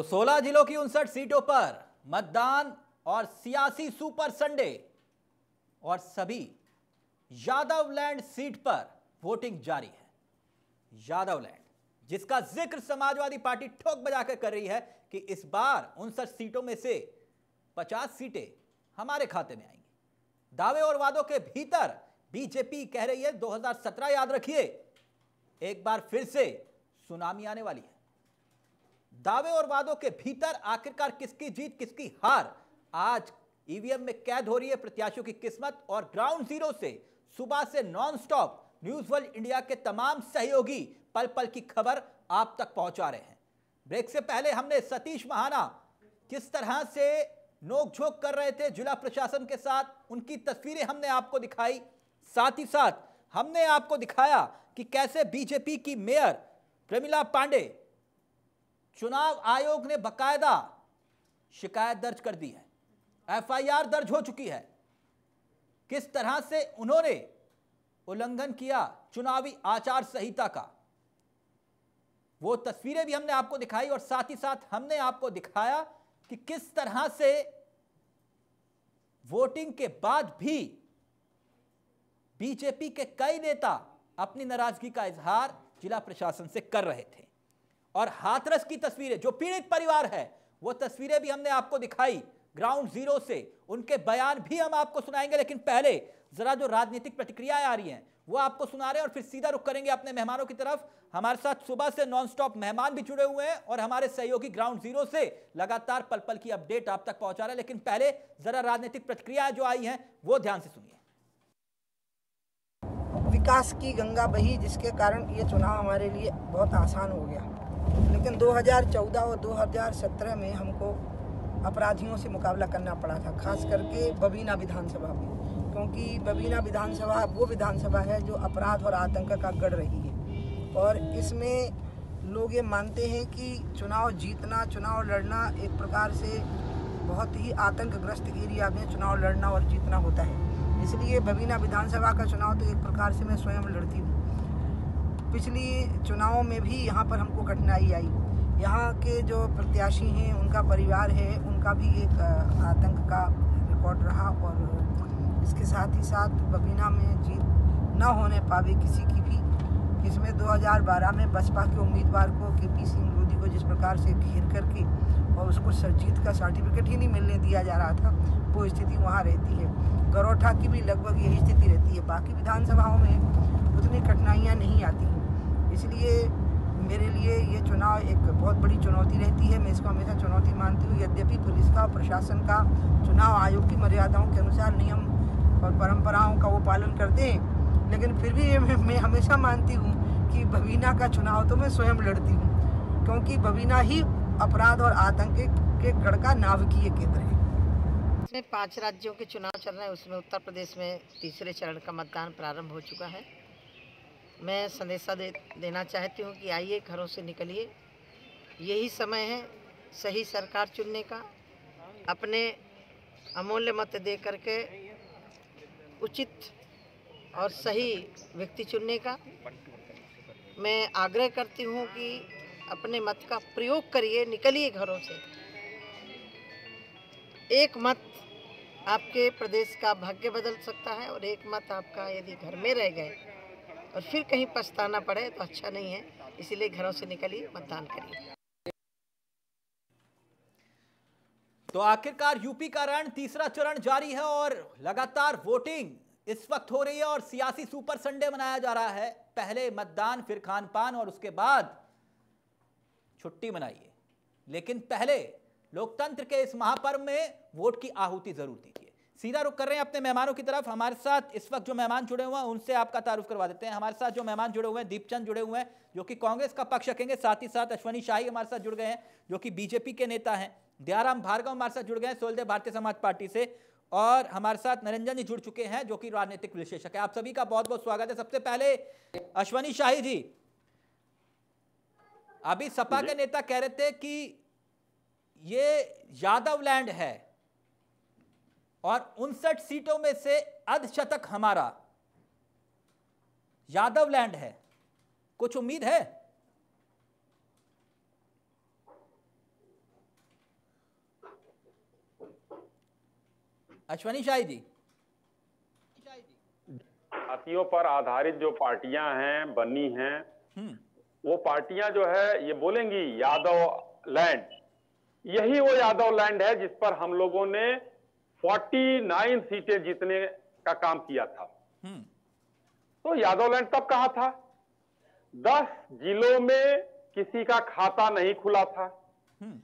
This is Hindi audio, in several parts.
तो 16 जिलों की उनसठ सीटों पर मतदान और सियासी सुपर संडे और सभी यादव लैंड सीट पर वोटिंग जारी है। यादव लैंड जिसका ज़िक्र समाजवादी पार्टी ठोक बजाकर कर रही है कि इस बार उनसठ सीटों में से 50 सीटें हमारे खाते में आएँगी। दावे और वादों के भीतर बीजेपी कह रही है 2017 याद रखिए, एक बार फिर से सुनामी आने वाली है। दावे और वादों के भीतर आखिरकार किसकी जीत, किसकी हार? आज ईवीएम में कैद हो रही है प्रत्याशियों की किस्मत और ग्राउंड ज़ीरो से सुबह से नॉनस्टॉप न्यूज़ वर्ल्ड इंडिया के तमाम सहयोगी पल पल की खबर आप तक पहुँचा रहे हैं। ब्रेक से पहले हमने सतीश महाना किस तरह से नोकझोंक कर रहे थे जिला प्रशासन के साथ, उनकी तस्वीरें हमने आपको दिखाई। साथ ही साथ हमने आपको दिखाया कि कैसे बीजेपी की मेयर प्रमिला पांडे चुनाव आयोग ने बकायदा शिकायत दर्ज कर दी है। एफआईआर दर्ज हो चुकी है। किस तरह से उन्होंने उल्लंघन किया चुनावी आचार संहिता का, वो तस्वीरें भी हमने आपको दिखाई और साथ ही साथ हमने आपको दिखाया कि किस तरह से वोटिंग के बाद भी बीजेपी के कई नेता अपनी नाराज़गी का इजहार जिला प्रशासन से कर रहे थे। और हाथरस की तस्वीरें, जो पीड़ित परिवार है, वो तस्वीरें भी हमने आपको दिखाई ग्राउंड ज़ीरो से। उनके बयान भी हम आपको सुनाएँगे, लेकिन पहले जरा जो राजनीतिक प्रतिक्रियाएँ आ रही हैं, वो आपको सुना रहे हैं और फिर सीधा रुख करेंगे अपने मेहमानों की तरफ़। हमारे साथ सुबह से नॉनस्टॉप मेहमान भी जुड़े हुए हैं और हमारे सहयोगी ग्राउंड ज़ीरो से लगातार पल पल की अपडेट आप तक पहुँचा रहे हैं। लेकिन पहले जरा राजनीतिक प्रतिक्रियाएँ जो आई हैं, वो ध्यान से सुनिए। विकास की गंगा बही, जिसके कारण ये चुनाव हमारे लिए बहुत आसान हो गया। लेकिन 2014 और 2017 में हमको अपराधियों से मुकाबला करना पड़ा था, खास करके बबीना विधानसभा में। क्योंकि बबीना विधानसभा वो विधानसभा है जो अपराध और आतंक का गढ़ रही है। और इसमें लोग ये मानते हैं कि चुनाव जीतना, चुनाव लड़ना एक प्रकार से बहुत ही आतंकग्रस्त एरिया में चुनाव लड़ना और जीतना होता है। इसलिए बबीना विधानसभा का चुनाव तो एक प्रकार से मैं स्वयं लड़ती हूँ। पिछली चुनावों में भी यहाँ पर हमको कठिनाई आई। यहाँ के जो प्रत्याशी हैं, उनका परिवार है, उनका भी एक आतंक का रिकॉर्ड रहा और इसके साथ ही साथ बबीना में जीत न होने पावे किसी की भी इसमें 2012 में बसपा के उम्मीदवार को के पी सिंह लोधी को जिस प्रकार से घेर करके और उसको जीत का सर्टिफिकेट ही नहीं मिलने दिया जा रहा था, वो स्थिति वहाँ रहती है। गरोठा की भी लगभग यही स्थिति रहती है। बाकी विधानसभाओं में उतनी कठिनाइयाँ नहीं आती। इसलिए मेरे लिए ये चुनाव एक बहुत बड़ी चुनौती रहती है। मैं इसको हमेशा चुनौती मानती हूँ। यद्यपि पुलिस का और प्रशासन का चुनाव आयोग की मर्यादाओं के अनुसार नियम और परंपराओं का वो पालन करते हैं लेकिन फिर भी मैं, हमेशा मानती हूँ कि बबीना का चुनाव तो मैं स्वयं लड़ती हूँ क्योंकि बबीना ही अपराध और आतंक के गढ़ का नाभिकीय केंद्र है। इसमें पाँच राज्यों के चुनाव चल रहे हैं। उसमें उत्तर प्रदेश में तीसरे चरण का मतदान प्रारंभ हो चुका है। मैं संदेशा दे, देना चाहती हूँ कि आइए, घरों से निकलिए। यही समय है सही सरकार चुनने का। अपने अमूल्य मत दे करके उचित और सही व्यक्ति चुनने का। मैं आग्रह करती हूँ कि अपने मत का प्रयोग करिए, निकलिए घरों से। एक मत आपके प्रदेश का भाग्य बदल सकता है और एक मत आपका यदि घर में रह गए और फिर कहीं पछताना पड़े तो अच्छा नहीं है, इसीलिए घरों से निकलिए, मतदान करिए। तो आखिरकार यूपी का रण तीसरा चरण जारी है और लगातार वोटिंग इस वक्त हो रही है और सियासी सुपर संडे मनाया जा रहा है। पहले मतदान, फिर खान पान और उसके बाद छुट्टी मनाइए। लेकिन पहले लोकतंत्र के इस महापर्व में वोट की आहुति ज़रूर दीजिए। सीधा रुक कर रहे हैं अपने मेहमानों की तरफ़। हमारे साथ इस वक्त जो मेहमान जुड़े हुए हैं उनसे आपका तारुफ करवा देते हैं। हमारे साथ जो मेहमान जुड़े हुए हैं दीपचंद जुड़े हुए हैं जो कि कांग्रेस का पक्ष रखेंगे साथ ही साथ अश्वनी शाही हमारे साथ जुड़ गए हैं जो कि बीजेपी के नेता हैं। दयाराम भार्गव हमारे साथ जुड़ गए हैं सोलदेव भारतीय समाज पार्टी से। और हमारे साथ निरंजन जी जुड़ चुके हैं जो कि राजनीतिक विश्लेषक है। आप सभी का बहुत बहुत स्वागत है। सबसे पहले अश्वनी शाही जी अभी सपा के नेता कह रहे थे कि ये यादव लैंड है। और उनसठ सीटों में से अधशतक हमारा यादव लैंड है। कुछ उम्मीद है? अश्वनी शाही जी। जातियों पर आधारित जो पार्टियाँ हैं बनी हैं हम्म। वो पार्टियाँ जो है ये बोलेंगी यादव लैंड। यही वो यादव लैंड है जिस पर हम लोगों ने 49 सीटें जीतने का काम किया था। हम्म। तो यादव लैंड तब कहा था? दस जिलों में किसी का खाता नहीं खुला था। हम्म।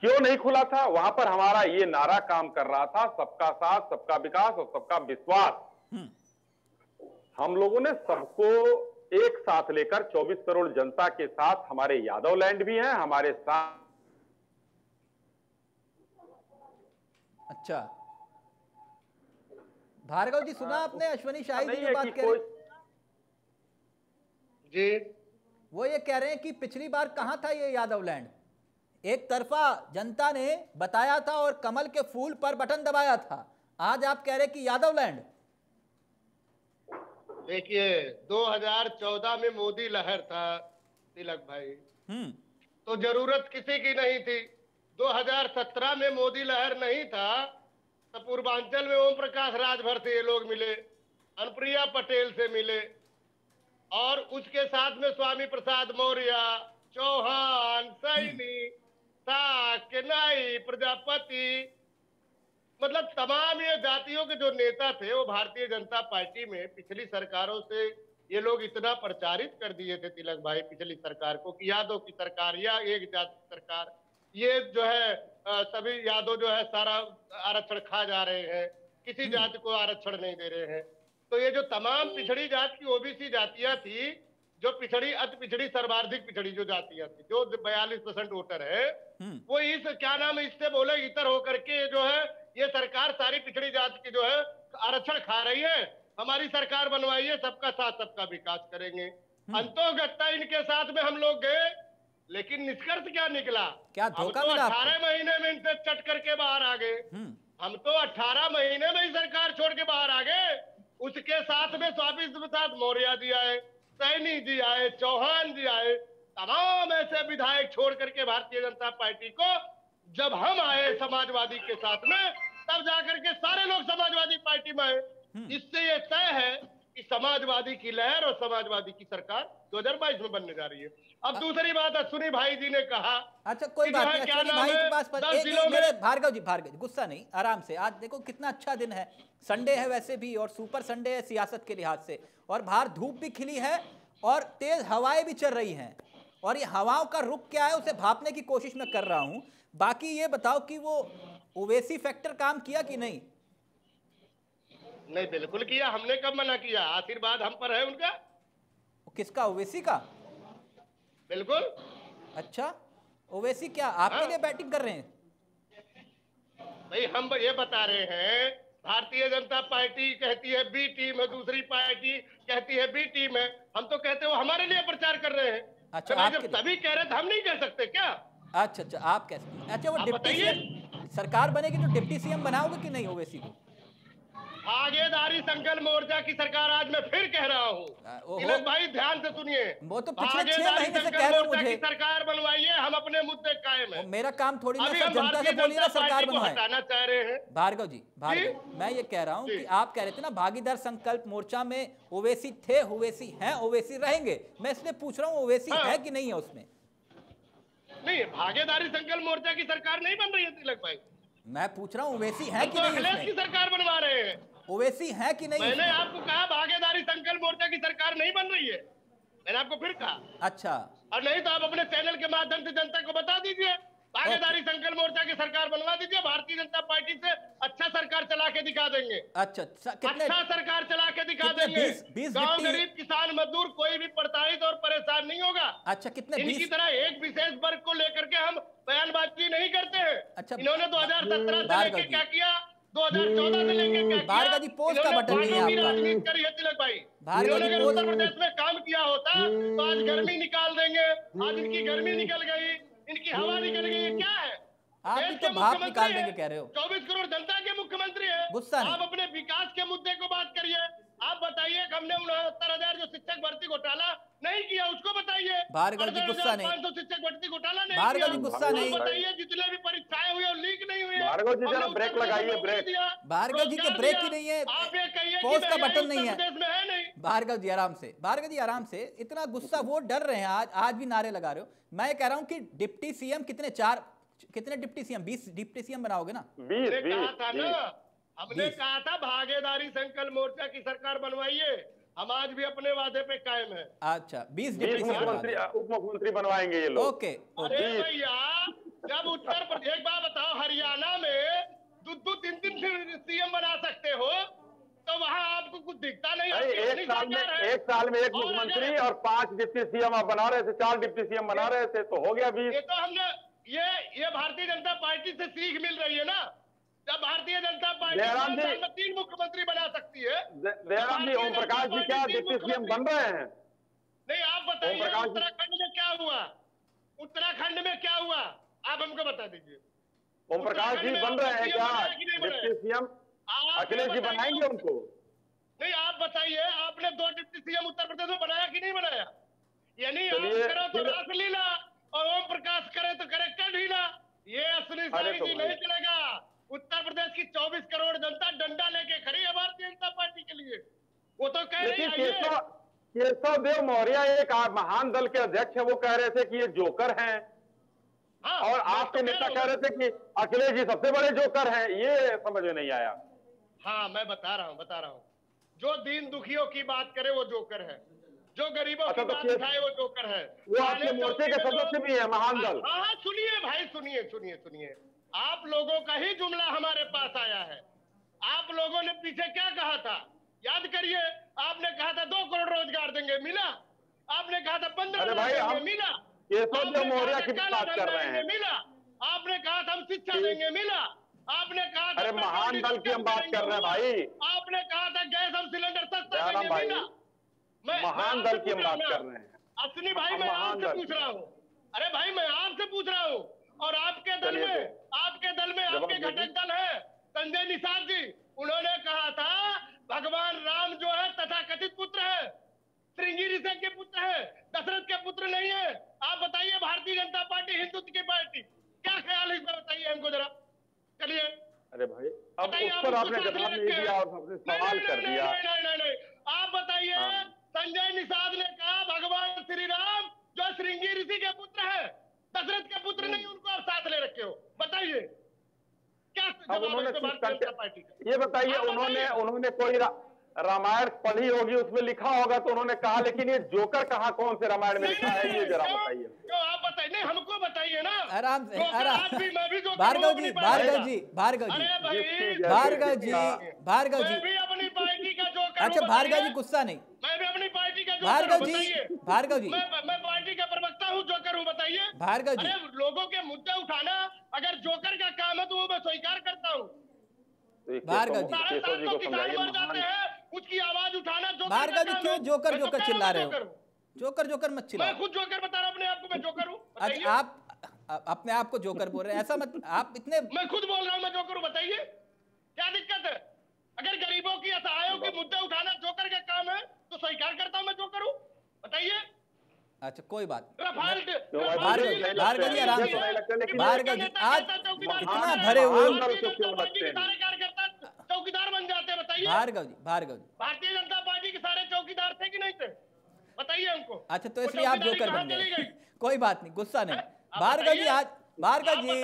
क्यों नहीं खुला था? वहाँ पर हमारा ये नारा काम कर रहा था सबका साथ सबका विकास और सबका विश्वास। हम्म। हम लोगों ने सबको एक साथ लेकर 24 करोड़ जनता के साथ हमारे यादव लैंड भी हैं हमारे साथ अच्छा। भार्गव जी सुना आपने अश्वनी शाही जी जो बात कह रहे जी। वो ये कह रहे हैं कि पिछली बार कहाँ था ये यादव लैंड एक तरफा जनता ने बताया था और कमल के फूल पर बटन दबाया था। आज आप कह रहे हैं कि यादव लैंड देखिए 2014 में मोदी लहर था तिलक भाई। हम्म। तो ज़रूरत किसी की नहीं थी। 2017 में मोदी लहर नहीं था तो पूर्वांचल में ओम प्रकाश राजभर से ये लोग मिले, अनुप्रिया पटेल से मिले, और उसके साथ में स्वामी प्रसाद मौर्य, चौहान, सैनी, साक प्रजापति मतलब तमाम ये जातियों के जो नेता थे, वो भारतीय जनता पार्टी में पिछली सरकारों से ये लोग इतना प्रचारित कर दिए थे तिलक भाई, पिछली सरकार को, कि यादव की सरकार या एक जाति सरकार। ये जो है सभी यादव जो है सारा आरक्षण खा जा रहे हैं। किसी जाति को आरक्षण नहीं दे रहे हैं। तो ये जो तमाम पिछड़ी जात की ओबीसी जातियाँ थी जो पिछड़ी अति पिछड़ी सर्वाधिक पिछड़ी जो जातियाँ थी जो बयालीस परसेंट वोटर है हम्म। वो इस क्या नाम इससे बोले इतर होकर के जो है ये सरकार सारी पिछड़ी जाति की जो है आरक्षण खा रही है। हमारी सरकार बनवाई है सबका साथ सबका विकास करेंगे। अंतोगत्ता इनके साथ में हम लोग गए लेकिन निष्कर्ष क्या निकला? क्या हम धोखा तो मिला अठारह महीने में इनसे चट करके बाहर आ गए। हम्म। हम तो 18 महीने में ही सरकार छोड़ के बाहर आ गए। उसके साथ में स्वामी प्रसाद मौर्य जी आए सैनी जी आए चौहान जी आए तमाम ऐसे विधायक छोड़ करके भारतीय जनता पार्टी को जब हम आए समाजवादी के साथ में तब जाकर के सारे लोग समाजवादी पार्टी में आए। इससे ये तय है कि समाजवादी की लहर और समाजवादी की सरकार 2022 में बनने जा रही है। अब दूसरी बात अश्विनी भाई जी ने कहा अच्छा कोई बात नहीं क्या नाम भाई के पास एक, एक मेरे भार्गव जी भार्गव जी गुस्सा नहीं आराम से। आज देखो कितना अच्छा दिन है। संडे है वैसे भी और सुपर संडे है सियासत के लिहाज से। और बाहर धूप भी खिली है और तेज हवाएँ भी चल रही हैं। और ये हवाओं का रुख क्या है उसे भापने की कोशिश मैं कर रहा हूँ। बाकी ये बताओ कि वो ओवेसी फैक्टर काम किया कि नहीं? नहीं बिल्कुल किया हमने कब मना किया? आशीर्वाद हम पर है उनका। किसका ओवेसी का? बिल्कुल। अच्छा ओवेसी क्या आपके हाँ। लिए बैटिंग कर रहे हैं? भाई हम ये बता रहे हैं भारतीय जनता पार्टी कहती है बी टीम है दूसरी पार्टी कहती है बी टीम है। हम तो कहते हैं वो हमारे लिए प्रचार कर रहे हैं। अच्छा, तो जब सभी कह रहे थे हम नहीं कह सकते क्या? अच्छा अच्छा आप कैसे अच्छा वो डिप्टी सरकार बनेगी तो डिप्टी सीएम बनाओगे कि नहीं ओवेसी को? भागीदारी संकल्प मोर्चा की सरकार आज मैं फिर कह रहा हूँ तिलक भाई ध्यान से सुनिए। वो तो भागीदारी महीने से संकल्प कह रहे हो मोर्चा मुझे। की सरकार बनवाइए हम अपने मुद्दे कायम है। मेरा काम थोड़ी ना अभी हम जनता से भारतीय बोलिए ना जनता सरकार को हटाना चाह रहे हैं। भार्गव जी भार्गव मैं ये कह रहा हूँ। कि आप कह रहे थे ना भागीदार संकल्प मोर्चा में ओवेसी थे ओवेसी हैं ओवेसी रहेंगे। मैं इसलिए पूछ रहा हूँ ओवेसी हाँ। है कि नहीं है उसमें? नहीं भागीदारी संकल्प मोर्चा की सरकार नहीं बन रही है तिलक भाई। मैं पूछ रहा हूँ ओवेसी है कि तो नहीं की सरकार बनवा रहे हैं। ओवेसी है कि नहीं? मैंने आपको कहा भागीदारी संकल्प मोर्चा की सरकार नहीं बन रही है। मैंने आपको फिर कहा। अच्छा। और नहीं तो आप अपने चैनल के माध्यम से जनता को बता दीजिए। भागीदारी संकल्प मोर्चा की सरकार बनवा दीजिए। भारतीय जनता पार्टी से अच्छा सरकार चला के दिखा देंगे। अच्छा कितने अच्छा सरकार चला के दिखा देंगे। गाँव गरीब किसान मजदूर कोई भी प्रताड़ित और परेशान नहीं होगा। अच्छा कितने इनकी तरह एक विशेष वर्ग को लेकर के हम बयानबाजी नहीं करते हैं। अच्छा, इन्होंने 2017 से भार्गव लेके जी। क्या किया? 2014 से लेके क्या किया? भार्गव जी, पोस्ट का बटन नहीं है आपका। राजनीति करी है तिलक भाई। पोस्ट- उत्तर प्रदेश में काम किया होता तो आज गर्मी निकाल देंगे। आज इनकी गर्मी निकल गई इनकी हवा निकल गई क्या है? आप भी तो भाप निकाल देंगे कह रहे हो। 24 करोड़ जनता के मुख्यमंत्री है। गुस्सा आप अपने विकास के मुद्दे को बात करिए। आप बताइए हमने उनहत्तर हज़ार जो शिक्षक भर्ती घोटाला नहीं किया उसको बताइए भार्गव जी, गुस्सा नहीं। पाँच सौ शिक्षक भर्ती घोटाला नहीं भार्गव जी, गुस्सा नहीं। बताइए जितने भी परीक्षाएँ हुई और लीक नहीं हुई है। भार्गव जी, जरा ब्रेक लगाइए, ब्रेक। भार्गव जी के ब्रेक ही नहीं है। आप ये कहिए कि पॉज का बटन नहीं है। प्रदेश में है नहीं भार्गव जी आराम से भार्गव जी आराम से इतना गुस्सा वो डर रहे हैं आज आज भी नारे लगा रहे हो मैं कह रहा हूँ कि डिप्टी सीएम कितने चार कितने डिप्टी सीएम बीस डिप्टी सीएम बनाओगे ना बीस कहा था ना बीस हमने कहा था भागीदारी संकल्प मोर्चा की सरकार बनवाइए। हम आज भी अपने वादे पे कायम है। अच्छा बीस मुख्यमंत्री उप मुख्यमंत्री बनवाएँगे ये लोग। ओके अरे भैया जब उत्तर प्रदेश एक बार बताओ हरियाणा में दो दो तीन तीन सीएम बना सकते हो तो वहाँ आपको कुछ दिखता नहीं एक साल में एक साल में एक मुख्यमंत्री अगर- और पाँच डिप्टी सीएम आप बना रहे थे चार डिप्टी सीएम बना रहे थे तो हो गया बीस। ये तो हमने ये ये भारतीय जनता पार्टी से सीख मिल रही है ना। जब भारतीय जनता पार्टी जयराम में तीन मुख्यमंत्री बना सकती है दे- दयाराम जी ओम प्रकाश जी क्या डिप्टी सीएम बन रहे हैं? नहीं आप बताइए उत्तराखंड में क्या हुआ? उत्तराखंड में क्या हुआ? आप हमको बता दीजिए। ओम प्रकाश जी बन रहे हैं क्या? Deputy CM? अखिलेश जी। बनाएँगे उनको? नहीं आप बताइए आपने दो डिप्टी सीएम उत्तर प्रदेश में बनाया कि नहीं बनाया? यानी आप करो तो फिर- रासलीला और ओम प्रकाश करे तो करे कर ढीला ये असली तो जी नहीं चलेगा। उत्तर प्रदेश की 24 करोड़ जनता डंडा लेके खड़ी है भारतीय जनता पार्टी के लिए। वो तो कह रही है केशव देव मौर्य एक महान दल के अध्यक्ष है वो कह रहे थे कि ये जोकर हैं। हाँ, और मैं आपके तो नेता कह रहे थे कि अखिलेश जी सबसे बड़े जोकर हैं ये समझ में नहीं आया। हाँ मैं बता रहा हूँ बता रहा हूँ। जो दीन दुखियों की बात करे वो जोकर है। जो गरीबों अच्छा, की तो बात उठाए वो जोकर है। वो आपके मोर्चे के जो- सदस्य भी है महान दल। हाँ हाँ सुनिए भाई सुनिए सुनिए सुनिए। आप लोगों का ही जुमला हमारे पास आया है। आप लोगों ने पीछे क्या कहा था? याद करिए आपने कहा था दो करोड़ रोज़गार देंगे मिला। आपने कहा था पंद्रह देंगे मिला। आपने कहा था की काला बात धन कर रहे देंगे, हैं। मिला। आपने कहा था हम शिक्षा देंगे मिला। आपने कहा था अरे महान दल की हम बात कर रहे हैं भाई। आपने कहा था गैस हम सिलेंडर सस्ता देंगे मिला। मैं महान दल की हम बात कर रहे हैं। अश्विनी भाई मैं आपसे पूछ रहा हूँ। अरे भाई मैं आपसे पूछ रहा हूँ। और आपके दल में तो। आपके दल में आपके। घटक दल है। संजय निषाद जी उन्होंने कहा था भगवान राम जो है तथाकथित पुत्र है। श्रृंगी ऋषभ के पुत्र है दशरथ के पुत्र नहीं है। आप बताइए भारतीय जनता पार्टी हिंदुत्व की पार्टी क्या ख्याल है इसमें बताइए हमको जरा। चलिए। अरे भाई अब उस पर आपने जवाब नहीं दिया और सबसे सवाल कर दिया। नहीं नहीं नहीं नहीं। आप बताइए हाँ। संजय निषाद ने कहा भगवान श्री राम जो श्रृंगी ऋषि के पुत्र है दशरथ के पुत्र नहीं उनको आप साथ ले रखे हो बताइए क्या अब उन्होंने किस करके ये बताइए उन्होंने उन्होंने कोई रामायण पढ़ी होगी उसमें लिखा होगा तो उन्होंने कहा लेकिन ये जोकर कहाँ कौन से रामायण में लिखा है ये जरा बताइए। आप बताइए? नहीं हमको बताइए ना। आराम से आराम। आज भी मैं भी जोकर भार्गव जी भार्गव जी भार्गव जी। भार्गव जी भार्गव जी। अपनी पार्टी का जोकर अच्छा भार्गव जी गुस्सा नहीं। मैं भी अपनी पार्टी का भार्गव जी भार्गव जी। मैं मैं पार्टी का प्रवक्ता हूँ जोकर हूँ बताइए। भार्गव जी। लोगों के मुद्दे उठाना अगर जोकर का काम है तो वो मैं स्वीकार करता हूँ। तो हैं उसकी आवाज़ उठाना जोकर का क्यों जोकर तो जोकर चिल्ला रहे हो? जोकर जोकर मत मैं खुद जोकर बता रहा हूँ अपने आप को मैं जोकर हूँ अच्छा आप अपने आप को जोकर बोल रहे हैं ऐसा मत आप इतने मैं खुद बोल रहा हूँ मैं जोकर हूँ बताइए। क्या दिक्कत है? अगर गरीबों की असहायों के मुद्दे उठाना जोकर का काम है तो स्वीकार करता हूँ मैं जोकर हूँ बताइए। अच्छा कोई बात भार्गव जी, भार्गव जी, आराम से। भार्गव जी, आज इतना भरे हुए चौकीदार बन जाते हैं। बताइए। भार्गव जी भार्गव जी। भारतीय जनता पार्टी के सारे चौकीदार थे कि नहीं थे? बताइए हमको। अच्छा तो इसलिए आप जो जोकर बन गए। कोई बात नहीं गुस्सा नहीं। भार्गव जी आज भार्गव जी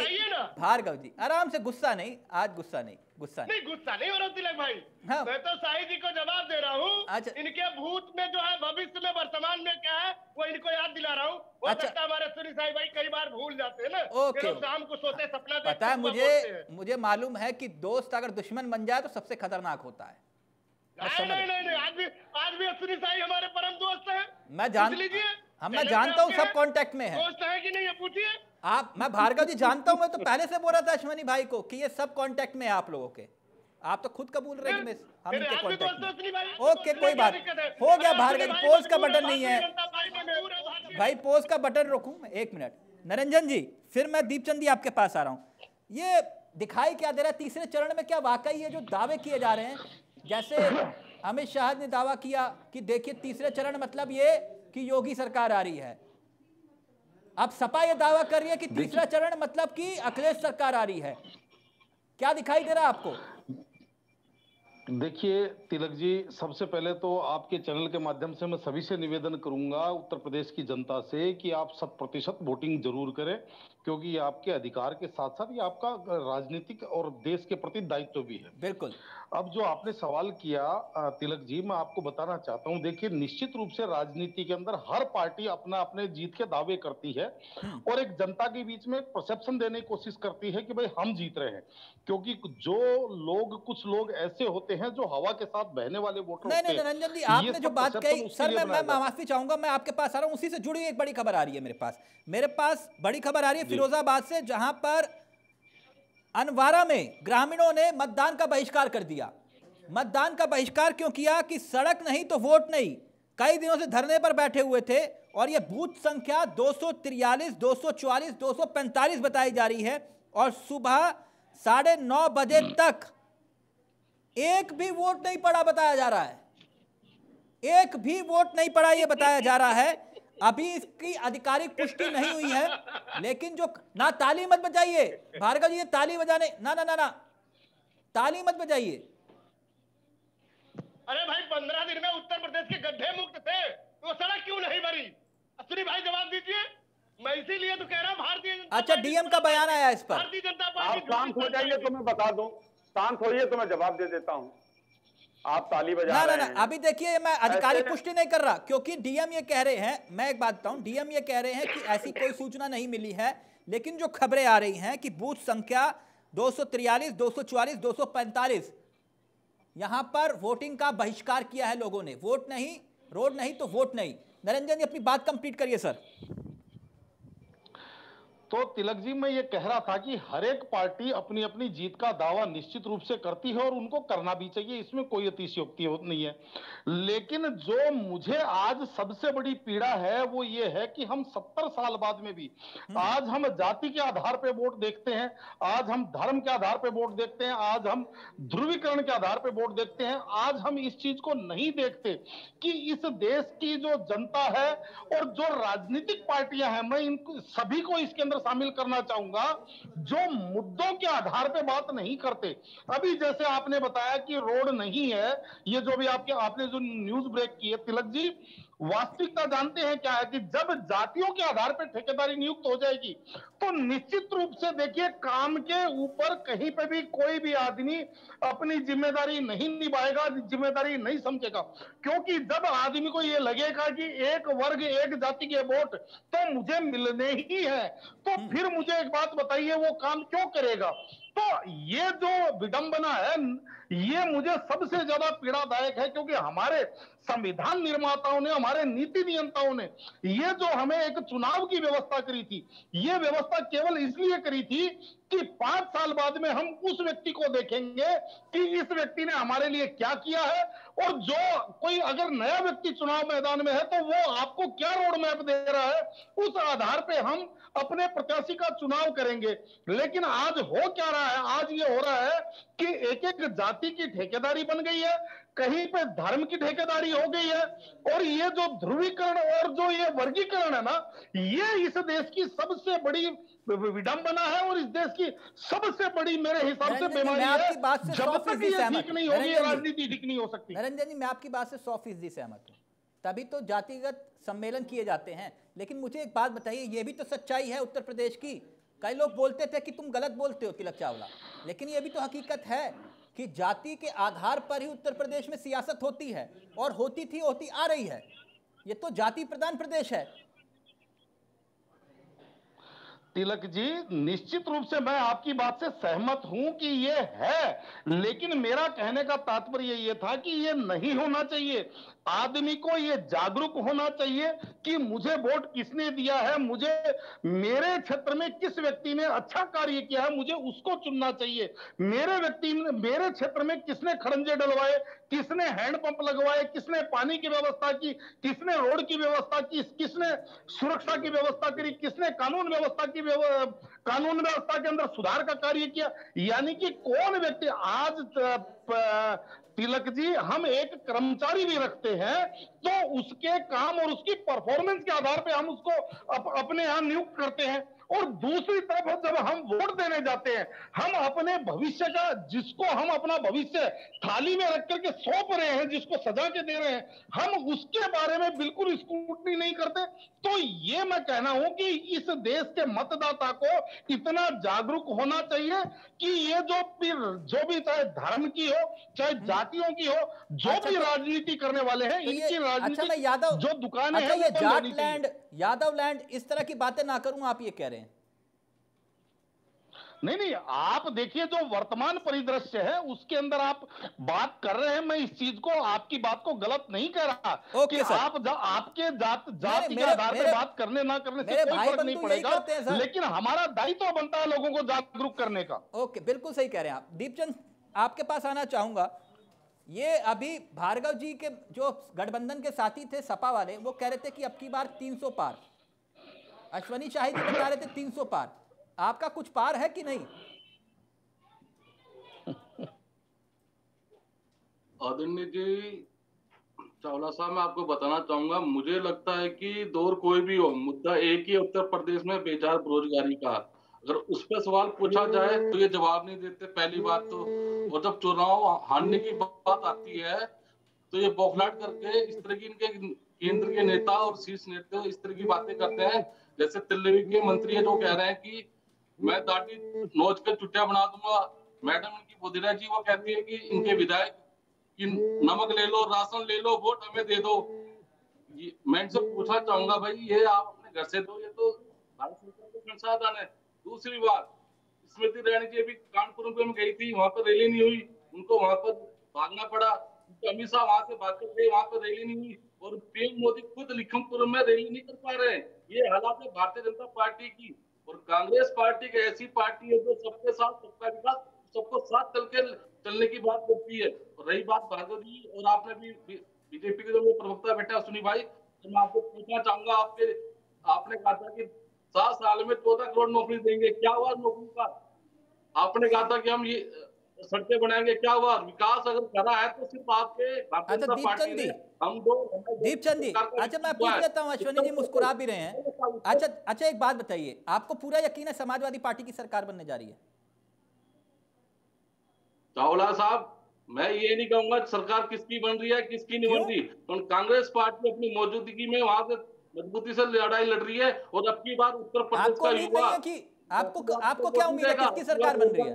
भार्गव जी आराम से गुस्सा नहीं आज गुस्सा नहीं गुस्सा नहीं। गुस्सा नहीं हो रहा तिलक भाई। हाँ। मैं तो शाही जी को जवाब दे रहा हूँ। अच्छा। इनके भूत में जो है भविष्य में वर्तमान में क्या है वो इनको याद दिला रहा हूँ। हो अच्छा। सकता हमारे सुनी साई भाई कई बार भूल जाते हैं ना। ओके। शाम को सोते सपना पता है मुझे मुझे मालूम है कि दोस्त अगर दुश्मन बन जाए तो सबसे खतरनाक होता है। नहीं नहीं नहीं आज भी आज भी सुनी साई हमारे परम दोस्त है। मैं जान लीजिए। हम मैं जानता हूँ सब कांटेक्ट में है। दोस्त है कि नहीं ये पूछिए। आप मैं भार्गव जी जानता हूँ मैं तो पहले से बोल रहा था अश्वनी भाई को कि ये सब कांटेक्ट में है आप लोगों के। आप तो खुद कबूल रहे कि हम इनके कांटेक्ट में हैं, ओके कोई बात है? हो गया भार्गव जी पोज का बटन नहीं है। भाई पोज का बटन रोकूं? मैं एक मिनट निरंजन जी फिर मैं दीपचंद जी आपके पास आ रहा हूँ। ये दिखाई क्या दे रहा है? तीसरे चरण में क्या वाकई ये जो दावे किए जा रहे हैं? जैसे अमित शाह ने दावा किया कि देखिए तीसरे चरण मतलब ये कि योगी सरकार आ रही है। अब सपा ये दावा कर रही है कि तीसरा चरण मतलब कि अखिलेश सरकार आ रही है। क्या दिखाई दे रहा है आपको? देखिए तिलक जी सबसे पहले तो आपके चैनल के माध्यम से मैं सभी से निवेदन करूँगा उत्तर प्रदेश की जनता से कि आप शत प्रतिशत वोटिंग ज़रूर करें। क्योंकि ये आपके अधिकार के साथ साथ ये आपका राजनीतिक और देश के प्रति दायित्व तो भी है बिल्कुल अब जो आपने सवाल किया तिलक जी मैं आपको बताना चाहता हूँ देखिए निश्चित रूप से राजनीति के अंदर हर पार्टी अपना अपने जीत के दावे करती है और एक जनता के बीच में परसेप्शन देने की कोशिश करती है कि भाई हम जीत रहे हैं क्योंकि जो लोग कुछ लोग ऐसे होते हैं जो हवा के साथ बहने वाले वोटर नहीं नहीं। रंजन जी आपने जो बात कही सर मैं। माफ़ी चाहूँगा मैं आपके पास आ रहा हूँ उसी से जुड़ी एक बड़ी खबर आ रही है मेरे पास मेरे पास बड़ी खबर आ रही है फिरोजाबाद से जहाँ पर अनवारा में ग्रामीणों ने मतदान का बहिष्कार कर दिया। मतदान का बहिष्कार क्यों किया कि सड़क नहीं तो वोट नहीं? कई दिनों से धरने पर बैठे हुए थे और यह बूथ संख्या दो सौ तिरयालीस दो सौ चौवालीस दो सौ पैंतालीस बताई जा रही है और सुबह साढ़े नौ बजे तक एक भी वोट नहीं पड़ा बताया जा रहा है। एक भी वोट नहीं पड़ा यह बताया जा रहा है अभी इसकी आधिकारिक पुष्टि नहीं हुई है लेकिन जो ना ताली मत बजाइए। भार्गव जी ये ताली बजाने ना ना ना ना। ताली मत बजाइए। अरे भाई पंद्रह दिन में उत्तर प्रदेश के गड्ढे मुक्त थे तो वो सड़क क्यों नहीं भरी असली भाई जवाब दीजिए। मैं इसीलिए तो कह रहा हूँ भारतीय जनता अच्छा डीएम का बयान आया इस पर। भारतीय जनता पार्टी शांत हो जाइए तो मैं बता दूँ। शांत होइए तो मैं जवाब दे देता हूँ। आप ताली बजा ना रहे ना हैं। अभी देखिए मैं आधिकारिक पुष्टि नहीं कर रहा। क्योंकि डीएम ये कह रहे हैं मैं एक बात बताऊँ डीएम ये कह रहे हैं कि ऐसी कोई सूचना नहीं मिली है लेकिन जो खबरें आ रही हैं कि बूथ संख्या दो सौ तिरयालीस दो सौ चौवालीस दो सौ पैंतालीस यहाँ पर वोटिंग का बहिष्कार किया है लोगों ने। वोट नहीं रोड नहीं तो वोट नहीं। नरेंद्र जी अपनी बात कंप्लीट करिए सर। तो तिलक जी मैं ये कह रहा था कि हर एक पार्टी अपनी अपनी जीत का दावा निश्चित रूप से करती है और उनको करना भी चाहिए। इसमें कोई अतिशयोक्ति नहीं है। लेकिन जो मुझे आज सबसे बड़ी पीड़ा है वो ये है कि हम सत्तर साल बाद में भी आज हम जाति के आधार पर वोट देखते हैं आज हम धर्म के आधार पर वोट देखते हैं आज हम ध्रुवीकरण के आधार पर वोट देखते हैं आज हम इस चीज़ को नहीं देखते कि इस देश की जो जनता है और जो राजनीतिक पार्टियाँ हैं मैं इनको सभी को इसके अंदर शामिल करना चाहूँगा, जो मुद्दों के आधार पे बात नहीं करते। अभी जैसे आपने बताया कि रोड नहीं है, ये जो भी आपके, आपने जो न्यूज़ ब्रेक की है तिलक जी वास्तविकता जानते हैं क्या है कि जब जातियों के आधार पर ठेकेदारी नियुक्त हो जाएगी तो निश्चित रूप से देखिए काम के ऊपर कहीं पे भी कोई भी आदमी अपनी ज़िम्मेदारी नहीं निभाएगा ज़िम्मेदारी नहीं समझेगा। क्योंकि जब आदमी को यह लगेगा कि एक वर्ग एक जाति के वोट तो मुझे मिलने ही है तो फिर मुझे एक बात बताइए वो काम क्यों करेगा? तो ये जो विडंबना है ये मुझे सबसे ज़्यादा पीड़ादायक है क्योंकि हमारे संविधान निर्माताओं ने, हमारे नीति नियंताओं ने, ये जो हमें एक चुनाव की व्यवस्था करी थी, ये व्यवस्था केवल इसलिए करी थी कि पाँच साल बाद में हम उस व्यक्ति को देखेंगे कि इस व्यक्ति ने हमारे लिए क्या किया है और जो कोई अगर नया व्यक्ति चुनाव मैदान में है तो वो आपको क्या रोड मैप दे रहा है, उस आधार पे हम अपने प्रत्याशी का चुनाव करेंगे। लेकिन आज हो क्या रहा है? आज ये हो रहा है कि एक एक जाति की ठेकेदारी बन गई है कहीं पे धर्म की ठेकेदारी हो गई है और ये जो ध्रुवीकरण और जो ये वर्गीकरण है ना ये इस देश की सबसे बड़ी विडंबना है और इस देश की सबसे बड़ी मेरे हिसाब से बीमारी है। बात से जब तक ये ठीक नहीं होगी राजनीति ठीक नहीं हो सकती। नरेंद्र जी मैं आपकी बात से सौ फ़ीसदी सहमत हूँ। तभी तो जातिगत सम्मेलन किए जाते हैं। लेकिन मुझे एक बात बताइए ये भी तो सच्चाई है उत्तर प्रदेश की। कई लोग बोलते थे कि तुम गलत बोलते हो तिलक चावला। लेकिन ये भी तो हकीकत है। कि जाति के आधार पर ही उत्तर प्रदेश में सियासत होती है और होती थी, होती आ रही है। ये तो जाति प्रधान प्रदेश है। तिलक जी, निश्चित रूप से मैं आपकी बात से सहमत हूँ कि ये है, लेकिन मेरा कहने का तात्पर्य ये था कि ये नहीं होना चाहिए। आदमी को ये जागरूक होना चाहिए कि मुझे वोट किसने दिया है, मुझे मेरे क्षेत्र में किस व्यक्ति ने अच्छा कार्य किया है, मुझे उसको चुनना चाहिए। मेरे व्यक्ति, मेरे क्षेत्र में किसने खड़ंजे डलवाए, किसने हैंडपंप लगवाए, किसने पानी की व्यवस्था की, किसने रोड की व्यवस्था की, किसने सुरक्षा की व्यवस्था करी, किसने कानून व्यवस्था की कानून व्यवस्था के अंदर सुधार का कार्य किया। यानी कि कौन व्यक्ति आज तिलक जी हम एक कर्मचारी भी रखते हैं तो उसके काम और उसकी परफॉर्मेंस के आधार पे हम उसको अप, अपने यहाँ नियुक्त करते हैं। और दूसरी तरफ़ जब हम वोट देने जाते हैं हम अपने भविष्य का जिसको हम अपना भविष्य थाली में रख करके सौंप रहे हैं जिसको सजा के दे रहे हैं हम उसके बारे में बिल्कुल स्क्रूटनी नहीं करते। तो ये मैं कहना हूँ कि इस देश के मतदाता को इतना जागरूक होना चाहिए कि ये जो जो भी चाहे धर्म की हो चाहे जातियों की हो जो अच्छा, भी तो- राजनीति करने वाले हैं इनकी अच्छा राजनीति यादव जो दुकानें अच्छा हैं यादव लैंड इस तरह की बातें ना करूँ आप ये कह रहे हैं नहीं नहीं आप देखिए जो वर्तमान परिदृश्य है उसके अंदर आप बात कर रहे हैं मैं इस चीज़ को आपकी बात को गलत नहीं कह रहा कि सर। आप जा, आपके जात जाति के आधार मेरे- पे बात करने ना करने से कोई फ़र्क नहीं पड़ेगा। लेकिन हमारा दायित्व बनता है लोगों को जागरूक करने का ओके बिल्कुल सही कह रहे हैं आप दीपचंद आपके पास आना चाहूँगा ये अभी भार्गव जी के जो गठबंधन के साथी थे सपा वाले, वो कह रहे थे कि अब की बार 300 पार। अश्वनी शाही जी बता रहे थे 300 पार। आपका कुछ पार है कि नहीं? आदरणीय जी, चावला साहब, मैं आपको बताना चाहूँगा, मुझे लगता है कि दौर कोई भी हो, मुद्दा एक ही उत्तर प्रदेश में बेजार बेरोजगारी का। अगर उस पर सवाल पूछा जाए तो ये जवाब नहीं देते। पहली बात तो और जब चुनाव हारने की बात आती है तो ये बौखलाट करके इस तरह की इनके केंद्र के नेता और शीर्ष नेता इस तरह की बातें करते हैं। जैसे दिल्ली के मंत्री है जो कह रहे हैं कि मैं दाढ़ी नोच कर चुट्टिया बना दूँगा। मैडम इनकी बोधिरा जी वो कहती है कि इनके विधायक कि नमक ले लो, राशन ले लो, वोट हमें दे दो। मैं इनसे पूछना चाहूँगा भाई, ये आप अपने घर से दो, ये तो भारत सरकार का संसाधन है। दूसरी बात, स्मृति ईरानी जी अभी कानपुर में गई थी, वहाँ पर रैली नहीं हुई, उनको वहाँ पर भागना पड़ा। अमित शाह वहाँ से भाग कर गए वहाँ पर रैली नहीं हुई और पीएम मोदी खुद लिखमपुर में रैली नहीं कर पा रहे हैं। ये हालात है भारतीय जनता पार्टी की और कांग्रेस पार्टी एक ऐसी पार्टी है जो सबके साथ, सबका विकास, सबको साथ चल के चलने की बात करती है। और रही बात भार्गव जी और आपने भी बीजेपी के जो प्रवक्ता बैठा सुनी भाई तो मैं आपको पूछना चाहूँगा आपके, आपने कहा था कि सात साल में चौदह करोड़ नौकरी देंगे। क्या हुआ नौकरी का? आपने कहा था कि हम ये सड़कें बनाएँगे। क्या हुआ? विकास अगर करा है तो सिर्फ़ आपके अच्छा, दीपचंद। हम दो दीपचंद अच्छा मैं पूछ लेता हूँ अश्वनी जी मुस्कुरा भी रहे हैं। अच्छा अच्छा एक बात बताइए आपको पूरा यकीन है समाजवादी पार्टी की सरकार बनने जा रही है? चावला साहब मैं ये नहीं कहूँगा सरकार किसकी बन रही है किसकी नहीं बन रही। तो कांग्रेस पार्टी अपनी मौजूदगी में वहाँ से मजबूती से लड़ाई लड़ रही है और अब की बार उत्तर प्रदेश का युवा है आपको आपको क्या उम्मीद है किसकी सरकार बन रही है?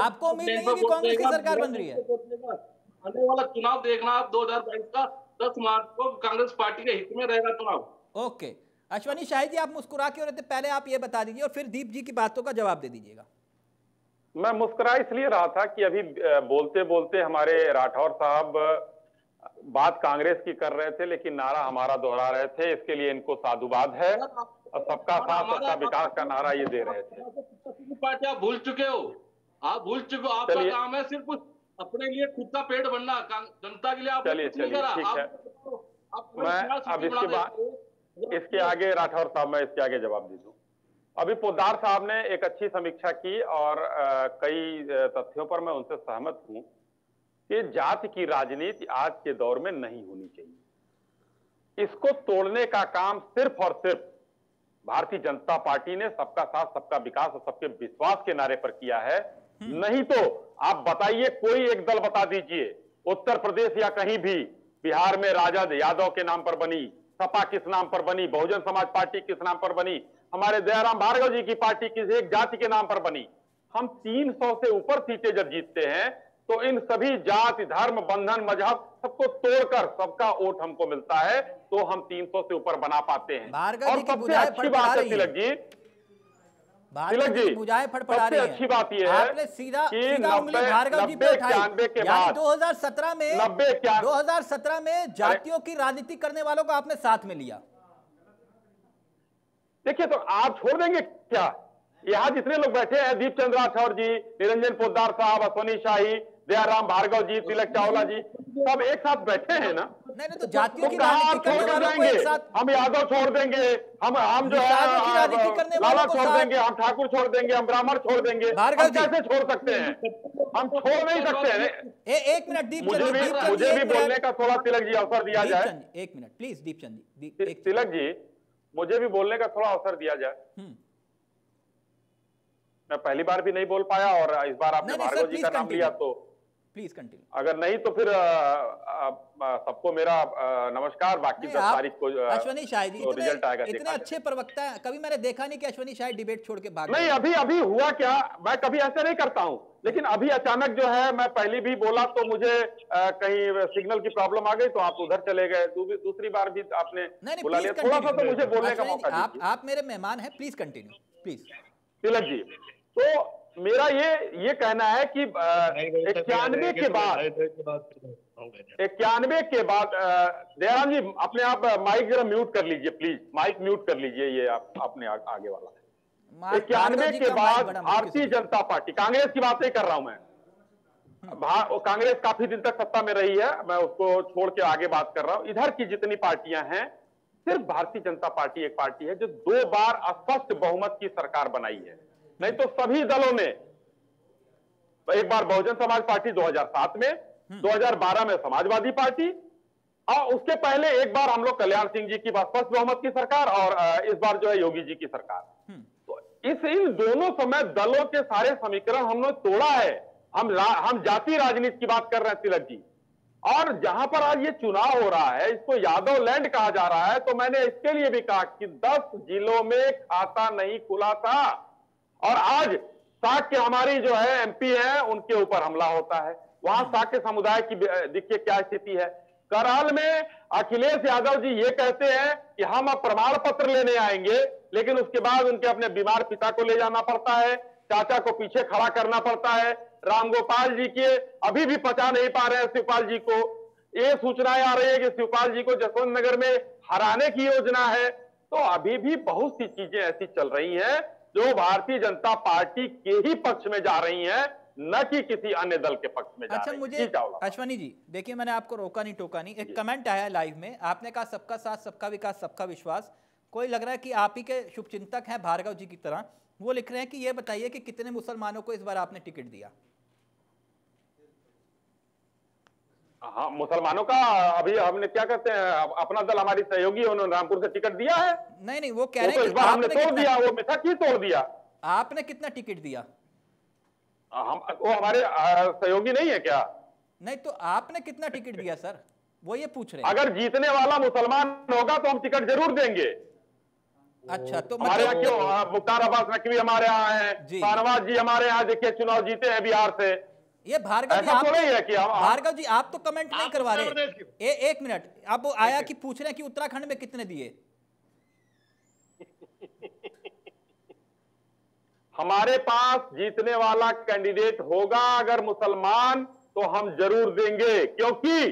आपको उम्मीद नहीं है कि कांग्रेस की सरकार बन रही है? आने वाला चुनाव देखना आप 2022 का 10 मार्च को कांग्रेस पार्टी के हित में रहेगा चुनाव। ओके। अश्वनी शाही जी आप मुस्कुरा क्यों रहे थे पहले आप ये बता दीजिए और फिर दीप जी की बातों का जवाब दे दीजिएगा। मैं मुस्कुरा इसलिए रहा था कि अभी बोलते बोलते हमारे राठौर साहब बात कांग्रेस की कर रहे थे लेकिन नारा हमारा दोहरा रहे थे इसके लिए इनको साधुवाद है और सबका साथ सबका विकास का नारा ये दे रहे थे। पार्टी आप भूल चुके हो। आप भूल चुके हो आपका काम है सिर्फ़ अपने लिए खुद का पेट भरना कांग- जनता के लिए आपने चलिए, चलिए, ठीक है। मैं अब इसके बाद- इसके आगे राठौर साहब मैं इसके आगे जवाब दे दूँ। अभी पोदार साहब ने एक अच्छी समीक्षा की और कई तथ्यों पर मैं उनसे सहमत हूँ। कि जाति की राजनीति आज के दौर में नहीं होनी चाहिए। इसको तोड़ने का काम सिर्फ़ और सिर्फ़ भारतीय जनता पार्टी ने सबका साथ सबका विकास और सबके विश्वास के नारे पर किया है। नहीं तो आप बताइए कोई एक दल बता दीजिए उत्तर प्रदेश या कहीं भी बिहार में राजद यादव के नाम पर बनी सपा किस नाम पर बनी बहुजन समाज पार्टी किस नाम पर बनी हमारे दयाराम भार्गव जी की पार्टी किस एक जाति के नाम पर बनी। हम 300 से ऊपर सीटें जब जीतते हैं तो इन सभी जाति धर्म बंधन मज़हब सबको तोड़कर सबका वोट हमको मिलता है तो हम 300 से ऊपर बना पाते हैं। और सबसे अच्छी बात है तिलक जी। तिलक जी बुझाएँ सबसे रही अच्छी बात यह है सीधा कि नब्बे- इक्यानवे के बाद- 2017 में नब्बे इक्यानवे- 2017 में जातियों की राजनीति करने वालों को आपने साथ में लिया। देखिए तो आप छोड़ देंगे क्या? यहाँ जितने लोग बैठे हैं दीप चंद्र राठौर जी निरंजन पोदार साहब अश्वनी शाही दयाराम भार्गव जी तिलक चावला जी सब एक साथ बैठे हैं ना। नहीं नहीं तो जातियों तो की राजनीति करने वालों हम यादव छोड़ देंगे हम हम जो है राजनीति करने लाला छोड़ देंगे हम ठाकुर छोड़ देंगे हम ब्राह्मण छोड़ देंगे। भार्गव। कैसे छोड़ सकते हैं? हम छोड़ नहीं सकते हैं। ए, एक मिनट दीप मुझे भी मुझे भी बोलने का थोड़ा तिलक जी अवसर दिया जाए। एक मिनट प्लीज़ दीप चंद जी तिलक जी मुझे भी बोलने का थोड़ा अवसर दिया जाए। हम्म। मैं पहली बार भी नहीं बोल पाया और इस बार आपने भार्गव जी का नाम लिया तो प्लीज़ कंटिन्यू अगर नहीं तो फिर सबको मेरा नमस्कार बाकी दस तारीख को अश्वनी शाह जी तो इतने रिज़ल्ट आएगा इतने अच्छे प्रवक्ता हैं कभी मैंने देखा नहीं कि अश्वनी शाह डिबेट छोड़ के भाग नहीं अभी अभी हुआ क्या मैं कभी ऐसे नहीं करता हूँ लेकिन अभी अचानक जो है मैं पहले भी बोला तो मुझे अ, कहीं सिग्नल की प्रॉब्लम आ गई तो आप उधर चले गए। दू- दूसरी बार भी आपने नहीं नहीं बुला लिया। थोड़ा सा तो मुझे बोलने का मौका आप आप मेरे मेहमान हैं please continue please Tilak ji तो मेरा ये ये कहना है कि इक्यानवे के बाद इक्यानवे के बाद दयाराम जी अपने आप माइक जरा म्यूट कर लीजिए प्लीज़। माइक म्यूट कर लीजिए ये आप अपने आ, आगे वाला। इक्यानवे के बाद भारतीय जनता पार्टी कांग्रेस की बात नहीं कर रहा हूँ मैं। कांग्रेस काफ़ी दिन तक सत्ता में रही है मैं उसको छोड़ के आगे बात कर रहा हूँ। इधर की जितनी पार्टियाँ हैं सिर्फ़ भारतीय जनता पार्टी एक पार्टी है जो दो बार स्पष्ट बहुमत की सरकार बनाई है। नहीं तो सभी दलों ने एक बार बहुजन समाज पार्टी 2007 में 2012 में समाजवादी पार्टी और उसके पहले एक बार हम लोग कल्याण सिंह जी की स्पष्ट बहुमत की सरकार और इस बार जो है योगी जी की सरकार। तो इस इन दोनों समय दलों के सारे समीकरण हमने तोड़ा है। हम रा- हम जाति राजनीति की बात कर रहे हैं तिलक जी। और जहाँ पर आज ये चुनाव हो रहा है इसको यादव लैंड कहा जा रहा है तो मैंने इसके लिए भी कहा कि 10 जिलों में खाता नहीं खुला था। और आज साक के हमारी जो है एमपी है उनके ऊपर हमला होता है। वहाँ साक के समुदाय की देखिए क्या स्थिति है। करहल में अखिलेश यादव जी ये कहते हैं कि हम अब प्रमाण पत्र लेने आएँगे लेकिन उसके बाद उनके अपने बीमार पिता को ले जाना पड़ता है चाचा को पीछे खड़ा करना पड़ता है। रामगोपाल जी के अभी भी पचा नहीं पा रहे हैं शिवपाल जी को। ये सूचनाएँ आ रही है कि शिवपाल जी को जसवंत नगर में हराने की योजना है। तो अभी भी बहुत सी चीज़ें ऐसी चल रही हैं जो भारतीय जनता पार्टी के ही पक्ष में जा रही है न कि किसी अन्य दल के पक्ष में जा अच्छा मुझे अश्वनी जी देखिए मैंने आपको रोका नहीं टोका नहीं। एक कमेंट आया लाइव में आपने कहा सबका साथ सबका विकास सबका विश्वास। कोई लग रहा है कि आप ही के शुभचिंतक हैं भार्गव जी की तरह। वो लिख रहे हैं कि ये बताइए कि कितने मुसलमानों को इस बार आपने टिकट दिया? हाँ मुसलमानों का अभी हमने क्या कहते हैं अपना दल हमारी सहयोगी है, उन्होंने रामपुर से टिकट दिया है। नहीं नहीं वो कह रहे तो हैं बार हमने तोड़ दिया वो मिथक ही तोड़ दिया। आपने कितना टिकट दिया? हम वो हमारे सहयोगी नहीं है क्या? नहीं तो आपने कितना टिकट दिया सर? वो ये पूछ रहे हैं। अगर जीतने वाला मुसलमान होगा तो हम टिकट ज़रूर देंगे। अच्छा तो हमारे यहाँ मतलब क्यों मुख्तार अब्बास नकवी हमारे यहाँ है शाहनवाज जी हमारे यहाँ देखिए चुनाव जीते हैं बिहार से। ये भार्गव जी आप तो नहीं है कि हम- भार्गव जी आप तो कमेंट नहीं करवा रहे। ए, एक मिनट। अब वो आया कि पूछ रहे हैं कि उत्तराखंड में कितने दिए? हमारे पास जीतने वाला कैंडिडेट होगा अगर मुसलमान तो हम ज़रूर देंगे। क्योंकि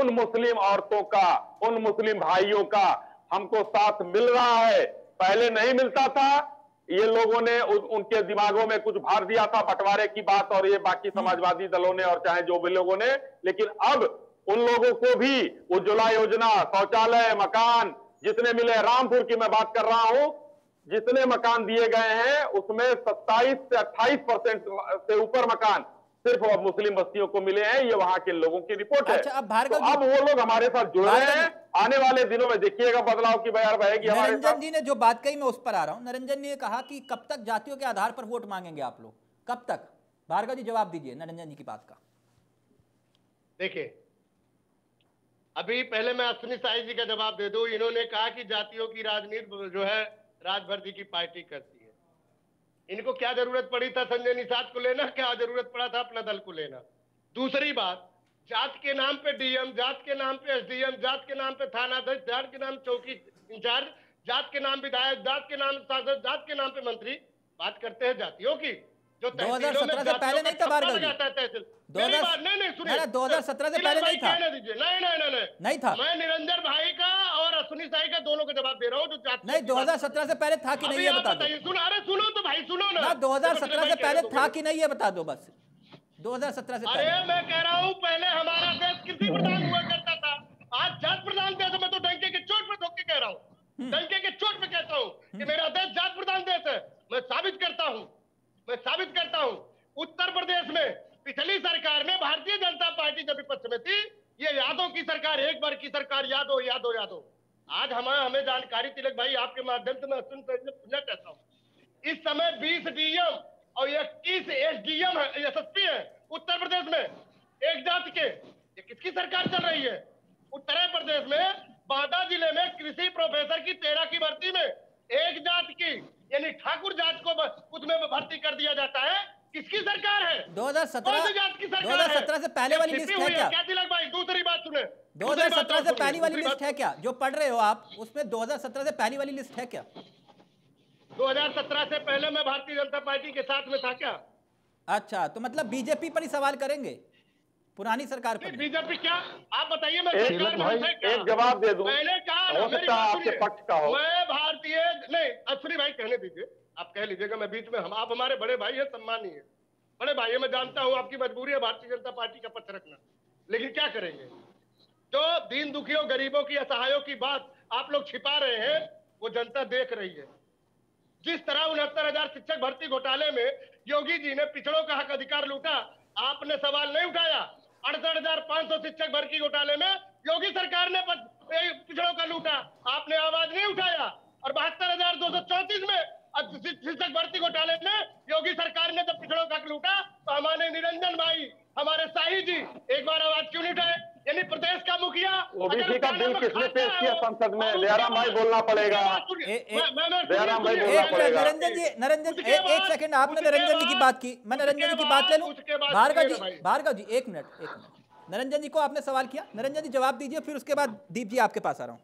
उन मुस्लिम औरतों का उन मुस्लिम भाइयों का हमको साथ मिल रहा है। पहले नहीं मिलता था ये लोगों ने उ, उनके दिमागों में कुछ भार दिया था बंटवारे की बात और ये बाकी समाजवादी दलों ने और चाहे जो भी लोगों ने लेकिन अब उन लोगों को भी उज्ज्वला योजना शौचालय मकान जितने मिले रामपुर की मैं बात कर रहा हूँ जितने मकान दिए गए हैं उसमें 27 से 28 परसेंट से ऊपर मकान। सिर्फ़ अब मुस्लिम बस्तियों को मिले हैं ये वहाँ के लोगों की रिपोर्ट है। अच्छा, अब भार्गव तो अब वो लोग हमारे साथ जुड़ रहे हैं। आने वाले दिनों में देखिएगा बदलाव की बयार बहेगी हमारे निरंजन साथ। जी ने जो बात कही मैं उस पर आ रहा हूँ। निरंजन जी ने कहा कि कब तक जातियों के आधार पर वोट मांगेंगे आप लोग? कब तक? भार्गव जी जवाब दीजिए निरंजन जी की बात का। देखिए अभी पहले मैं अश्विनी साई जी का जवाब दे दू। इन्होंने कहा कि जातियों की राजनीति जो है राजभर जी की पार्टी करती है। इनको क्या ज़रूरत पड़ी था संजय निषाद को लेना, क्या ज़रूरत पड़ा था अपना दल को लेना? दूसरी बात, जात के नाम पे डीएम, जात के नाम पे एसडीएम, जात के नाम पे थानाध्यक्ष जात के नाम चौकी इंचार्ज, जात के नाम विधायक, जात के नाम सांसद, जात के नाम पे मंत्री, बात करते हैं जातियों की। तहसीलों में 2017 से पहले नहीं था भार्गव जी। लगाता है तहसील। 2000 मेरी नहीं नहीं सुनिए। ना, ना, 2017 से पहले नहीं था। नहीं नहीं नहीं नहीं। नहीं था। मैं निरंजन भाई का और अश्विनी साई का दोनों का जवाब दे रहा हूँ जो नहीं की बात- 2017 से पहले था कि नहीं ये बता दो। सुनो अरे सुनो तो भाई सुनो ना। ना 2017 से पहले था दो कि नहीं ये बता दो बस। 2017 से अरे पहले। मैं कह रहा हूँ पहले हमारा देश कृषि प्रधान हुआ करता था। आज जात प्रधान देश मैं तो डंके के चोट पे धोख कह रहा हूँ। डंके के चोट पे कहता हूँ कि मेरा देश जात प्रधान देश है। मैं साबित करता हूँ मैं साबित करता हूँ उत्तर प्रदेश में पिछली सरकार में भारतीय जनता पार्टी जब विपक्ष में थी ये यादव की सरकार एक बार की सरकार यादव यादव यादव आज हमारे हमें जानकारी तिलक भाई आपके माध्यम से मैं सुन कहता हूँ। इस समय 20 डीएम और इक्कीस एस डीएम है, है उत्तर प्रदेश में एक जात के। ये किसकी सरकार चल रही है? उत्तर प्रदेश में बांदा ज़िले में कृषि प्रोफेसर की तेरह की भर्ती में एक जात की। यानी ठाकुर जात को उसमें भर्ती कर दिया जाता है। किसकी सरकार है? 2017 कौन सी जात की सरकार है? 2017 से पहले वाली लिस्ट है क्या? क्या तिलक भाई दूसरी बात सुने। दूसरी बात 2017 और से पहली वाली लिस्ट है क्या? जो पढ़ रहे हो आप उसमें 2017 से पहली वाली लिस्ट है क्या? 2017 से पहले मैं भारतीय जनता पार्टी के साथ में था क्या? अच्छा तो मतलब बीजेपी पर ही सवाल करेंगे? पुरानी सरकार पर बीजेपी क्या? आप बताइए मैं सरकार में? एक जवाब दे दूँ। मैंने कहा आपके। पक्ष का हो। मैं भारतीय नहीं अश्विनी भाई कहने दीजिए। आप कह लीजिएगा, मैं बीच में, हम, आप हमारे बड़े भाई है सम्मानीय है बड़े भाई है, मैं जानता हूँ आपकी मजबूरी है भारतीय जनता पार्टी का पक्ष रखना। लेकिन क्या करेंगे? जो दीन दुखियों, गरीबों की, असहायों की बात आप लोग छिपा रहे हैं, वो जनता देख रही है। जिस तरह उनहत्तर हज़ार शिक्षक भर्ती घोटाले में योगी जी ने पिछड़ों का हक अधिकार लूटा, आपने सवाल नहीं उठाया। अड़सठ हज़ार पाँच सौ शिक्षक भर्ती घोटाले में योगी सरकार ने पिछड़ों का लूटा। आपने आवाज़ नहीं उठाया। और बहत्तर हज़ार दो सौ चौतीस में शिक्षक भर्ती घोटाले में योगी सरकार ने जब पिछड़ों का लूटा तो हमारे निरंजन भाई हमारे शाही जी एक बार आवाज़ क्यों नहीं उठाए यानी प्रदेश का मुखिया ओबीसी का बिल किसने पेश किया संसद में? दयाराम भाई बोलना पड़ेगा। दयाराम भाई बोलना एक सुनिए, मिनट पड़ेगा। निरंजन जी निरंजन एक सेकंड आपने निरंजन जी की बात की मैं निरंजन जी की बात ले लूँ भार्गव जी। भार्गव जी एक मिनट एक मिनट निरंजन जी को आपने सवाल किया निरंजन जी जवाब दीजिए फिर उसके बाद दीप जी आपके पास आ रहा हूँ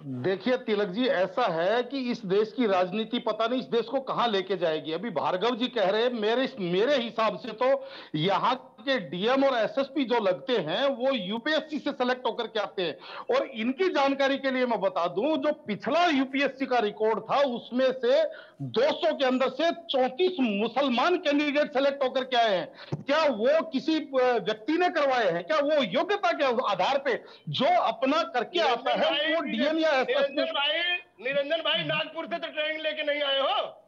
देखिए तिलक जी, ऐसा है कि इस देश की राजनीति पता नहीं इस देश को कहाँ लेके जाएगी। अभी भार्गव जी कह रहे हैं, मेरे मेरे हिसाब से तो यहाँ के डीएम और एसएसपी जो लगते हैं वो यूपीएससी से सेलेक्ट होकर के आते हैं। और इनकी जानकारी के लिए मैं बता दूँ जो पिछला यूपीएससी का रिकॉर्ड था उसमें से 200 के अंदर से 34 मुसलमान कैंडिडेट सेलेक्ट होकर के आए हैं। क्या वो किसी व्यक्ति ने करवाए हैं? क्या वो योग्यता के आधार पे जो अपना करके आता है वो डीएम या एसएसपी निरंजन भाई निरंजन भाई नागपुर से तो ट्रेनिंग लेके नहीं आए हो?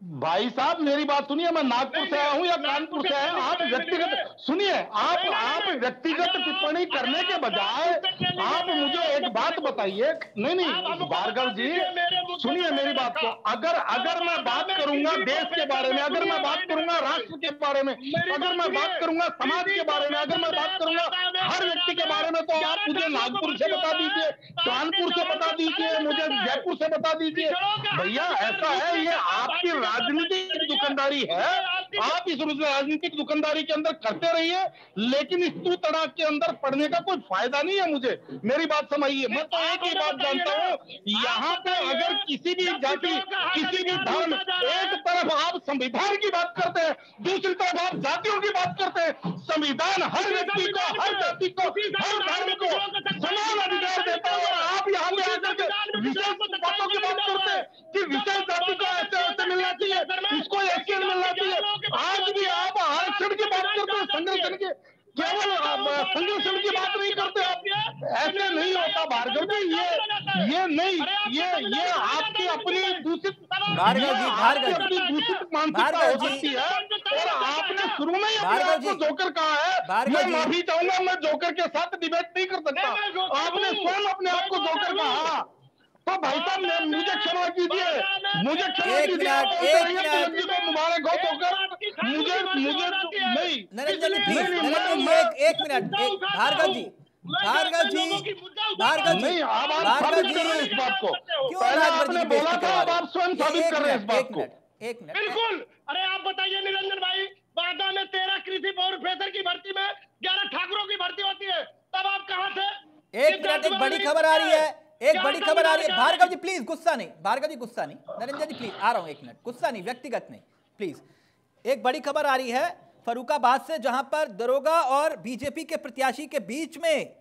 भाई साहब मेरी बात सुनिए मैं नागपुर से आया हूँ या कानपुर से आया आप व्यक्तिगत सुनिए आप आप व्यक्तिगत टिप्पणी करने के बजाय आप मुझे एक बात बताइए। नहीं नहीं। भार्गव जी सुनिए मेरी बात को। अगर अगर मैं बात करूँगा देश के बारे में अगर मैं बात करूँगा राष्ट्र के बारे में अगर मैं बात करूँगा समाज के बारे में अगर मैं बात करूँगा हर व्यक्ति के बारे में तो आप मुझे नागपुर से बता दीजिए कानपुर से बता दीजिए मुझे जयपुर से बता दीजिए। भैया ऐसा है ये आपकी राजनीतिक दुकानदारी है। आप इस राजनीतिक दुकानदारी के अंदर करते रहिए, लेकिन इस तू तड़ाक के अंदर पढ़ने का कोई फ़ायदा नहीं है मुझे। मेरी बात समझिए। मैं तो एक ही बात जानता हूँ, यहाँ पे अगर किसी भी जाति, किसी भी धर्म, एक तरफ़ आप संविधान की बात करते हैं, दूसरी तरफ़ आप जातियों की बात करते हैं, संविधान हर व्यक्ति को, हर जाति को, हर धर्म को समान अधिकार देता है। और आप यहाँ पे आकर के विशेष बातों की बात करते हैं कि विशेष जाति को ऐसे ऐसे मिलना चाहिए इसको ऐसे मिलना चाहिए आज भी आप आरक्षण की बात करते हैं संरक्षण की केवल आप संरक्षण की बात नहीं करते आप ऐसे नहीं होता भार्गव जी ये ये नहीं ये ये आपकी अपनी दूषित भार्गव जी, भार्गव जी। अपनी दूषित मानसिकता हो सकती है और आपने शुरू में ही अपने भार्गव आप को जोकर कहा है मैं माफ़ी चाहूँगा मैं जोकर के साथ डिबेट नहीं कर सकता आपने स्वयं अपने आप को जोकर कहा तो भाई साहब मुझे क्षमा कीजिए। मुझे क्षमा कीजिए। मुबारक हो जोकर मुझे मुझे नहीं। जी जी एक एक मिनट। भार्गव जी भार्गव जी भार्गव जी नहीं आप आप भार्गव साबित जी कर रहे हैं इस बात को। क्यों पहले आपने बोला था अब आप स्वयं साबित कर रहे हैं इस बात को। एक मिनट। बिल्कुल। अरे आप बताइए निरंजन भाई बांदा में तेरह कृषि प्रोफेसर की भर्ती में ग्यारह ठाकुरों की भर्ती होती है। तब आप कहाँ थे एक मिनट एक बड़ी खबर आ रही है। एक बड़ी खबर आ रही है। भार्गव जी प्लीज़ गुस्सा नहीं। भार्गव जी गुस्सा नहीं। नरेंद्र जी प्लीज़ आ रहा हूँ एक मिनट गुस्सा नहीं व्यक्तिगत नहीं। प्लीज़ एक बड़ी खबर आ रही है फरूखाबाद से जहाँ पर दरोगा और बीजेपी के प्रत्याशी के बीच में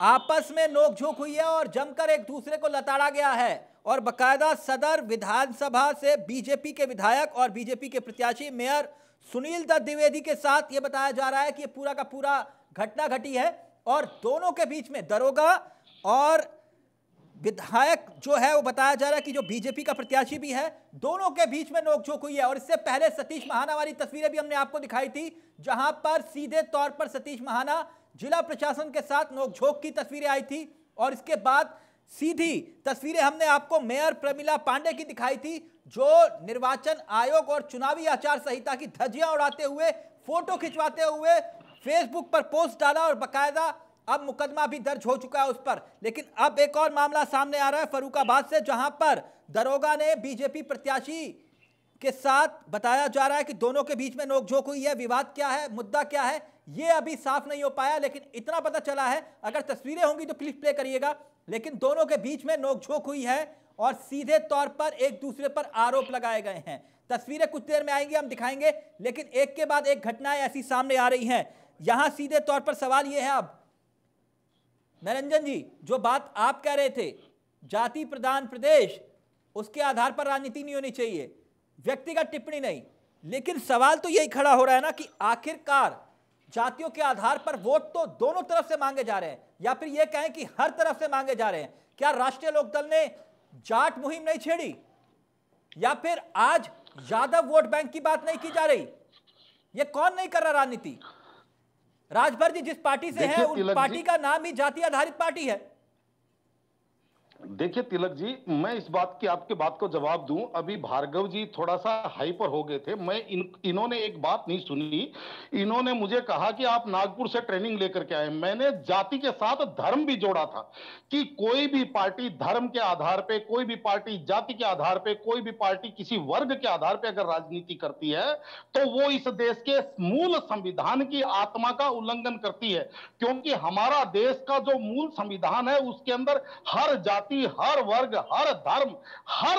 आपस में नोकझोंक हुई है और जमकर एक दूसरे को लताड़ा गया है और बकायदा सदर विधानसभा से बीजेपी के विधायक और बीजेपी के प्रत्याशी मेयर सुनील दत्त द्विवेदी के साथ यह बताया जा रहा है कि ये पूरा का पूरा घटना घटी है और दोनों के बीच में दरोगा और विधायक जो है, वो बताया जा रहा है कि जो बीजेपी का प्रत्याशी भी है, दोनों के बीच में नोकझोंक हुई है। और इससे पहले सतीश महाना वाली तस्वीरें भी हमने आपको दिखाई थी, जहाँ पर सीधे तौर पर सतीश महाना जिला प्रशासन के साथ नोकझोंक की तस्वीरें आई थी। और इसके बाद सीधी तस्वीरें हमने आपको मेयर प्रमिला पांडे की दिखाई थी, जो निर्वाचन आयोग और चुनावी आचार संहिता की धज्जियाँ उड़ाते हुए, फ़ोटो खिंचवाते हुए, फेसबुक पर पोस्ट डाला और बकायदा अब मुकदमा भी दर्ज हो चुका है उस पर। लेकिन अब एक और मामला सामने आ रहा है फरूखाबाद से, जहाँ पर दरोगा ने बीजेपी प्रत्याशी के साथ बताया जा रहा है कि दोनों के बीच में नोकझोंक हुई है। विवाद क्या है? मुद्दा क्या है? ये अभी साफ़ नहीं हो पाया, लेकिन इतना पता चला है। अगर तस्वीरें होंगी तो प्लीज़ प्ले करिएगा। लेकिन दोनों के बीच में नोकझोंक हुई है और सीधे तौर पर एक दूसरे पर आरोप लगाए गए हैं। तस्वीरें कुछ देर में आएँगी, हम दिखाएँगे, लेकिन एक के बाद एक घटनाएँ ऐसी सामने आ रही हैं। यहाँ सीधे तौर पर सवाल यह है अब निरंजन जी, जो बात आप कह रहे थे, जाति प्रधान प्रदेश, उसके आधार पर राजनीति नहीं होनी चाहिए। व्यक्तिगत टिप्पणी नहीं। लेकिन सवाल तो यही खड़ा हो रहा है ना कि आखिरकार जातियों के आधार पर वोट तो दोनों तरफ़ से मांगे जा रहे हैं, या फिर यह कहें कि हर तरफ़ से मांगे जा रहे हैं। क्या राष्ट्रीय लोकदल ने जाट मुहिम नहीं छेड़ी? या फिर आज यादव वोट बैंक की बात नहीं की जा रही? ये कौन नहीं कर रहा राजनीति? राजभर जी जिस पार्टी से है उस पार्टी का नाम ही जाति आधारित पार्टी है। देखिए तिलक जी, मैं इस बात की, आपके बात को जवाब दूँ। अभी भार्गव जी थोड़ा सा हाइपर हो गए थे। मैं इन, इन्होंने एक बात नहीं सुनी। इन्होंने मुझे कहा कि आप नागपुर से ट्रेनिंग लेकर के आए। मैंने जाति के साथ धर्म भी जोड़ा था कि कोई भी पार्टी धर्म के आधार पे, कोई भी पार्टी जाति के आधार पे, कोई भी पार्टी किसी वर्ग के आधार पे अगर राजनीति करती है तो वो इस देश के मूल संविधान की आत्मा का उल्लंघन करती है। क्योंकि हमारा देश का जो मूल संविधान है, उसके अंदर हर जाति जाति, हर वर्ग, हर धर्म, हर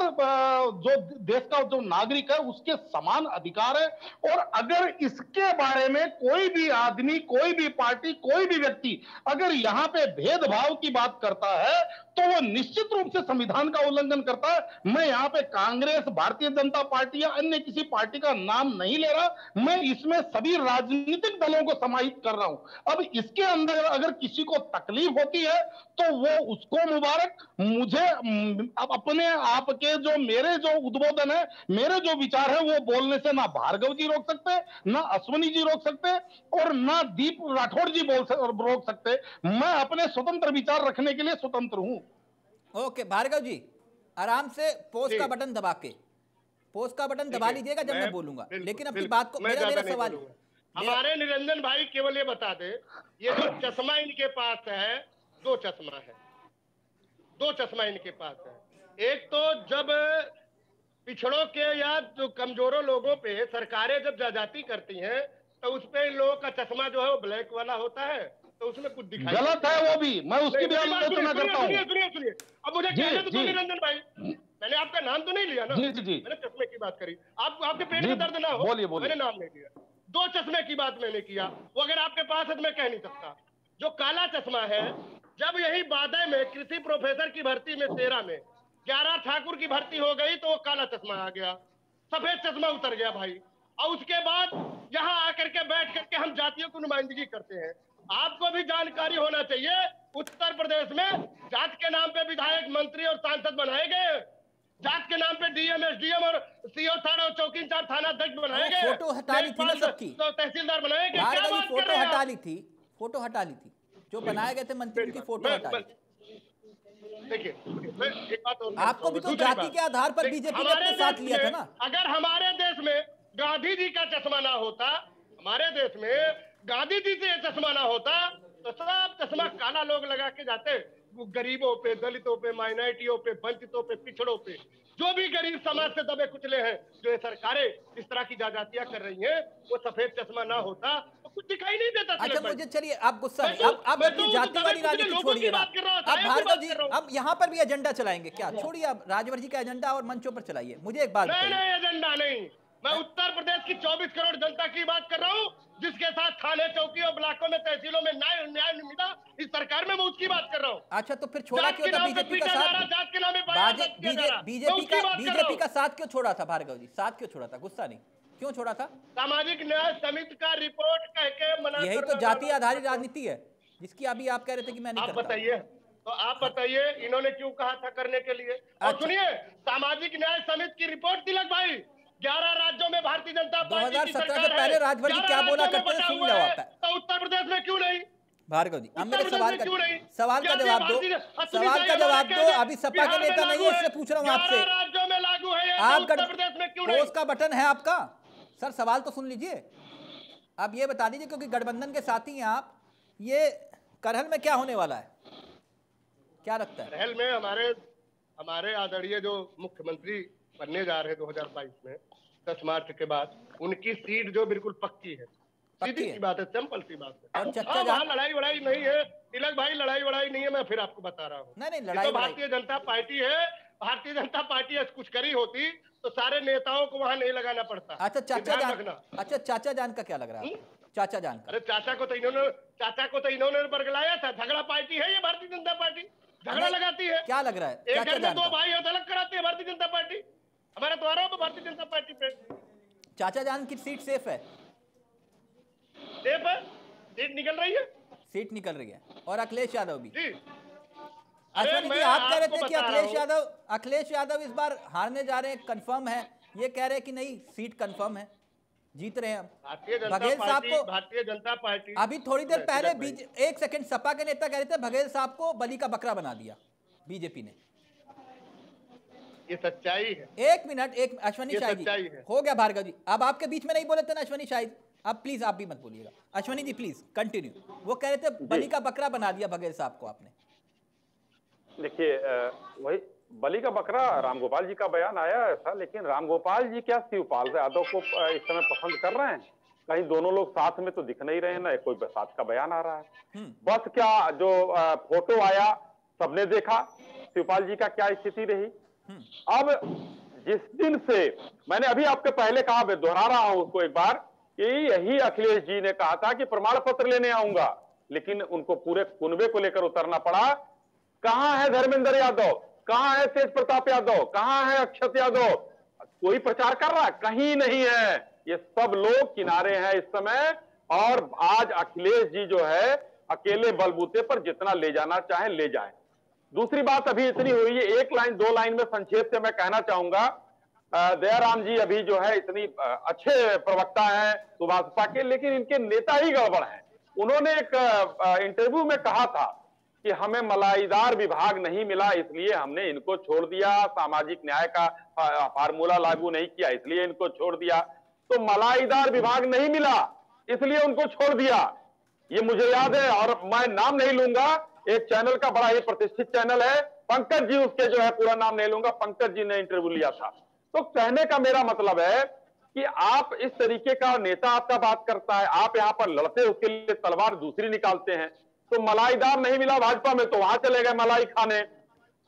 जो देश का जो नागरिक है, उसके समान अधिकार है। और अगर इसके बारे में कोई भी आदमी, कोई भी पार्टी, कोई भी व्यक्ति अगर यहाँ पे भेदभाव की बात करता है तो वो निश्चित रूप से संविधान का उल्लंघन करता है। मैं यहाँ पे कांग्रेस, भारतीय जनता पार्टी या अन्य किसी पार्टी का नाम नहीं ले रहा। मैं इसमें सभी राजनीतिक दलों को समाहित कर रहा हूँ। अब इसके अंदर अगर किसी को तकलीफ़ होती है तो वो उसको मुबारक। मुझे, अब अपने आप के जो मेरे जो उद्बोधन है, मेरे जो विचार है, वो बोलने से ना भार्गव जी रोक सकते, ना अश्वनी जी रोक सकते और ना दीप राठौर जी बोल रोक सकते। मैं अपने स्वतंत्र विचार रखने के लिए स्वतंत्र हूँ। ओके भार्गव जी आराम से पोस्ट का बटन दबा के। पोस्ट का बटन दबा लीजिएगा जब मैं बोलूँगा। लेकिन अपनी बात को मेरा मेरा सवाल हमारे निरंजन भाई केवल ये बता दे ये जो चश्मा इनके पास है दो चश्मा है। दो चश्मा इनके पास है। एक तो जब पिछड़ों के या जो कमजोरों लोगों पे सरकारें जब जाजाती करती हैं तो उस पे इन लोगों का चश्मा जो है वो ब्लैक वाला होता है। तो उसमें कुछ दिखाई गलत है वो भी। मैं उसकी भी आलोचना करता हूँ। अब मुझे कहने तो निरंजन भाई। मैंने आपका नाम तो नहीं लिया ना। जी जी मैंने चश्मे की बात करी। आप आपके पेट में दर्द ना हो बोलिए बोलिए। मैंने नाम नहीं लिया। दो चश्मे की बात मैंने किया। वो अगर आपके पास है तो मैं कह नहीं सकता। जो काला चश्मा है जब यही बादे में कृषि प्रोफेसर की भर्ती में तेरह में ग्यारह ठाकुर की भर्ती हो गई तो वो काला चश्मा आ गया। सफ़ेद चश्मा उतर गया भाई। और उसके बाद यहाँ आकर के बैठ करके हम जातियों की नुमाइंदगी करते हैं। आपको भी जानकारी होना चाहिए उत्तर प्रदेश में जात के नाम पे विधायक मंत्री और सांसद बनाए गए जात के नाम पे डीएम एसडीएम और सीओ थाना और चौकी इंचार्ज थाना अध्यक्ष बनाए गए फ़ोटो हटा ली थी ना सबकी। तो तहसीलदार बनाए गए फ़ोटो हटा ली थी फ़ोटो हटा ली थी। जो बनाए गए थे मंत्री की फ़ोटो हटा ली देखिए आपको भी तो जाति के आधार पर बीजेपी ने अपने साथ लिया था ना। अगर हमारे देश में गांधी जी का चश्मा ना होता हमारे देश में गांधी जी से चश्मा ना होता तो सब चश्मा काला लोग लगा के जाते गरीबों पे दलितों पे माइनॉरिटियों पे वंचितों पे पिछड़ों पे। जो भी गरीब समाज से दबे कुचले हैं जो ये सरकारें इस तरह की जातियाँ कर रही हैं वो सफ़ेद चश्मा ना होता तो कुछ दिखाई नहीं देता अच्छा मुझे चलिए आप गुस्सा नहीं अब अब अपनी जाति वाली राजनीति छोड़िए अब भार्गव जी अब यहाँ पर भी एजेंडा चलाएँगे क्या? छोड़िए अब राजवर जी का एजेंडा और मंचों पर चलाइए। मुझे एक बात नहीं एजेंडा नहीं। मैं उत्तर प्रदेश की 24 करोड़ जनता की बात कर रहा हूँ जिसके साथ थाने चौकी और ब्लॉकों में तहसीलों में न्याय न्याय मिला इस सरकार में मैं उसकी बात कर रहा हूँ। अच्छा तो फिर छोड़ा क्यों था बीजेपी का साथ? बीजेपी का बीजेपी का साथ क्यों छोड़ा था भार्गव जी? साथ क्यों छोड़ा था? गुस्सा नहीं। क्यों छोड़ा था? सामाजिक न्याय समिति का रिपोर्ट कह के यही तो जाति आधारित राजनीति है जिसकी अभी आप कह रहे थे कि मैं नहीं आप बताइए तो आप बताइए इन्होंने क्यों कहा था करने के लिए? और अच्छा। सुनिए सामाजिक न्याय समिति की रिपोर्ट तिलक भाई। ग्यारह राज्यों में भारतीय जनता पार्टी की सरकार से पहले राजभर जी क्या बोला करते थे सुन आप तो उत्तर प्रदेश में क्यों नहीं? भार्गव जी अब मेरे सवाल का? सवाल का जवाब दो। सवाल का जवाब दो। अभी सपा के नेता नहीं है है, इसलिए पूछ रहा हूँ आपसे। राज्यों में लागू है आप उत्तर गठ प्रदेश में क्यों पोस्ट नहीं का बटन है आपका। सर सवाल तो सुन लीजिए। आप ये बता दीजिए क्योंकि गठबंधन के साथी हैं आप ये करहल में क्या होने वाला है? क्या लगता है? रहल में हमारे हमारे आदरणीय जो मुख्यमंत्री बनने जा रहे हैं 2022 में 10 मार्च के बाद उनकी सीट जो बिल्कुल पक्की है। सीधी सी बात है सिंपल सी बात है। हाँ, वहाँ लड़ाई वड़ाई नहीं है। तिलक भाई लड़ाई वड़ाई नहीं है मैं फिर आपको बता रहा हूँ। नहीं नहीं तो भारतीय जनता पार्टी है। भारतीय जनता पार्टी कुछ करी होती तो सारे नेताओं को वहाँ नहीं लगाना पड़ता। अच्छा चाचा जान अच्छा चाचा जान का क्या लग रहा है चाचा जान का। अरे चाचा को तो इन्होंने चाचा को तो इन्होंने बरगलाया था। झगड़ा पार्टी है ये भारतीय जनता पार्टी। झगड़ा लगाती है। क्या लग रहा है? एक घर में दो भाई अलग कराती है भारतीय जनता पार्टी। हमारे द्वारा तो भारतीय जनता पार्टी पे। चाचा जान की सीट सेफ़ है? सेफ़ है? सीट निकल रही है? सीट निकल रही है। और अखिलेश यादव भी। जी। अश्वनी जी आप कह रहे थे कि अखिलेश यादव अखिलेश यादव इस बार हारने जा रहे हैं कंफर्म है। ये कह रहे हैं कि नहीं सीट कंफर्म है। जीत रहे हैं हम। बघेल साहब को भारतीय जनता पार्टी। अभी थोड़ी देर पहले एक सेकंड सपा के नेता कह रहे थे बघेल साहब को बलि का बकरा बना दिया बीजेपी ने। ये सच्चाई है। एक मिनट एक अश्वनी ये शाही जी। हो। गया भार्गव जी। अब आपके बीच में नहीं बोले थे ना अश्वनी शाही अब प्लीज़ आप भी मत बोलिएगा। अश्वनी जी प्लीज़ कंटिन्यू वो कह रहे थे बलि का बकरा बना दिया बघेल साहब को आपने। देखिए वही बलि का बकरा रामगोपाल जी का बयान आया ऐसा लेकिन रामगोपाल जी क्या शिवपाल यादव को इस समय पसंद कर रहे हैं? कहीं दोनों लोग साथ में तो दिख नहीं रहे ना कोई साथ का बयान आ रहा है। हम्म। बस क्या जो फ़ोटो आया सबने देखा शिवपाल जी का क्या स्थिति रही? अब जिस दिन से मैंने अभी आपके पहले कहा, मैं दोहरा रहा हूँ उसको एक बार, कि यही अखिलेश जी ने कहा था कि प्रमाण पत्र लेने आऊँगा, लेकिन उनको पूरे कुनबे को लेकर उतरना पड़ा। कहाँ है धर्मेंद्र यादव? कहाँ है तेज प्रताप यादव? कहाँ है अक्षत यादव? कोई प्रचार कर रहा कहीं नहीं है। ये सब लोग किनारे हैं इस समय, और आज अखिलेश जी जो है, अकेले बलबूते पर जितना ले जाना चाहे, ले जाए। दूसरी बात अभी इतनी हुई है, एक लाइन, दो लाइन में संक्षेप से मैं कहना चाहूँगा। दयाराम जी अभी जो है इतनी अच्छे प्रवक्ता हैं सुभाषपा के लेकिन इनके नेता ही गड़बड़ हैं। उन्होंने एक इंटरव्यू में कहा था कि हमें मलाईदार विभाग नहीं मिला, इसलिए हमने इनको छोड़ दिया, सामाजिक न्याय का फार्मूला लागू नहीं किया, इसलिए इनको छोड़ दिया। तो मलाईदार विभाग नहीं मिला, इसलिए उनको छोड़ दिया। ये मुझे याद है और मैं नाम नहीं लूँगा एक चैनल का बड़ा ही प्रतिष्ठित चैनल है। पंकज जी उसके जो है पूरा नाम नहीं लूँगा। पंकज जी ने इंटरव्यू लिया था। तो कहने का मेरा मतलब है कि आप इस तरीके का नेता आपका बात करता है। आप यहाँ पर लड़ते उसके लिए तलवार दूसरी निकालते हैं। तो मलाईदार नहीं मिला भाजपा में तो वहाँ चले गए मलाई खाने।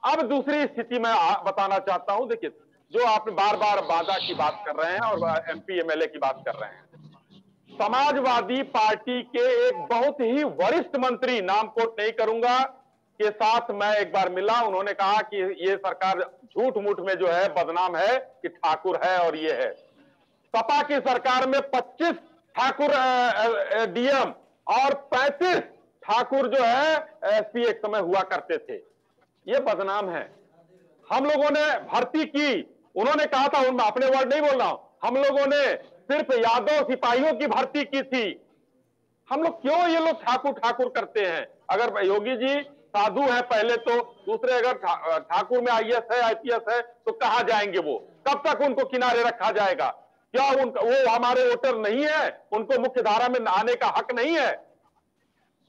अब दूसरी स्थिति में बताना चाहता हूँ। देखिए, जो आप बार बार वादा की बात कर रहे हैं और एमपी एमएलए की बात कर रहे हैं समाजवादी पार्टी के एक बहुत ही वरिष्ठ मंत्री नाम कोट नहीं करूँगा। के साथ मैं एक बार मिला, उन्होंने कहा कि ये सरकार झूठ मूठ में जो है बदनाम है, कि ठाकुर है और ये है। सपा की सरकार में 25 ठाकुर डीएम और 35 ठाकुर जो है, एसपी एक समय हुआ करते थे। ये बदनाम है। हम लोगों ने भर्ती की। उन्होंने कहा था उनमें अपने वर्ड नहीं बोल रहा हूँ। हम लोगों ने सिर्फ़ यादव सिपाहियों की भर्ती की थी। हम लोग क्यों ये लोग ठाकुर ठाकुर करते हैं? अगर योगी जी साधु है पहले तो दूसरे अगर ठाकुर में आईएएस है आईपीएस है तो कहा जाएँगे वो? कब तक उनको किनारे रखा जाएगा? क्या उनका वो हमारे वोटर नहीं है? उनको मुख्य धारा में आने का हक नहीं है?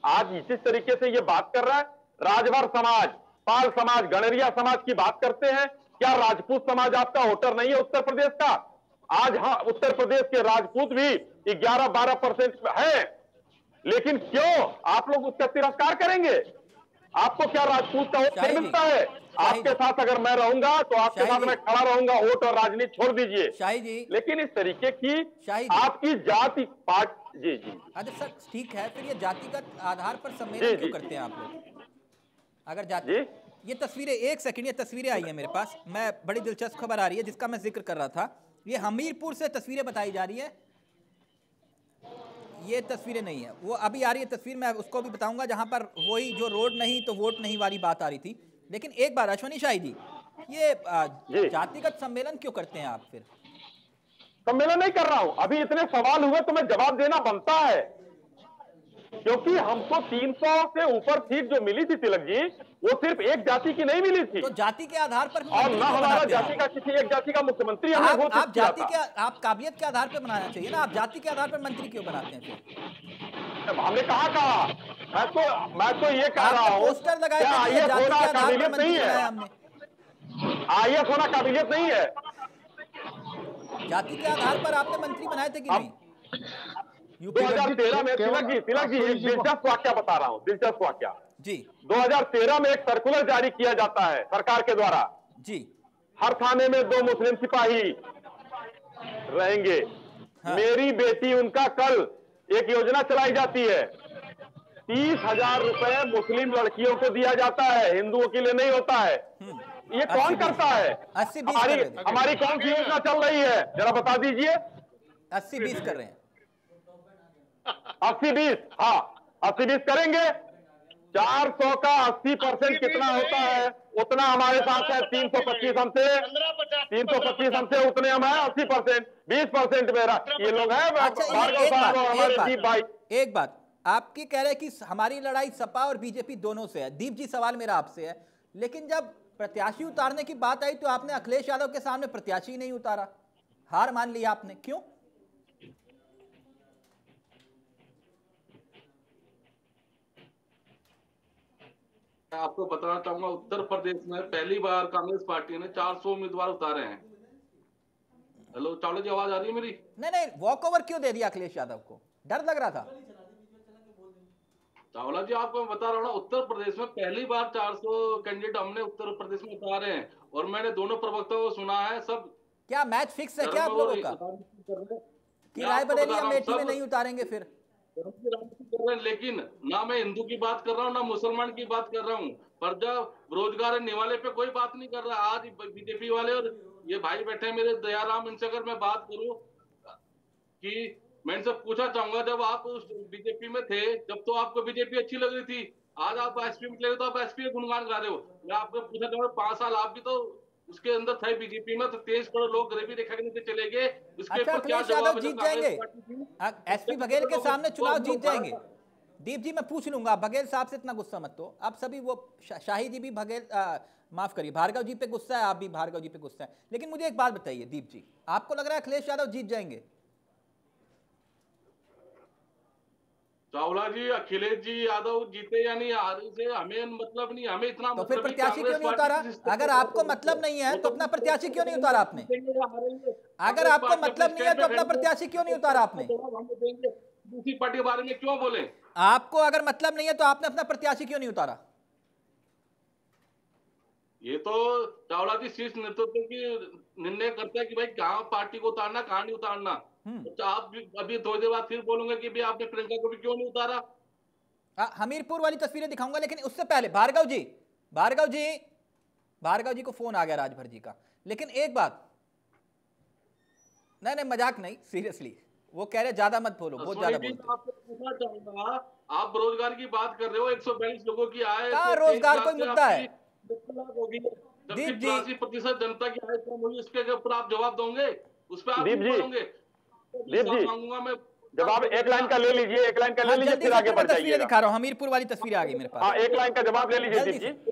आज इसी तरीके से ये बात कर रहा है। राजभर समाज, पाल समाज, गणरिया समाज की बात करते हैं। क्या राजपूत समाज आपका वोटर नहीं है उत्तर प्रदेश का? आज हाँ उत्तर प्रदेश के राजपूत भी 11-12 परसेंट है। लेकिन क्यों? आप लोग उसका तिरस्कार करेंगे। आपको क्या राजपूत का वोट नहीं मिलता है? आपके साथ अगर मैं रहूँगा तो आपके साथ। मैं खड़ा रहूँगा वोट और राजनीति छोड़ दीजिए। शाही जी लेकिन इस तरीके की आपकी जाति पार्ट जी जी। अरे सर ठीक है फिर ये जातिगत आधार पर सम्मेलन क्यों। करते हैं आप लोग? अगर जाति ये तस्वीरें एक सेकंड ये तस्वीरें आई है मेरे पास। मैं बड़ी दिलचस्प खबर आ रही है जिसका मैं ज़िक्र कर रहा था। ये हमीरपुर से तस्वीरें बताई जा रही है। ये तस्वीरें नहीं है। वो अभी आ रही है तस्वीर मैं उसको भी बताऊँगा जहाँ पर वही जो रोड नहीं तो वोट नहीं वाली बात आ रही थी। लेकिन एक बार अश्वनी शाही जी ये जातिगत सम्मेलन क्यों करते हैं आप फिर? सम्मेलन नहीं कर रहा हूँ। अभी इतने सवाल हुए तो मैं जवाब देना बनता है। क्योंकि हमको 300 से ऊपर सीट जो मिली थी तिलक जी वो सिर्फ़ एक जाति की नहीं मिली थी। तो जाति के आधार पर और न हमारा जाति का किसी एक जाति का मुख्यमंत्री हमने आप आप जाति के आप काबिलियत के आधार पर बनाना चाहिए ना। आप जाति के आधार पर मंत्री क्यों बनाते हैं फिर? हमने कहा कहा मैं तो मैं तो ये कह रहा हूँ पोस्टर लगाए क्या थे कि ये आईएएस जाति होना के आधार पर काबिलियत नहीं है? हमने। आईएएस होना काबिलियत नहीं है। जाति के आधार पर आपने मंत्री बनाए थे कि नहीं? यूपी में 2013 में तिलक जी तिलक जी दिलचस्प वाक्य बता रहा हूँ दिलचस्प वाक्य। जी। 2013 में एक सर्कुलर जारी किया जाता है सरकार के द्वारा। जी। हर थाने में दो मुस्लिम सिपाही रहेंगे। हाँ। मेरी बेटी उनका कल एक योजना चलाई जाती है। तीस हज़ार रुपए मुस्लिम लड़कियों को दिया जाता है हिंदुओं के लिए नहीं होता है। ये कौन करता है? हमारी। हमारी कौन सी योजना चल रही है? जरा बता दीजिए। अस्सी बीस कर रहे हैं। अस्सी बीस हाँ। अस्सी बीस करेंगे। चार सौ का अस्सी परसेंट कितना होता है उतना हमारे साथ है तीन सौ पच्चीस हमसे। तीन सौ पच्चीस हमसे उतने हम हैं अस्सी परसेंट बीस परसेंट मेरा। ये लोग हैं अच्छा एक बात आपकी कह रहे हैं कि हमारी लड़ाई सपा और बीजेपी दोनों से है। दीप जी सवाल मेरा आपसे है। लेकिन जब प्रत्याशी उतारने की बात आई तो आपने अखिलेश यादव के सामने प्रत्याशी नहीं उतारा। हार मान लिया आपने क्यों? मैं आपको बताना चाहूँगा उत्तर प्रदेश में पहली बार कांग्रेस पार्टी ने 400 उम्मीदवार उतारे हैं। हेलो चावला जी आवाज़ आ रही है मेरी? नहीं नहीं वॉक ओवर क्यों दे दिया अखिलेश यादव को? डर लग रहा था। चावला जी आपको मैं बता रहा हूँ उत्तर प्रदेश में पहली बार 400 कैंडिडेट हमने उत्तर प्रदेश में उतारे हैं और मैंने दोनों प्रवक्ताओं को सुना है सब क्या मैच फिक्स है क्या आप लोगों का। कि रायबरेली अमेठी में नहीं उतारेंगे फिर? कर रहे हैं, लेकिन ना मैं हिंदू की बात कर रहा हूँ, ना मुसलमान की बात कर रहा हूँ। पर जब रोज़गार निवाले पे कोई बात नहीं कर रहा। आज बीजेपी वाले और ये भाई बैठे मेरे, दयाराम, इनसे अगर मैं बात करूँ, कि मैं इनसे पूछा चाहूँगा, जब आप उस बीजेपी में थे, जब तो आपको बीजेपी अच्छी लग रही थी। आज आप एसपी में तो आप एसपी गुणगान गा रहे हो। मैं आपको पूछा चाहूँगा, पाँच साल आप भी तो उसके अंदर थे बीजेपी में तो तेईस करोड़ लोग गरीबी रेखा के नीचे चले गए। उसके अच्छा, ऊपर क्या अखिलेश जवाब यादव जीत जाएँगे? एस पी एसपी बघेल के सामने चुनाव जीत जाएँगे। दीप जी मैं पूछ लूँगा बघेल साहब से इतना गुस्सा मत तो आप सभी वो शाही जी भी बघेल माफ़ करिए भार्गव जी पे गुस्सा है आप भी भार्गव जी पे गुस्सा है। लेकिन मुझे एक बात बताइए दीप जी आपको लग रहा है अखिलेश यादव जीत जाएँगे? चावला जी अखिलेश जी यादव जीते या नहीं हारे से हमें मतलब नहीं हमें इतना तो फिर मतलब प्रत्याशी क्यों नहीं उतारा? अगर आपको मतलब नहीं है तो अपना प्रत्याशी क्यों नहीं उतारा आपने। अगर आपको मतलब नहीं है तो अपना प्रत्याशी क्यों नहीं उतारा आपने? दूसरी पार्टी के बारे में क्यों बोले? आपको अगर मतलब नहीं है तो आपने अपना प्रत्याशी क्यों नहीं उतारा? ये तो चावला जी शीर्ष नेतृत्व की निर्णय करता है कि भाई कहाँ पार्टी को उतारना कहाँ नहीं उतारना। तो आप अभी थोड़ी देर बाद फिर बोलोगे कि भाई आपने प्रियंका को भी क्यों नहीं उतारा हाँ, हमीरपुर वाली तस्वीरें दिखाऊँगा लेकिन उससे पहले भार्गव जी भार्गव जी भार्गव जी को फ़ोन आ गया राजभर जी का लेकिन एक बात नहीं नहीं मज़ाक नहीं सीरियसली वो कह रहे ज़्यादा मत बोलो बहुत ज़्यादा हो। आपसे पूछना चाहूँगा आप रोज़गार की बात कर रहे हो 142 लोगों की आय तो रोज़गार कोई मुद्दा है? दीप जी। प्रतिशत जनता की आय कम हुई उसके ऊपर आप जवाब दोगे उस पर आप। बोलोगे दीप जी। जवाब एक लाइन का ले लीजिए एक लाइन का ले हाँ, लीजिए फिर आगे बढ़ तस्वीरें जाइएगा। दिखा रहा हूँ हमीरपुर वाली तस्वीरें आ गई मेरे हाँ पास एक लाइन का जवाब ले लीजिए दीप जी।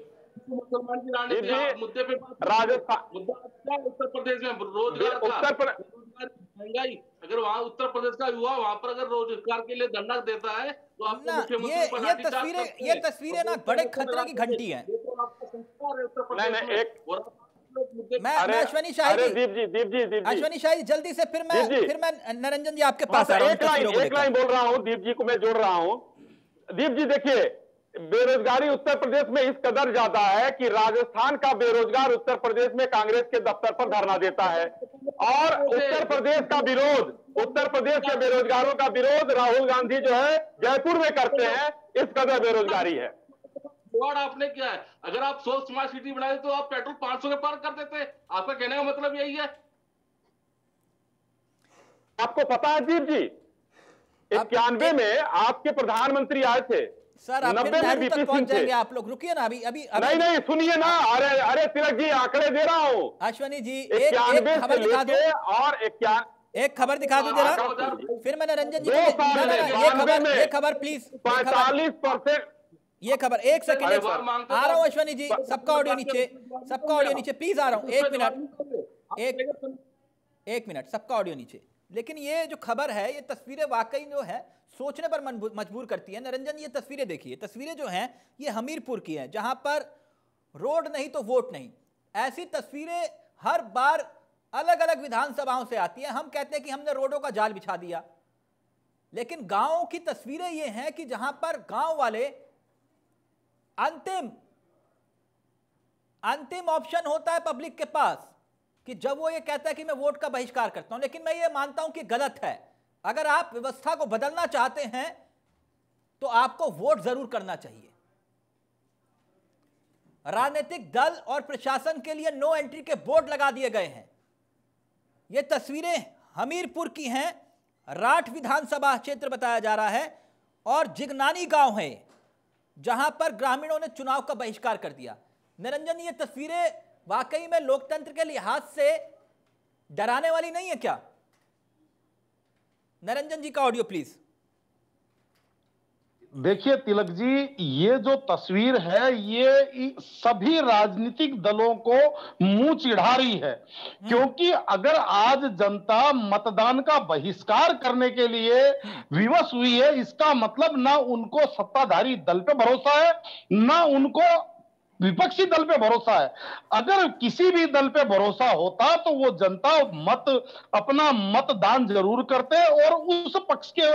मुसलमान जी, मुद्दे पे राजस्थान क्या है उत्तर प्रदेश में? रोज़गार का। उत्तर प्र- रोज़गार की महँगाई अगर वहाँ उत्तर प्रदेश का युवा वहाँ पर अगर रोज़गार के लिए धरना देता है तो आपको ना ये ये तस्वीरें ये तस्वीरें ना बड़े खतरे की घंटी हैं। हैं तो है नहीं, नहीं, एक- मैं अश्वनी शाही जी दीप जी दीप जी दीप अश्वनी शाही जल्दी से फिर मैं। फिर मैं निरंजन जी आपके पास एक लाइन एक लाइन बोल रहा हूँ दीप जी को मैं जोड़ रहा हूँ। दीप जी देखिए बेरोजगारी उत्तर प्रदेश में इस कदर ज़्यादा है कि राजस्थान का बेरोजगार उत्तर प्रदेश में कांग्रेस के दफ्तर पर धरना देता है। और उत्तर प्रदेश का विरोध उत्तर प्रदेश के बेरोजगारों का विरोध राहुल गांधी जो है जयपुर में करते हैं इस कदर बेरोजगारी है। जुगाड़ आपने किया है? अगर आप सौ स्मार्ट सिटी बनाए तो आप पेट्रोल 500 के पार कर देते। आपका कहने का मतलब यही है। आपको पता है दीप जी आप- इक्यानवे में आपके प्रधानमंत्री आए थे। सर आप नब्बे में बीपी तक सिंह पहुँच थे। जाएँगे? आप लोग रुकिए ना अभी अभी अभी नहीं नहीं सुनिए ना। अरे अरे तिलक जी आंकड़े दे रहा हूँ। अश्वनी जी एक एक इक्यानवे से खबर दिखा दो। लेके और इक्यान एक खबर दिखा दो जरा। फिर मैंने रंजन जी को ये खबर में, ये खबर प्लीज़ पैतालीस परसेंट ये खबर एक सेकंड एक आ रहा हूँ तो- अश्वनी जी सबका ऑडियो नीचे सबका ऑडियो नीचे प्लीज़ आ रहा हूँ। एक मिनट एक एक मिनट सबका ऑडियो नीचे। लेकिन ये जो खबर है ये तस्वीरें वाकई जो है सोचने पर मजबूर करती है। निरंजन ये तस्वीरें देखिए। तस्वीरें जो हैं ये हमीरपुर की हैं जहाँ पर रोड नहीं तो वोट नहीं। ऐसी तस्वीरें हर बार अलग अलग विधानसभाओं से आती हैं। हम कहते हैं कि हमने रोडों का जाल बिछा दिया। लेकिन गाँवों की तस्वीरें ये हैं कि जहाँ पर गाँव वाले अंतिम अंतिम ऑप्शन होता है पब्लिक के पास कि जब वो ये कहता है कि मैं वोट का बहिष्कार करता हूँ, लेकिन मैं ये मानता हूँ कि गलत है। अगर आप व्यवस्था को बदलना चाहते हैं तो आपको वोट ज़रूर करना चाहिए। राजनीतिक दल और प्रशासन के लिए नो एंट्री के बोर्ड लगा दिए गए हैं। ये तस्वीरें हमीरपुर की हैं, राठ विधानसभा क्षेत्र बताया जा रहा है, और जिगनानी गाँव है। जहाँ पर ग्रामीणों ने चुनाव का बहिष्कार कर दिया। निरंजन, ये तस्वीरें वाकई में लोकतंत्र के लिहाज से डराने वाली नहीं है क्या? निरंजन जी का ऑडियो, प्लीज़। देखिए तिलक जी ये जो तस्वीर है ये सभी राजनीतिक दलों को मुँह चिढ़ा रही है। क्योंकि अगर आज जनता मतदान का बहिष्कार करने के लिए विवश हुई है इसका मतलब ना उनको सत्ताधारी दल पे भरोसा है ना उनको विपक्षी दल पे भरोसा है। अगर किसी भी दल पे भरोसा होता तो वो जनता मत अपना मतदान ज़रूर करते और उस पक्ष के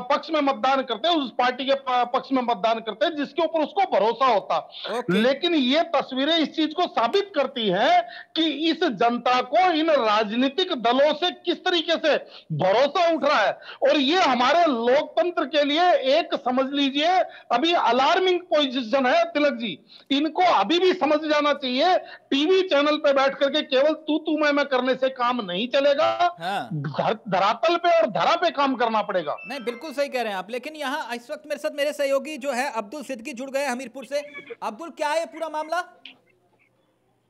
पक्ष में मतदान करते हैं उस पार्टी के पक्ष में मतदान करते हैं जिसके ऊपर उसको भरोसा होता। ओके। लेकिन ये तस्वीरें इस चीज़ को साबित करती हैं कि इस जनता को इन राजनीतिक दलों से किस तरीके से भरोसा उठ रहा है। और ये हमारे लोकतंत्र के लिए एक समझ लीजिए अभी अलार्मिंग पोजिशन है तिलक जी। इनको अभी भी समझ जाना चाहिए टीवी चैनल पे बैठ करके केवल तू तू मैं मैं करने से काम नहीं चलेगा। हाँ। धर, धरातल पे और धरा पे काम करना पड़ेगा। नहीं बिल्कुल सही कह रहे हैं आप लेकिन यहाँ इस वक्त मेरे साथ मेरे सहयोगी जो है अब्दुल सिद्दीकी जुड़ गए हमीरपुर से। अब्दुल क्या है पूरा मामला?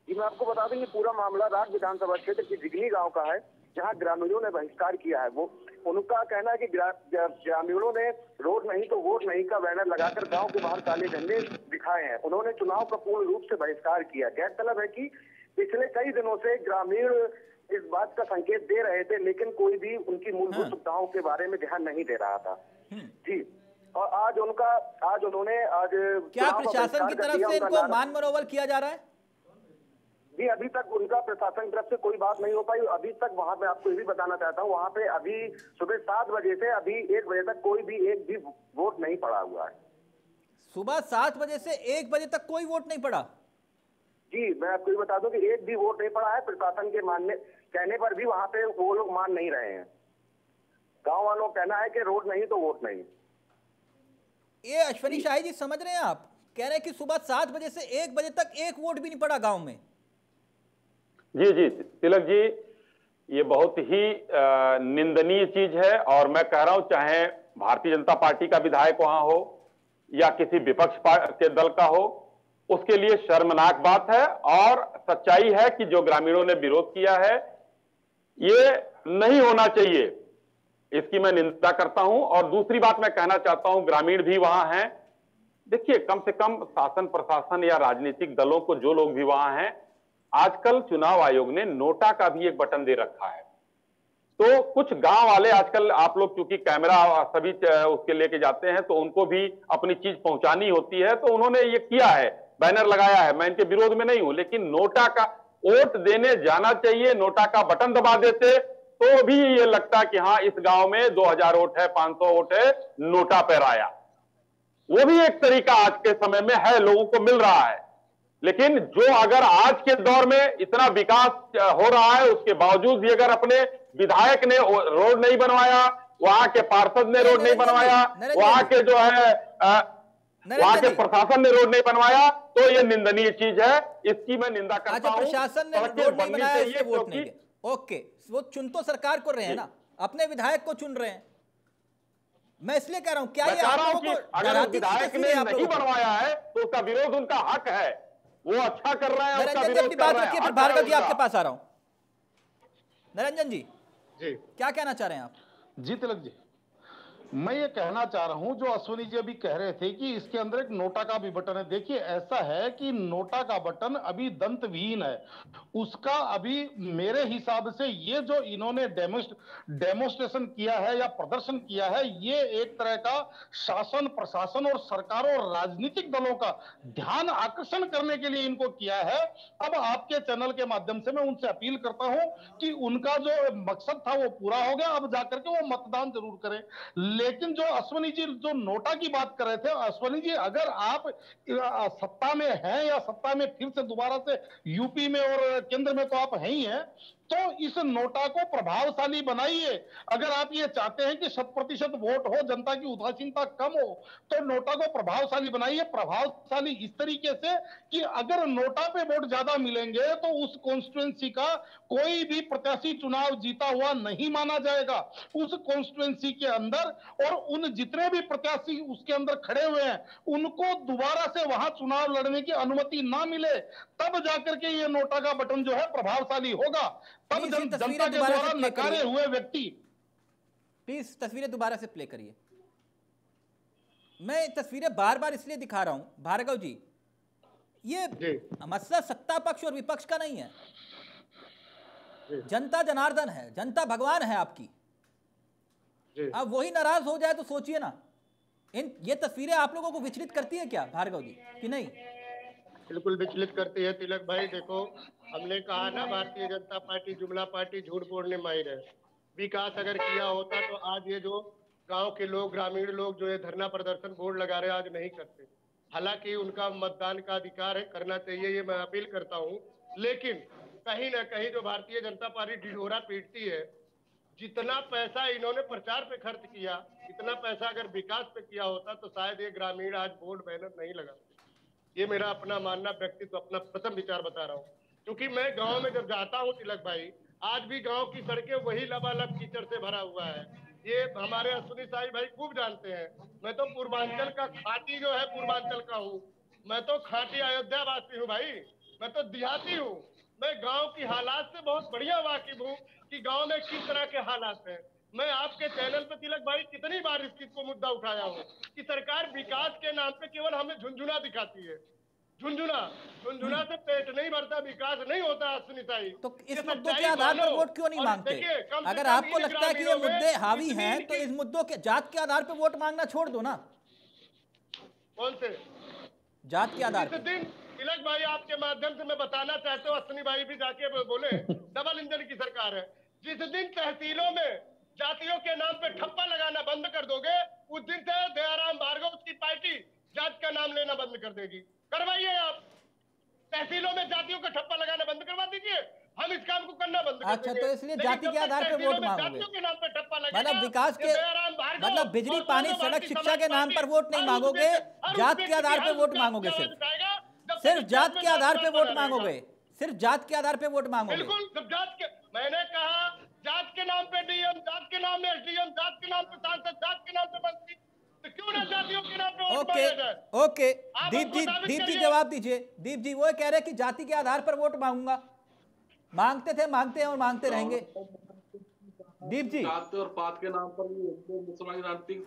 जी मैं आपको बता दूँ ये पूरा मामला राज विधानसभा क्षेत्र के जिगनी गाँव का है जहाँ ग्रामीणों ने बहिष्कार किया है। वो उनका कहना है कि ग्रा- ग्रा- ग्रामीणों ने रोड नहीं तो वोट नहीं का बैनर लगाकर गाँव के बाहर काले झंडे दिखाए हैं। उन्होंने चुनाव का पूर्ण रूप से बहिष्कार किया। गैरतलब है कि पिछले कई दिनों से ग्रामीण इस बात का संकेत दे रहे थे लेकिन कोई भी उनकी मूलभूत हाँ। सुविधाओं के बारे में ध्यान नहीं दे रहा था। जी। और आज उनका आज उन्होंने आज क्या प्रशासन की तरफ़ से इनको मान मनोबल किया जा रहा है? जी अभी तक उनका प्रशासन की तरफ़ से कोई बात नहीं हो पाई। अभी तक वहाँ पे आपको ये भी बताना चाहता हूँ वहाँ पे अभी सुबह सात बजे से अभी एक बजे तक कोई भी एक भी वोट नहीं पड़ा हुआ है। सुबह सात बजे से एक बजे तक कोई वोट नहीं पड़ा? जी मैं आपको ये बता दूँ कि एक भी वोट नहीं पड़ा है। प्रशासन के मानने कहने पर भी वहाँ पे वो लोग मान नहीं रहे हैं। गाँव वालों का कहना है कि रोड नहीं तो वोट नहीं। ये अश्वनी शाही जी समझ रहे हैं आप? कह रहे हैं कि सुबह सात बजे से एक बजे तक एक वोट भी नहीं पड़ा गाँव में। जी जी तिलक जी, ये बहुत ही निंदनीय चीज़ है और मैं कह रहा हूँ चाहे भारतीय जनता पार्टी का विधायक वहाँ हो या किसी विपक्ष के दल का हो, उसके लिए शर्मनाक बात है और सच्चाई है कि जो ग्रामीणों ने विरोध किया है, ये नहीं होना चाहिए। इसकी मैं निंदा करता हूँ और दूसरी बात मैं कहना चाहता हूँ, ग्रामीण भी वहाँ हैं। देखिए, कम से कम शासन प्रशासन या राजनीतिक दलों को जो लोग भी वहाँ हैं आजकल चुनाव आयोग ने नोटा का भी एक बटन दे रखा है। तो कुछ गाँव वाले आजकल, आप लोग चूँकि कैमरा सभी उसके लेके जाते हैं तो उनको भी अपनी चीज़ पहुंचानी होती है तो उन्होंने ये किया है, बैनर लगाया है। मैं इनके विरोध में नहीं हूँ, लेकिन नोटा का वोट देने जाना चाहिए, नोटा का बटन दबा देते तो भी ये लगता कि हाँ इस गाँव में 2000 वोट है 500 वोट है, नोटा पर आया। वो भी एक तरीका आज के समय में है, लोगों को मिल रहा है। लेकिन जो अगर आज के दौर में इतना विकास हो रहा है उसके बावजूद भी अगर अपने विधायक ने रोड नहीं बनवाया वहाँ के पार्षद ने रोड नहीं बनवाया वहाँ के जो है वहाँ के प्रशासन ने रोड नहीं बनवाया तो ये निंदनीय चीज़ है। इसकी मैं निंदा करता अच्छा हूँ। प्रशासन ने रोड नहीं बननी बनाया इसलिए वोट नहीं ओके वो चुन तो सरकार को रहे हैं ना अपने विधायक को चुन रहे हैं। मैं इसलिए कह रहा हूँ क्या ये आप लोगों को अगर विधायक ने नहीं बनवाया है तो उसका विरोध उनका हक है। वो अच्छा कर रहा है नरेंद्र निरंजन जी अपनी बात रखिए फिर भार्गव जी आपके पास आ रहा हूँ। निरंजन जी जी। क्या कहना चाह रहे हैं आप? जी तिलक जी। मैं ये कहना चाह रहा हूँ, जो अश्विनी जी अभी कह रहे थे कि इसके अंदर एक नोटा का भी बटन है। देखिए, ऐसा है कि नोटा का बटन अभी दंत विहीन है। उसका अभी मेरे हिसाब से ये जो इन्होंने डेमोस्ट्रेशन किया है या प्रदर्शन किया है, ये एक तरह का शासन, प्रशासन और सरकार और राजनीतिक दलों का ध्यान आकर्षण करने के लिए इनको किया है। अब आपके चैनल के माध्यम से मैं उनसे अपील करता हूँ कि उनका जो मकसद था वो पूरा हो गया। अब जाकर के वो मतदान ज़रूर करें। लेकिन जो अश्वनी जी, जो नोटा की बात कर रहे थे, अश्वनी जी, अगर आप सत्ता में हैं या सत्ता में फिर से दोबारा से यूपी में और केंद्र में तो आप हैं ही हैं तो इस नोटा को प्रभावशाली बनाइए। अगर आप ये चाहते हैं कि शत प्रतिशत वोट हो, जनता की उदासीनता कम हो तो नोटा को प्रभावशाली बनाइए। प्रभावशाली इस तरीके से कि अगर नोटा पे वोट ज़्यादा मिलेंगे तो उस कॉन्स्टिट्युएंसी का कोई भी प्रत्याशी चुनाव जीता हुआ नहीं माना जाएगा। उस कॉन्स्टिट्युएंसी के अंदर और उन जितने भी प्रत्याशी उसके अंदर खड़े हुए हैं, उनको दोबारा से वहाँ चुनाव लड़ने की अनुमति ना मिले, तब जाकर के ये नोटा का बटन जो है प्रभावशाली होगा। तब जन, जनता के द्वारा नकारे। हुए व्यक्ति। प्लीज़ तस्वीरें दोबारा से प्ले करिए। मैं तस्वीरें बार बार इसलिए दिखा रहा हूँ भार्गव जी ये मसला सत्ता पक्ष और विपक्ष का नहीं है। जनता जनार्दन है जनता भगवान है आपकी। अब वही नाराज़ हो जाए तो सोचिए ना। इन ये तस्वीरें आप लोगों को विचलित करती है क्या भार्गव जी कि नहीं? बिल्कुल विचलित करती है तिलक भाई देखो। हमने कहा ना, भारतीय जनता पार्टी जुमला पार्टी झूठ बोलने माहिर है। विकास अगर किया होता तो आज ये जो गाँव के लोग, ग्रामीण लोग जो है धरना प्रदर्शन बोर्ड लगा रहे आज नहीं करते। हालाँकि उनका मतदान का अधिकार है, करना चाहिए, ये मैं अपील करता हूँ। लेकिन कहीं ना कहीं जो भारतीय जनता पार्टी ढिढोरा पीटती है, जितना पैसा इन्होंने प्रचार पे खर्च किया, इतना पैसा अगर विकास पे किया होता तो शायद ये ग्रामीण आज बोर्ड बैनर नहीं लगाते। ये मेरा अपना मानना, व्यक्तित्व, अपना प्रथम विचार बता रहा हूँ। क्योंकि मैं गाँव में जब जाता हूँ तिलक भाई, आज भी गाँव की सड़कें वही लबालब कीचड़ से भरा हुआ है। ये हमारे अश्विनी साई भाई खूब जानते हैं। मैं तो पूर्वांचल का खाटी जो है, पूर्वांचल का हूँ। मैं तो खाटी अयोध्या वासी हूँ भाई। मैं तो देहाती हूँ। मैं गाँव की हालात से बहुत बढ़िया वाकिफ हूँ कि गाँव में किस तरह के हालात हैं। मैं आपके चैनल पर तिलक भाई कितनी बार इस चीज़ को मुद्दा उठाया हूँ कि सरकार विकास के नाम पे केवल हमें झुंझुना दिखाती है। झुंझुना झुंझुना से पेट नहीं भरता विकास नहीं होता सुनिताई। तो इस मुद्दों के आधार पर वोट क्यों नहीं मांगते? अगर आपको लगता है कि ये मुद्दे हावी हैं तो इस मुद्दों के जात के आधार पर वोट मांगना छोड़ दो ना। कौन से? जात के आधार पर। तिलक भाई आपके माध्यम से मैं बताना चाहता हूँ अश्विनी भाई भी जाके बोले डबल इंजन की सरकार है। जिस दिन तहसीलों में जातियों के नाम पे ठप्पा लगाना बंद कर दोगे उस दिन से दयाराम भार्गव की पार्टी जात का नाम लेना बंद कर देगी। करवाइए आप। तहसीलों में जातियों का ठप्पा लगाना बंद करवा दीजिए। हम इस काम को करना बंद अच्छा, तो इसलिए जाति के आधार पर वोट मांगोगे। पे मतलब विकास के मतलब बिजली पानी सड़क शिक्षा के नाम पर वोट नहीं मांगोगे जात के आधार पर वोट मांगोगे सिर्फ़। सिर्फ़ जात के आधार पर वोट मांगोगे। सिर्फ़ जात के आधार पर वोट मांगोगे। बिल्कुल जात के मैंने कहा जात के नाम पे डीएम जात के नाम में एसडीएम जात के नाम पे सांसद जात के नाम पे मंत्री तो क्यों ना जातियों के नाम पे vote okay okay. Deep ji Deep ji जवाब दीजिए। दीप जी वो कह रहे हैं कि जाति के आधार पर वोट मांगूँगा। मांगते थे मांगते हैं और मांगते रहेंगे। दीप जी। जात और पात के नाम पर ये मुसलमान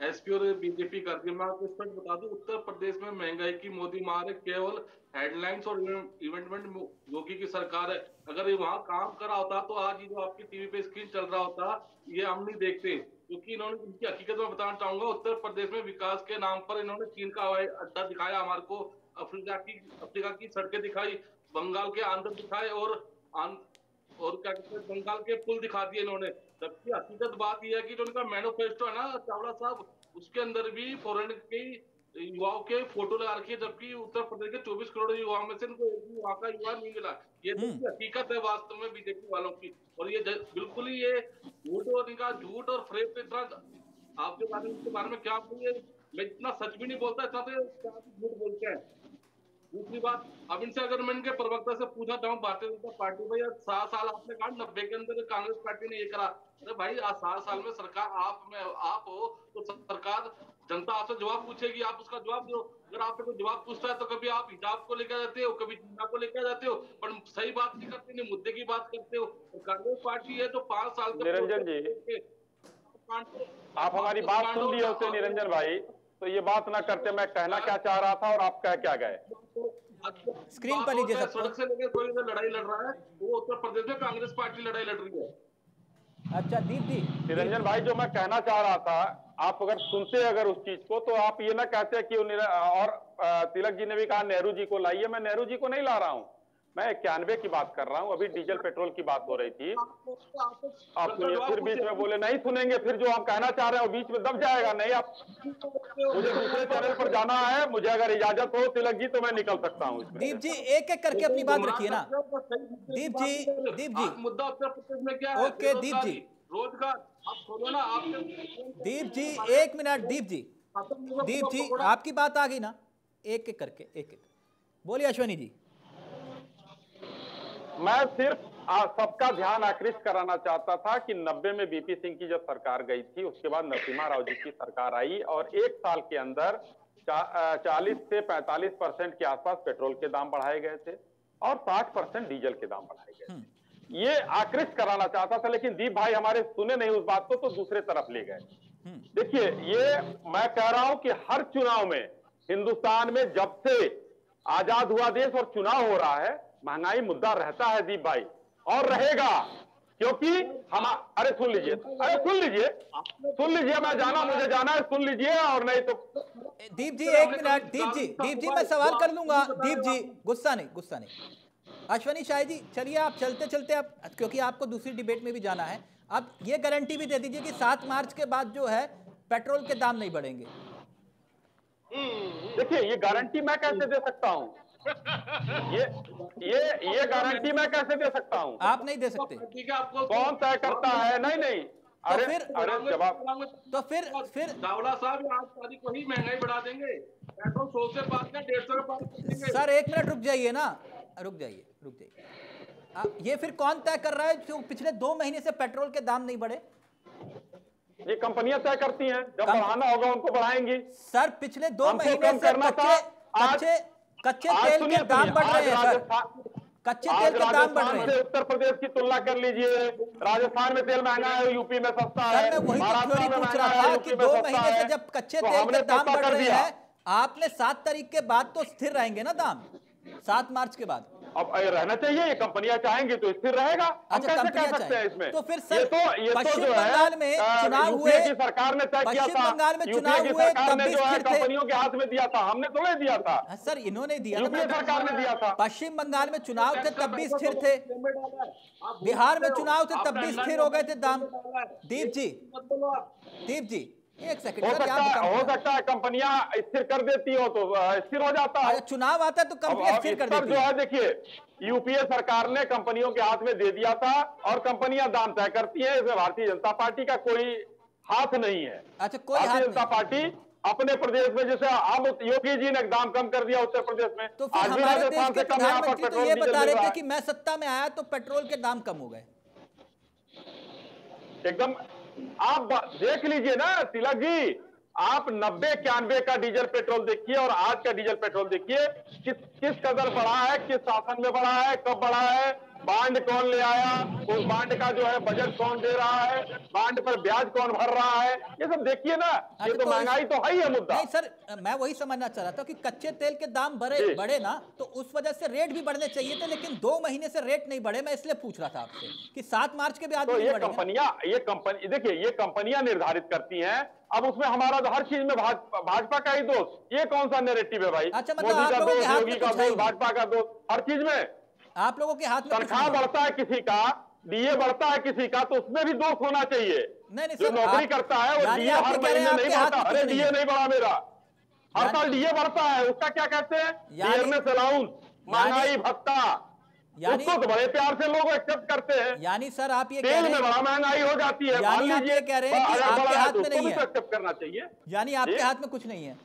एसपी और बीजेपी करती है मैं आपको स्पष्ट बता दूँ उत्तर प्रदेश में महँगाई की मोदी मार है। केवल हेडलाइंस और इवेंटमेंट योगी की सरकार है। अगर ये वहाँ काम करा होता तो आज ये जो आपकी टीवी पे स्क्रीन चल रहा होता ये हम नहीं देखते। क्योंकि इन्होंने इनकी हकीकत में बताना चाहूँगा उत्तर प्रदेश में विकास के नाम पर इन्होंने चीन का हवाई अड्डा दिखाया हमारे को अफ्रीका की अफ्रीका की सड़कें दिखाई बंगाल के आंध्र दिखाए और आन, और क्या कहते हैं बंगाल के पुल दिखा दिए इन्होंने। जबकि हकीकत बात यह है कि जो इनका मैनोफेस्टो है ना चावला साहब? उसके अंदर भी फॉरेन के युवाओं के फ़ोटो लगा रखी है जबकि उत्तर प्रदेश के 24 करोड़ युवाओं में से इनको वहाँ का युवा नहीं मिला। ये हम्म। हकीकत है वास्तव में बीजेपी वालों की। और ये बिल्कुल ही ये झूठ और इनका झूठ और फ्रेब पे इतना आपके बारे में इसके बारे में क्या ये मैं इतना सच भी नहीं बोलता इतना तो झूठ बोलते हैं। दूसरी बात अब इनसे अगर मैं इनके प्रवक्ता से पूछा चाहूँ भारतीय जनता पार्टी में यार सात साल आपने कहा नब्बे के अंदर कांग्रेस पार्टी ने ये करा अरे भाई सात साल में सरकार आप में आप हो तो सरकार जनता आपसे जवाब पूछेगी आप उसका जवाब दो। अगर आपसे कोई जवाब पूछता है तो कभी आप हिजाब को लेकर जाते हो कभी जिन्ना को लेकर जाते हो पर सही बात नहीं करते नहीं मुद्दे की बात करते हो। कांग्रेस पार्टी है तो पाँच साल के निरंजन जी, आप हमारी बात सुन लिए होते निरंजन भाई। तो ये बात ना करते मैं कहना क्या चाह रहा था और आप कह क्या गए? स्क्रीन पर लीजिए सड़क से लेकर कोई लड़ाई लड़ रहा है वो उत्तर प्रदेश में कांग्रेस पार्टी लड़ाई लड़ रही है। अच्छा दीप जी। निरंजन भाई जो मैं कहना चाह रहा था आप अगर सुनते अगर उस चीज़ को तो आप ये ना कहते कि और तिलक जी ने भी कहा नेहरू जी को लाइए। मैं नेहरू जी को नहीं ला रहा हूँ। मैं इक्यानवे की बात कर रहा हूँ। अभी डीजल पेट्रोल की बात हो रही थी। आप सुनिए फिर बीच में बोले नहीं सुनेंगे। फिर जो आप कहना चाह रहे हो बीच में दब जाएगा। नहीं आप मुझे दूसरे चैनल पर जाना है। मुझे अगर इजाज़त हो तिलक जी तो मैं निकल सकता हूँ दीप जी एक एक करके अपनी बात रखिए ना। दीप जी, दीप जी। मुद्दा उत्तर प्रदेश में क्या ओके, दीप जी। रोज़गार। आप खोलो ना आप दीप जी एक मिनट दीप जी। दीप जी आपकी बात आ गई ना? एक एक करके एक एक। बोलिए अश्वनी जी। मैं सिर्फ़ सबका ध्यान आकृष्ट कराना चाहता था कि 90 में बीपी सिंह की जब सरकार गई थी उसके बाद नरसिम्हा राव जी की सरकार आई और एक साल के अंदर चा, चालीस से 45 परसेंट के आसपास पेट्रोल के दाम बढ़ाए गए थे और 60 परसेंट डीजल के दाम बढ़ाए गए थे। ये आकृष्ट कराना चाहता था लेकिन दीप भाई हमारे सुने नहीं उस बात को तो दूसरे तरफ़ ले गए। देखिए ये मैं कह रहा हूँ कि हर चुनाव में हिंदुस्तान में जब से आज़ाद हुआ देश और चुनाव हो रहा है महँगाई मुद्दा रहता है दीप भाई और रहेगा क्योंकि हम अरे सुन लीजिए अरे सुन लीजिए सुन लीजिए मैं जाना मुझे जाना है सुन लीजिए और नहीं तो दीप जी एक मिनट दीप जी दीप जी मैं सवाल कर लूँगा दीप जी गुस्सा नहीं गुस्सा नहीं। अश्वनी शाह जी चलिए आप चलते चलते आप क्योंकि आपको दूसरी डिबेट में भी जाना है। अब ये गारंटी भी दे दीजिए कि सात मार्च के बाद जो है पेट्रोल के दाम नहीं बढ़ेंगे। देखिए ये गारंटी मैं कैसे दे सकता हूँ? ये ये ये गारंटी मैं कैसे दे सकता हूँ? आप नहीं दे सकते। ठीक है आपको कौन तय करता है? नहीं नहीं। अरे फिर- अरे जवाब तो फिर फिर दावला साहब आज तारीख को ही महँगाई बढ़ा देंगे। पेट्रोल सौ से कर डेढ़ सौ सर एक मिनट रुक जाइए ना। रुक जाइए रुक जाइए। ये फिर कौन तय कर रहा है जो पिछले दो महीने से पेट्रोल के दाम नहीं बढ़े? ये कंपनियाँ तय करती हैं। जब बढ़ाना होगा उनको बढ़ाएँगी। सर पिछले दो महीने से कच्चे कच्चे कच्चे तेल के दाम बढ़ रहे हैं सर। कच्चे तेल के दाम बढ़ रहे हैं। उत्तर प्रदेश की तुलना कर लीजिए। राजस्थान में तेल महँगा है यूपी में सस्ता है मैं वही तो थ्योरी पूछ रहा था कि दो महीने से जब कच्चे तो तेल के दाम बढ़ रहे हैं आपने सात तारीख के बाद तो स्थिर रहेंगे ना दाम? सात मार्च के बाद। अब रहना चाहिए ये कंपनियाँ चाहेंगी तो स्थिर रहेगा। अच्छा, कैसे कंपनियाँ कह सकते हैं इसमें? तो फिर सर, ये तो ये तो जो है बंगाल में चुनाव हुए- की सरकार ने तय किया था। बंगाल में चुनाव हुए, सरकार ने जो है कंपनियों के हाथ में दिया था हमने थोड़े दिया था। हाँ, सर इन्होंने दिया था यूपीए सरकार ने दिया था। पश्चिम बंगाल में चुनाव थे तब भी स्थिर थे। बिहार में चुनाव थे तब भी स्थिर हो गए थे दाम। दीप जी। दीप जी। एक सेकंड हो सकता है हो सकता है कंपनियाँ स्थिर कर देती हो तो स्थिर हो जाता है। चुनाव आता है तो अब कंपनी अब स्थिर कर देती जो है। देखिए यूपीए सरकार ने कंपनियों के हाथ में दे दिया था और कंपनियाँ दाम तय करती हैं। इसमें भारतीय जनता पार्टी का कोई हाथ नहीं है। अच्छा कोई भारतीय जनता पार्टी अपने प्रदेश में जैसे अब योगी जी ने दाम कम कर दिया उत्तर प्रदेश में। तो फिर हमारे देश के प्रधानमंत्री तो ये बता रहे थे। कि मैं सत्ता में आया तो पेट्रोल के दाम कम हो गए। एकदम आप देख लीजिए ना, तिलक जी, आप नब्बे इक्यानवे का डीजल पेट्रोल देखिए और आज का डीजल पेट्रोल देखिए, किस किस कदर बढ़ा है, किस शासन में बढ़ा है, कब बढ़ा है बांड कौन ले आया? उस बांड का जो है बजट कौन दे रहा है? बांड पर ब्याज कौन भर रहा है? ये सब देखिए ना। ये अच्छा, तो तो महँगाई तो है ही है मुद्दा। नहीं सर मैं वही समझना चाह रहा था कि कच्चे तेल के दाम बढ़े बढ़े ना तो उस वजह से रेट भी बढ़ने चाहिए थे लेकिन दो महीने से रेट नहीं बढ़े मैं इसलिए पूछ रहा था आपसे कि सात मार्च के बाद तो ये कंपनियाँ ये कंपनी देखिए ये कंपनियाँ निर्धारित करती हैं। अब उसमें हमारा तो हर चीज़ में भाज- भाजपा का ही दोष। ये कौन सा नेरेटिव है भाई? अच्छा, मतलब मोदी का दोष योगी का दोष भाजपा का दोष हर चीज़ में। आप लोगों के हाथ में तनख्वाह बढ़ता है किसी का डीए बढ़ता है किसी का तो उसमें भी दोष होना चाहिए। नहीं, नहीं, जो नौकरी करता है वो डीए हर महीने नहीं बढ़ता। अरे डीए नहीं बढ़ा मेरा। हर साल डीए बढ़ता है उसका क्या कहते हैं? अलाउंस महँगाई भत्ता। उसको तो बड़े प्यार से लोग एक्सेप्ट करते हैं। यानी सर आप ये तेल में बड़ा महँगाई हो जाती है। यानी आप ये कह रहे हैं कि आपके हाथ तो में नहीं है। तो एक्सेप्ट करना चाहिए। यानी आपके हाथ में कुछ नहीं है।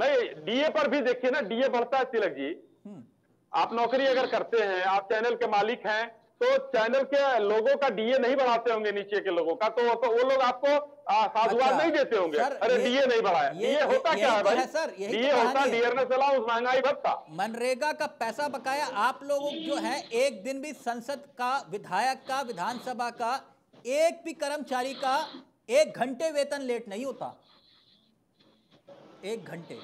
नहीं डीए पर भी देखिए ना डीए बढ़ता है तिलक जी। आप नौकरी अगर करते हैं आप चैनल के मालिक हैं तो चैनल के लोगों का डीए नहीं बढ़ाते होंगे नीचे के लोगों का तो तो वो लोग आपको साधुवाद अच्छा, नहीं देते होंगे। सर, अरे डीए नहीं बढ़ाया। ये- डीए होता क्या है तो भाई? सर, तो डीए होता कहानी है। डीयर ने चला उस महँगाई भत्ता। मनरेगा का पैसा बकाया आप लोगों जो है एक दिन भी संसद का विधायक का विधानसभा का एक भी कर्मचारी का एक घंटे वेतन लेट नहीं होता। एक घंटे।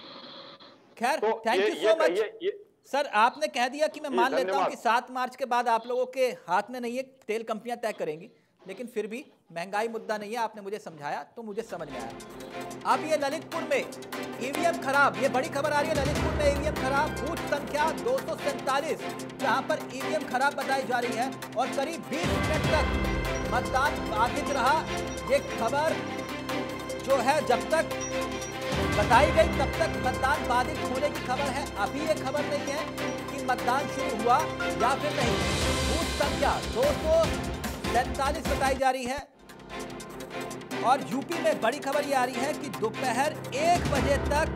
खैर तो thank you so much sir आपने कह दिया कि मैं मान लेता हूँ। कि सात मार्च के बाद आप लोगों के हाथ में नहीं है तेल कंपनियाँ तय करेंगी लेकिन फिर भी महँगाई मुद्दा नहीं है आपने मुझे समझाया तो मुझे समझ में आया अब ये ललितपुर में ईवीएम खराब ये बड़ी खबर आ रही है ललितपुर में ईवीएम खराब बूथ संख्या दो सौ सैंतालीस जहाँ पर ईवीएम खराब बताई जा रही है और करीब 20 मिनट तक मतदान बाधित रहा ये खबर जो है जब तक बताई गई तब तक मतदान बाधित होने की खबर है। अभी ये खबर नहीं है कि मतदान शुरू हुआ या फिर नहीं। बूथ संख्या दो सौ सैतालीस बताई जा रही है। और यूपी में बड़ी खबर ये आ रही है कि दोपहर एक बजे तक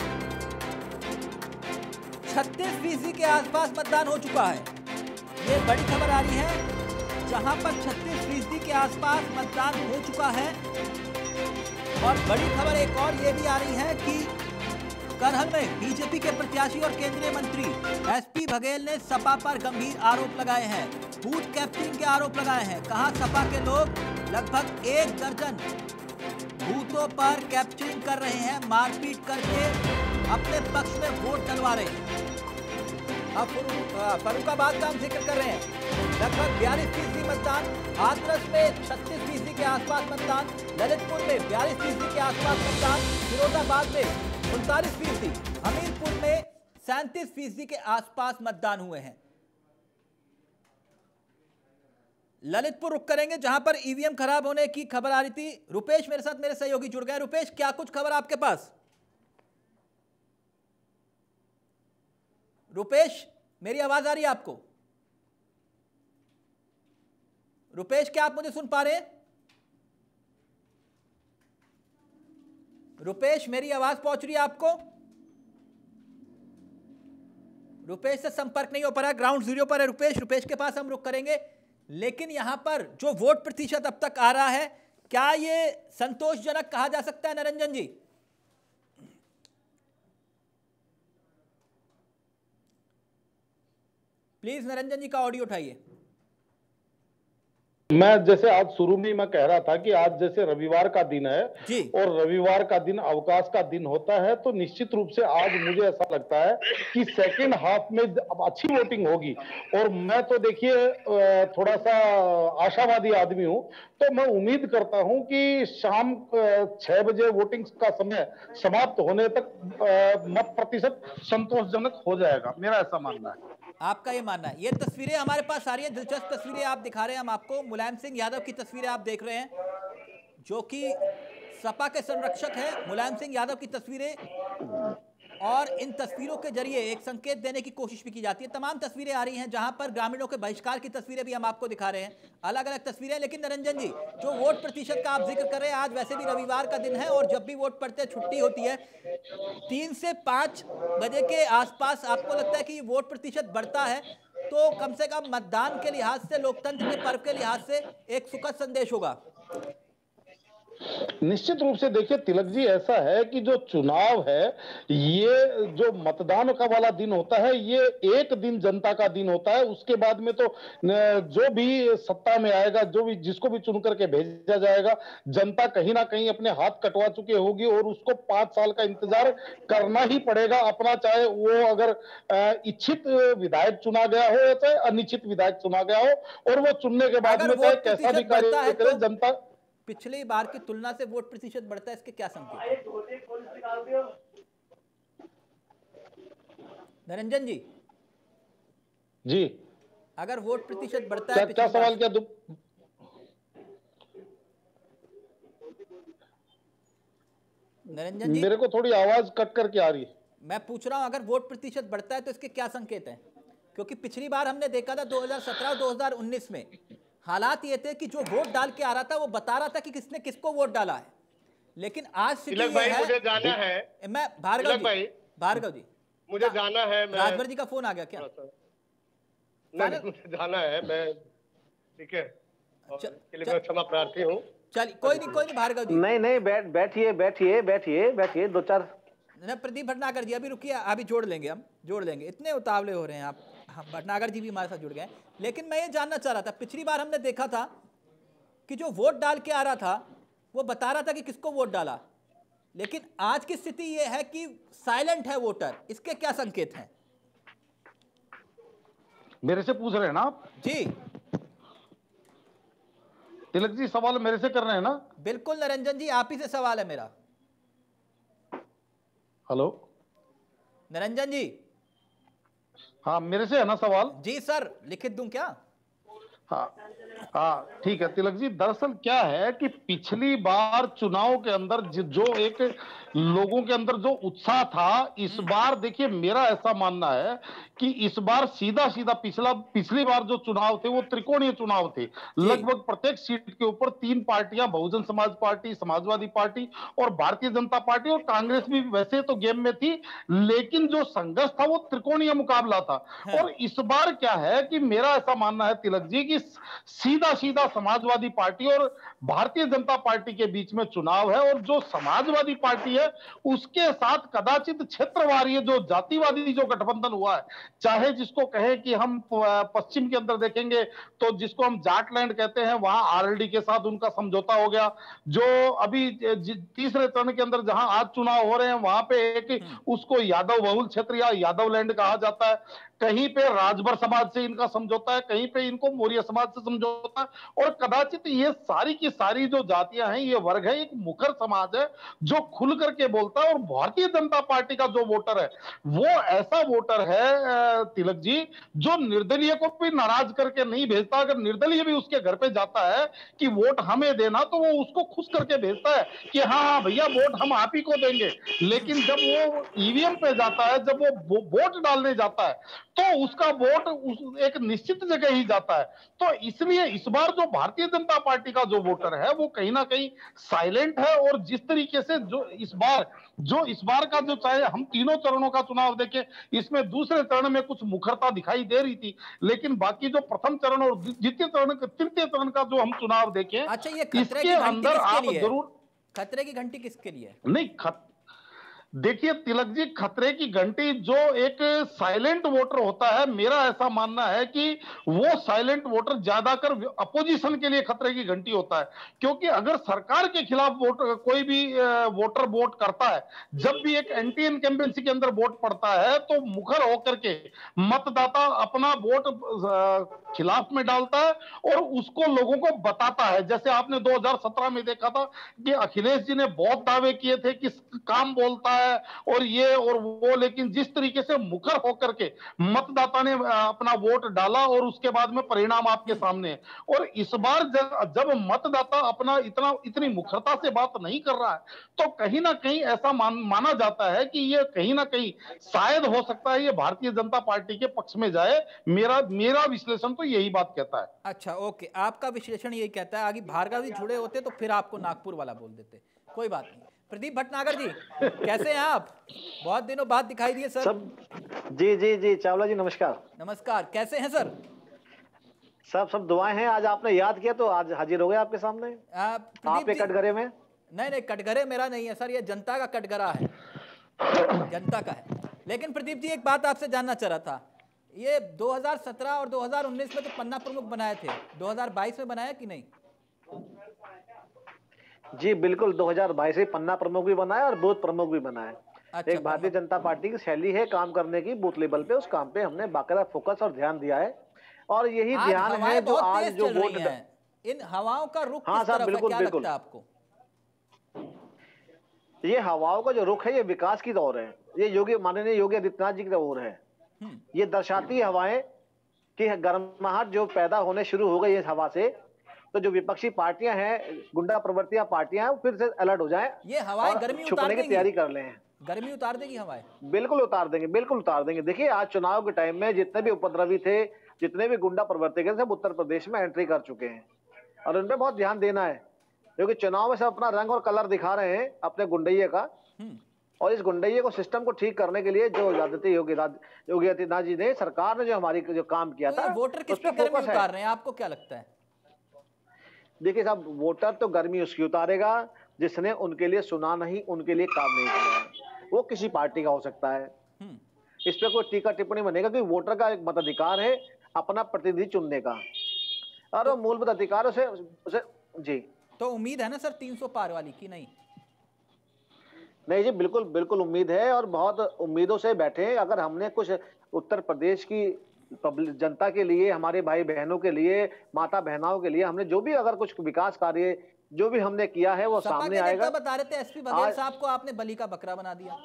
36 फ़ीसदी के आसपास मतदान हो चुका है। ये बड़ी खबर आ रही है जहाँ पर 36 फ़ीसदी के आसपास मतदान हो चुका है। और बड़ी खबर एक और ये भी आ रही है कि करहल में बीजेपी के प्रत्याशी और केंद्रीय मंत्री एसपी बघेल ने सपा पर गंभीर आरोप लगाए हैं। बूथ कैप्चरिंग के आरोप लगाए हैं। कहा, सपा के लोग लगभग एक दर्जन बूथों पर कैप्चरिंग कर रहे हैं, मारपीट करके अपने पक्ष में वोट डलवा रहे हैं। अब का हम ज़िक्र कर रहे हैं। लगभग बयालीस फ़ीसदी मतदान हाथरस में छत्तीस के आसपास मतदान, ललितपुर में बयालीस फ़ीसदी के आसपास मतदान, फिरोजाबाद में उनतालीस फ़ीसदी, हमीरपुर में सैंतीस फ़ीसदी के आसपास मतदान हुए हैं। ललितपुर रुक करेंगे, जहाँ पर ईवीएम खराब होने की खबर आ रही थी। रुपेश मेरे साथ मेरे सहयोगी जुड़ गए। रुपेश, क्या कुछ खबर आपके पास? रुपेश, मेरी आवाज़ आ रही है आपको? रुपेश, क्या आप मुझे सुन पा रहे हैं? रुपेश, मेरी आवाज़ पहुँच रही है आपको? रुपेश से संपर्क नहीं हो पा रहा ग्राउंड ज़ीरो पर है रुपेश रुपेश के पास हम रुक करेंगे। लेकिन यहाँ पर जो वोट प्रतिशत अब तक आ रहा है, क्या ये संतोषजनक कहा जा सकता है, निरंजन जी? प्लीज़ निरंजन जी का ऑडियो उठाइए। मैं जैसे आज शुरू में ही मैं कह रहा था कि आज जैसे रविवार का दिन है और रविवार का दिन अवकाश का दिन होता है तो निश्चित रूप से आज मुझे ऐसा लगता है कि सेकंड हाफ़ में अब अच्छी वोटिंग होगी। और मैं तो देखिए थोड़ा सा आशावादी आदमी हूँ तो मैं उम्मीद करता हूँ कि शाम छह बजे वोटिंग का समय समाप्त होने तक मत प्रतिशत संतोषजनक हो जाएगा मेरा ऐसा मानना है। आपका ये मानना है। ये तस्वीरें हमारे पास आ रही हैं, दिलचस्प तस्वीरें आप दिखा रहे हैं हम आपको। मुलायम सिंह यादव की तस्वीरें आप देख रहे हैं, जो कि सपा के संरक्षक हैं। मुलायम सिंह यादव की तस्वीरें और इन तस्वीरों के ज़रिए एक संकेत देने की कोशिश भी की जाती है। तमाम तस्वीरें आ रही हैं जहाँ पर ग्रामीणों के बहिष्कार की तस्वीरें भी हम आपको दिखा रहे हैं। अलग अलग तस्वीरें लेकिन निरंजन जी, जो वोट प्रतिशत का आप ज़िक्र कर रहे हैं, आज वैसे भी रविवार का दिन है और जब भी वोट पड़ते हैं, छुट्टी होती है। तीन से पाँच बजे के आसपास आपको लगता है कि वोट प्रतिशत बढ़ता है तो कम से कम मतदान के लिहाज से, लोकतंत्र के पर्व के लिहाज से एक सुखद संदेश होगा। निश्चित रूप से देखिए तिलक जी ऐसा है कि जो चुनाव है ये जो मतदान का वाला दिन होता है ये एक दिन जनता का दिन होता है। उसके बाद में तो जो भी सत्ता में आएगा जो भी जिसको भी चुन करके भेजा जाएगा जनता कहीं ना कहीं अपने हाथ कटवा चुकी होगी और उसको पाँच साल का इंतज़ार करना ही पड़ेगा अपना चाहे वो अगर इच्छित विधायक चुना गया हो या चाहे अनिश्चित विधायक चुना गया हो और वो चुनने के बाद में चाहे कैसा भी कार्य करे तो- जनता पिछली बार की तुलना से वोट प्रतिशत बढ़ता है इसके क्या संकेत निरंजन जी। जी। अगर वोट प्रतिशत बढ़ता है क्या सवाल किया दु... निरंजन जी। मेरे को थोड़ी आवाज़ कट करके आ रही है। मैं पूछ रहा हूँ अगर वोट प्रतिशत बढ़ता है तो इसके क्या संकेत हैं? क्योंकि पिछली बार हमने देखा था 2017 2019 में हालात ये थे कि जो वोट डाल के आ रहा था वो बता रहा था कि किसने किसको वोट डाला है। लेकिन आज भाई है मुझे जाना है। मैं भार्गव जी भाई। भार्गव जी। मुझे जाना है मैं राजभर जी का फ़ोन आ गया क्या? नहीं नहीं, मुझे जाना है मैं ठीक है। लिए मैं क्षमा प्रार्थी हूँ। चलिए कोई नहीं कोई नहीं भार्गव जी। नहीं नहीं बैठ बैठिए बैठिए बैठिए बैठिए दो चार। प्रदीप भटनागर जी अभी रुकिए अभी जोड़ लेंगे हम जोड़ लेंगे। इतने उतावले हो रहे हैं आप। हाँ, भटनागर जी भी हमारे साथ जुड़ गए लेकिन मैं ये जानना चाह रहा था पिछली बार हमने देखा था कि जो वोट डाल के आ रहा था वो बता रहा था कि किसको वोट डाला। लेकिन आज की स्थिति ये है कि साइलेंट है वोटर इसके क्या संकेत हैं? मेरे से पूछ रहे हैं ना आप? जी। तिलक जी सवाल मेरे से कर रहे हैं ना? बिल्कुल निरंजन जी आप ही से सवाल है मेरा। हेलो? निरंजन जी हाँ मेरे से है ना सवाल? जी सर लिखित दूँ क्या? हाँ हाँ ठीक है। तिलक जी दरअसल क्या है कि पिछली बार चुनाव के अंदर जो एक लोगों के अंदर जो उत्साह था इस बार देखिए मेरा ऐसा मानना है कि इस बार सीधा सीधा पिछला पिछली बार जो चुनाव थे वो त्रिकोणीय चुनाव थे। लगभग प्रत्येक सीट के ऊपर तीन पार्टियाँ बहुजन समाज पार्टी समाजवादी पार्टी और भारतीय जनता पार्टी और कांग्रेस भी वैसे तो गेम में थी लेकिन जो संघर्ष था वो त्रिकोणीय मुकाबला था। और इस बार क्या है कि मेरा ऐसा मानना है तिलक जी की सीधा सीधा समाजवादी पार्टी और भारतीय जनता पार्टी के बीच में चुनाव है और जो समाजवादी पार्टी है उसके साथ कदाचित क्षेत्रवार जो जातिवादी जो गठबंधन हुआ है। चाहे जिसको कहे कि हम पश्चिम के अंदर देखेंगे तो जिसको हम जाटलैंड कहते हैं वहाँ आरएलडी के साथ उनका समझौता हो गया। जो अभी तीसरे चरण के अंदर जहाँ आज चुनाव हो रहे हैं वहाँ पे एक उसको यादव बहुल क्षेत्र या यादव लैंड कहा जाता है। कहीं पे राजभर समाज से इनका समझौता है, कहीं पे इनको मौर्य समाज से समझौता है। और कदाचित ये सारी की सारी जो जातियाँ हैं, ये वर्ग है, एक मुखर समाज है जो खुल करके बोलता है और भारतीय जनता पार्टी का जो वोटर है, वो ऐसा वोटर है तिलक जी, जो निर्दलीय को भी नाराज़ करके नहीं भेजता। अगर निर्दलीय भी उसके घर पे जाता है कि वोट हमें देना तो वो उसको खुश करके भेजता है कि हाँ हाँ भैया, वोट हम आप ही को देंगे। लेकिन जब वो ईवीएम पे जाता है, जब वो वोट डालने जाता है तो उसका वोट उस एक निश्चित जगह ही जाता है। तो इसलिए इस बार जो भारतीय जनता पार्टी का जो वोटर है वो कहीं ना कहीं साइलेंट है और जिस तरीके से जो इस बार जो इस बार का जो चाहे हम तीनों चरणों का चुनाव देखें इसमें दूसरे चरण में कुछ मुखरता दिखाई दे रही थी लेकिन बाकी जो प्रथम चरण और द्वितीय चरण तृतीय चरण का जो हम चुनाव देखें अच्छा ये इसके अंदर आप ज़रूर खतरे की घंटी किसके लिए नहीं खत देखिए, तिलक जी, खतरे की घंटी जो एक साइलेंट वोटर होता है, मेरा ऐसा मानना है कि वो साइलेंट वोटर ज़्यादातर अपोजिशन के लिए खतरे की घंटी होता है। क्योंकि अगर सरकार के खिलाफ वोट कोई भी वोटर वोट करता है, जब भी एक एंटी इनकम्बेंसी के अंदर वोट पड़ता है तो मुखर होकर के मतदाता अपना वोट खिलाफ में डालता है और उसको लोगों को बताता है। जैसे आपने 2017 में देखा था कि अखिलेश जी ने बहुत दावे किए थे कि काम बोलता और ये और वो लेकिन जिस तरीके से मुखर होकर के मतदाता ने अपना वोट डाला और उसके बाद में परिणाम आपके सामने है। और इस बार जब, जब मतदाता अपना इतना इतनी मुखरता से बात नहीं कर रहा है तो कहीं ना कहीं ऐसा मान, माना जाता है कि ये कहीं ना कहीं शायद हो सकता है ये भारतीय जनता पार्टी के पक्ष में जाए। मेरा मेरा विश्लेषण तो यही बात कहता है। अच्छा ओके। आपका विश्लेषण यही कहता है आगे भार्गव जुड़े होते तो फिर आपको नागपुर वाला बोल देते। कोई बात नहीं। प्रदीप भटनागर जी कैसे हैं आप? बहुत दिनों बाद दिखाई दिए सर। सब जी जी जी चावला जी नमस्कार। नमस्कार कैसे हैं सर? सब सब दुआएँ हैं आज आपने याद किया तो आज हाजिर हो गए आपके सामने। आ, प्रदीप आपके कटघरे में? नहीं नहीं कटघरे मेरा नहीं है सर ये जनता का कटघरा है। जनता का है। लेकिन प्रदीप जी एक बात आपसे जानना चाह रहा था। ये 2017 और 2019 में तो पन्ना प्रमुख बनाए थे। 2022 में बनाया कि नहीं? जी बिल्कुल 2022 से पन्ना प्रमुख भी बनाया और बूथ प्रमुख भी बनाया अच्छा, एक भारतीय जनता पार्टी की शैली है काम करने की बूथ लेवल पे उस काम पे हमने बाकायदा फोकस और ध्यान दिया है। और यही ध्यान है जो आज जो वोट हैं। इन हवाओं का रुख हाँ साहब, बिल्कुल, बिल्कुल। आपको? ये हवाओं का जो रुख है ये विकास की दौर है। ये योगी माननीय योगी आदित्यनाथ जी की दौर है। हम्म, ये दर्शाती हवाएँ कि गर्माहट जो पैदा होने शुरू हो गई इस हवा से तो जो विपक्षी पार्टियाँ हैं गुंडा प्रवृत्तियाँ पार्टियाँ हैं वो फिर से अलर्ट हो जाए ये हवाएँ गर्मी छुपने की तैयारी कर ले गर्मी उतार देगी हवाएँ? बिल्कुल उतार देंगे बिल्कुल उतार देंगे। देखिए आज चुनाव के टाइम में जितने भी उपद्रवी थे जितने भी गुंडा प्रवर्तक हैं सब उत्तर प्रदेश में एंट्री कर चुके हैं। और उन पर बहुत ध्यान देना है क्योंकि चुनाव में सब अपना रंग और कलर दिखा रहे हैं अपने गुंडैये का। हम्म, और इस गुंडैये को सिस्टम को ठीक करने के लिए जो आदित्य योगी योगी आदित्यनाथ जी ने सरकार ने जो हमारी जो काम किया तो था वोटर किसकी पे गर्मी फोकस उतार रहे हैं? आपको क्या लगता है? देखिए साहब वोटर तो गर्मी उसकी उतारेगा जिसने उनके लिए सुना नहीं उनके लिए काम नहीं किया वो किसी पार्टी का हो सकता है। हम्म, इस पे कोई टीका टिप्पणी बनेगा कि वोटर का एक मताधिकार है अपना प्रतिनिधि चुनने का। और वो मूलभूत अधिकार उसे उसे जी। तो उम्मीद है ना सर 300 पार वाली की नहीं? नहीं जी बिल्कुल बिल्कुल उम्मीद है और बहुत उम्मीदों से बैठे हैं। अगर हमने कुछ उत्तर प्रदेश की जनता के लिए हमारे भाई बहनों के लिए माता बहनाओं के लिए हमने जो भी अगर कुछ विकास कार्य जो भी हमने किया है वो सामने आएगा। बता रहे थे एसपी बघेल साहब को आपने बलि का बकरा बना दिया।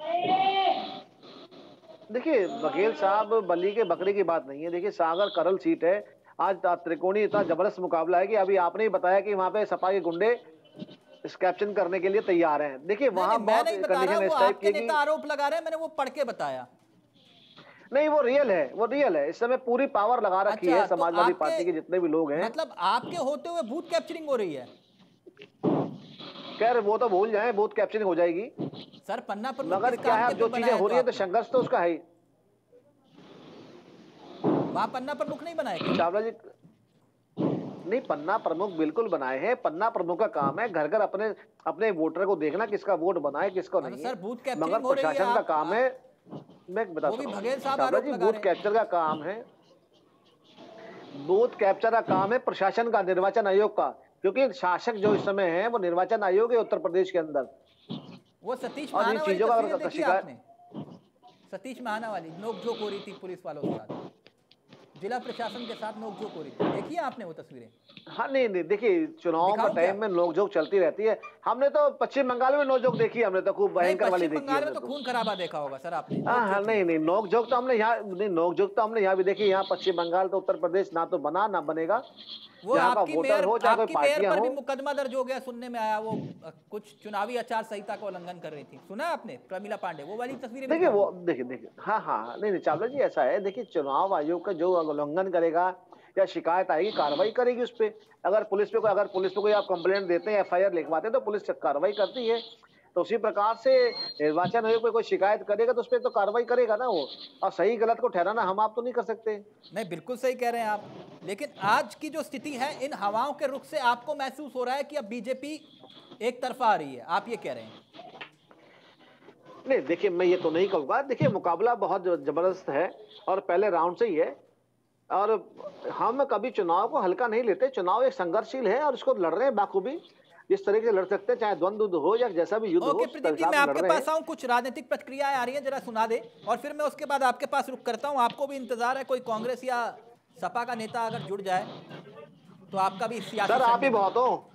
देखिए बघेल साहब बली के बकरे की बात नहीं है। देखिए सागर करल सीट है। आज त्रिकोणी इतना ज़बरदस्त मुकाबला है कि अभी आपने ही बताया कि वहाँ पे सपा के गुंडे इस कैप्चन करने के लिए तैयार हैं। देखिए वहाँ मैं नहीं बता रहा वो आपके नेता आरोप लगा रहे हैं मैंने वो पढ़ के बताया। नहीं वो रियल है वो रियल है। इस समय पूरी पावर लगा रखी अच्छा, है तो समाजवादी आपके- पार्टी के जितने भी लोग हैं। मतलब आपके होते हुए बूथ कैप्चरिंग हो रही है। रहे वो तो भूल जाए बूथ कैप्चरिंग हो जाएगी। सर पन्ना पर मगर क्या है जो चीज़ें हो रही है तो संघर्ष तो उसका है ही। वहाँ पन्ना प्रमुख नहीं बनाए चावला जी नहीं पन्ना प्रमुख बिल्कुल बनाए हैं। पन्ना प्रमुख का काम है घर घर अपने अपने वोटर को देखना किसका वोट बनाए किसको तो नहीं। सर, बूथ कैप्चरिंग मगर प्रशासन का काम है। मैं बता वो भी बघेल साहब आरोप जी लगा बूथ रहे हैं। कैप्चर का काम है। बूथ कैप्चर का काम है प्रशासन का निर्वाचन आयोग का। क्योंकि शासक जो इस समय है वो निर्वाचन आयोग है उत्तर प्रदेश के अंदर। वो सतीश और इन चीज़ों का सतीश महाना वाली नोक झोंक हो रही थी पुलिस वालों के साथ। जिला प्रशासन के साथ नोकझोंक हो रही थी। देखिए आपने वो तस्वीरें? हाँ नहीं नहीं देखिए चुनाव का टाइम में नोकझोंक चलती रहती है। हमने तो पश्चिम बंगाल में नोकझोंक देखी हमने तो खूब भयंकर वाली देखी बंगाल में तो तो। खून खराबा देखा होगा सर आपने। हाँ हाँ नहीं नहीं नोकझोंक तो हमने यहाँ नहीं नोकझोंक तो हमने यहाँ भी देखी यहाँ पश्चिम बंगाल तो उत्तर प्रदेश ना तो बना ना बनेगा। वो आपकी मेयर आपकी मेयर पर भी मुकदमा दर्ज हो गया सुनने में आया वो कुछ चुनावी आचार संहिता का उल्लंघन कर रही थी। सुना आपने? प्रमिला पांडे वो वाली तस्वीरें देखिए वो देखिए देखिए हाँ हाँ हाँ, नहीं नहीं चावला जी ऐसा है। देखिए चुनाव आयोग का जो उल्लंघन करेगा या शिकायत आएगी कार्रवाई करेगी उस पर अगर पुलिस पे कोई अगर पुलिस पे कोई आप कंप्लेंट देते हैं एफआईआर लिखवाते हैं तो पुलिस कार्रवाई करती है। तो उसी प्रकार से निर्वाचन आयोग कोई शिकायत करेगा तो उस पर तो कार्रवाई करेगा ना वो। और सही गलत को ठहराना हम आप तो नहीं कर सकते। नहीं बिल्कुल सही कह रहे हैं आप। लेकिन आज की जो स्थिति है इन हवाओं के रुख से आपको महसूस हो रहा है कि अब बीजेपी एक तरफा आ रही है। आप ये कह रहे हैं। नहीं देखिए मैं ये तो नहीं कहूँगा। देखिए मुकाबला बहुत ज़बरदस्त है और पहले राउंड से ही है। और हम कभी चुनाव को हल्का नहीं लेते। चुनाव एक संघर्षशील है और इसको लड़ रहे हैं बाखूबी। जिस तरीके से लड़ सकते हैं चाहे द्वंद्व हो या जैसा भी युद्ध हो प्रदीप जी मैं आपके पास आऊँ कुछ राजनीतिक प्रतिक्रियाएँ आ रही हैं जरा सुना दे और फिर मैं उसके बाद आपके पास रुक करता हूँ। आपको भी इंतज़ार है कोई कांग्रेस या सपा का नेता अगर जुड़ जाए तो आपका भी सर आप ही बहुत हो।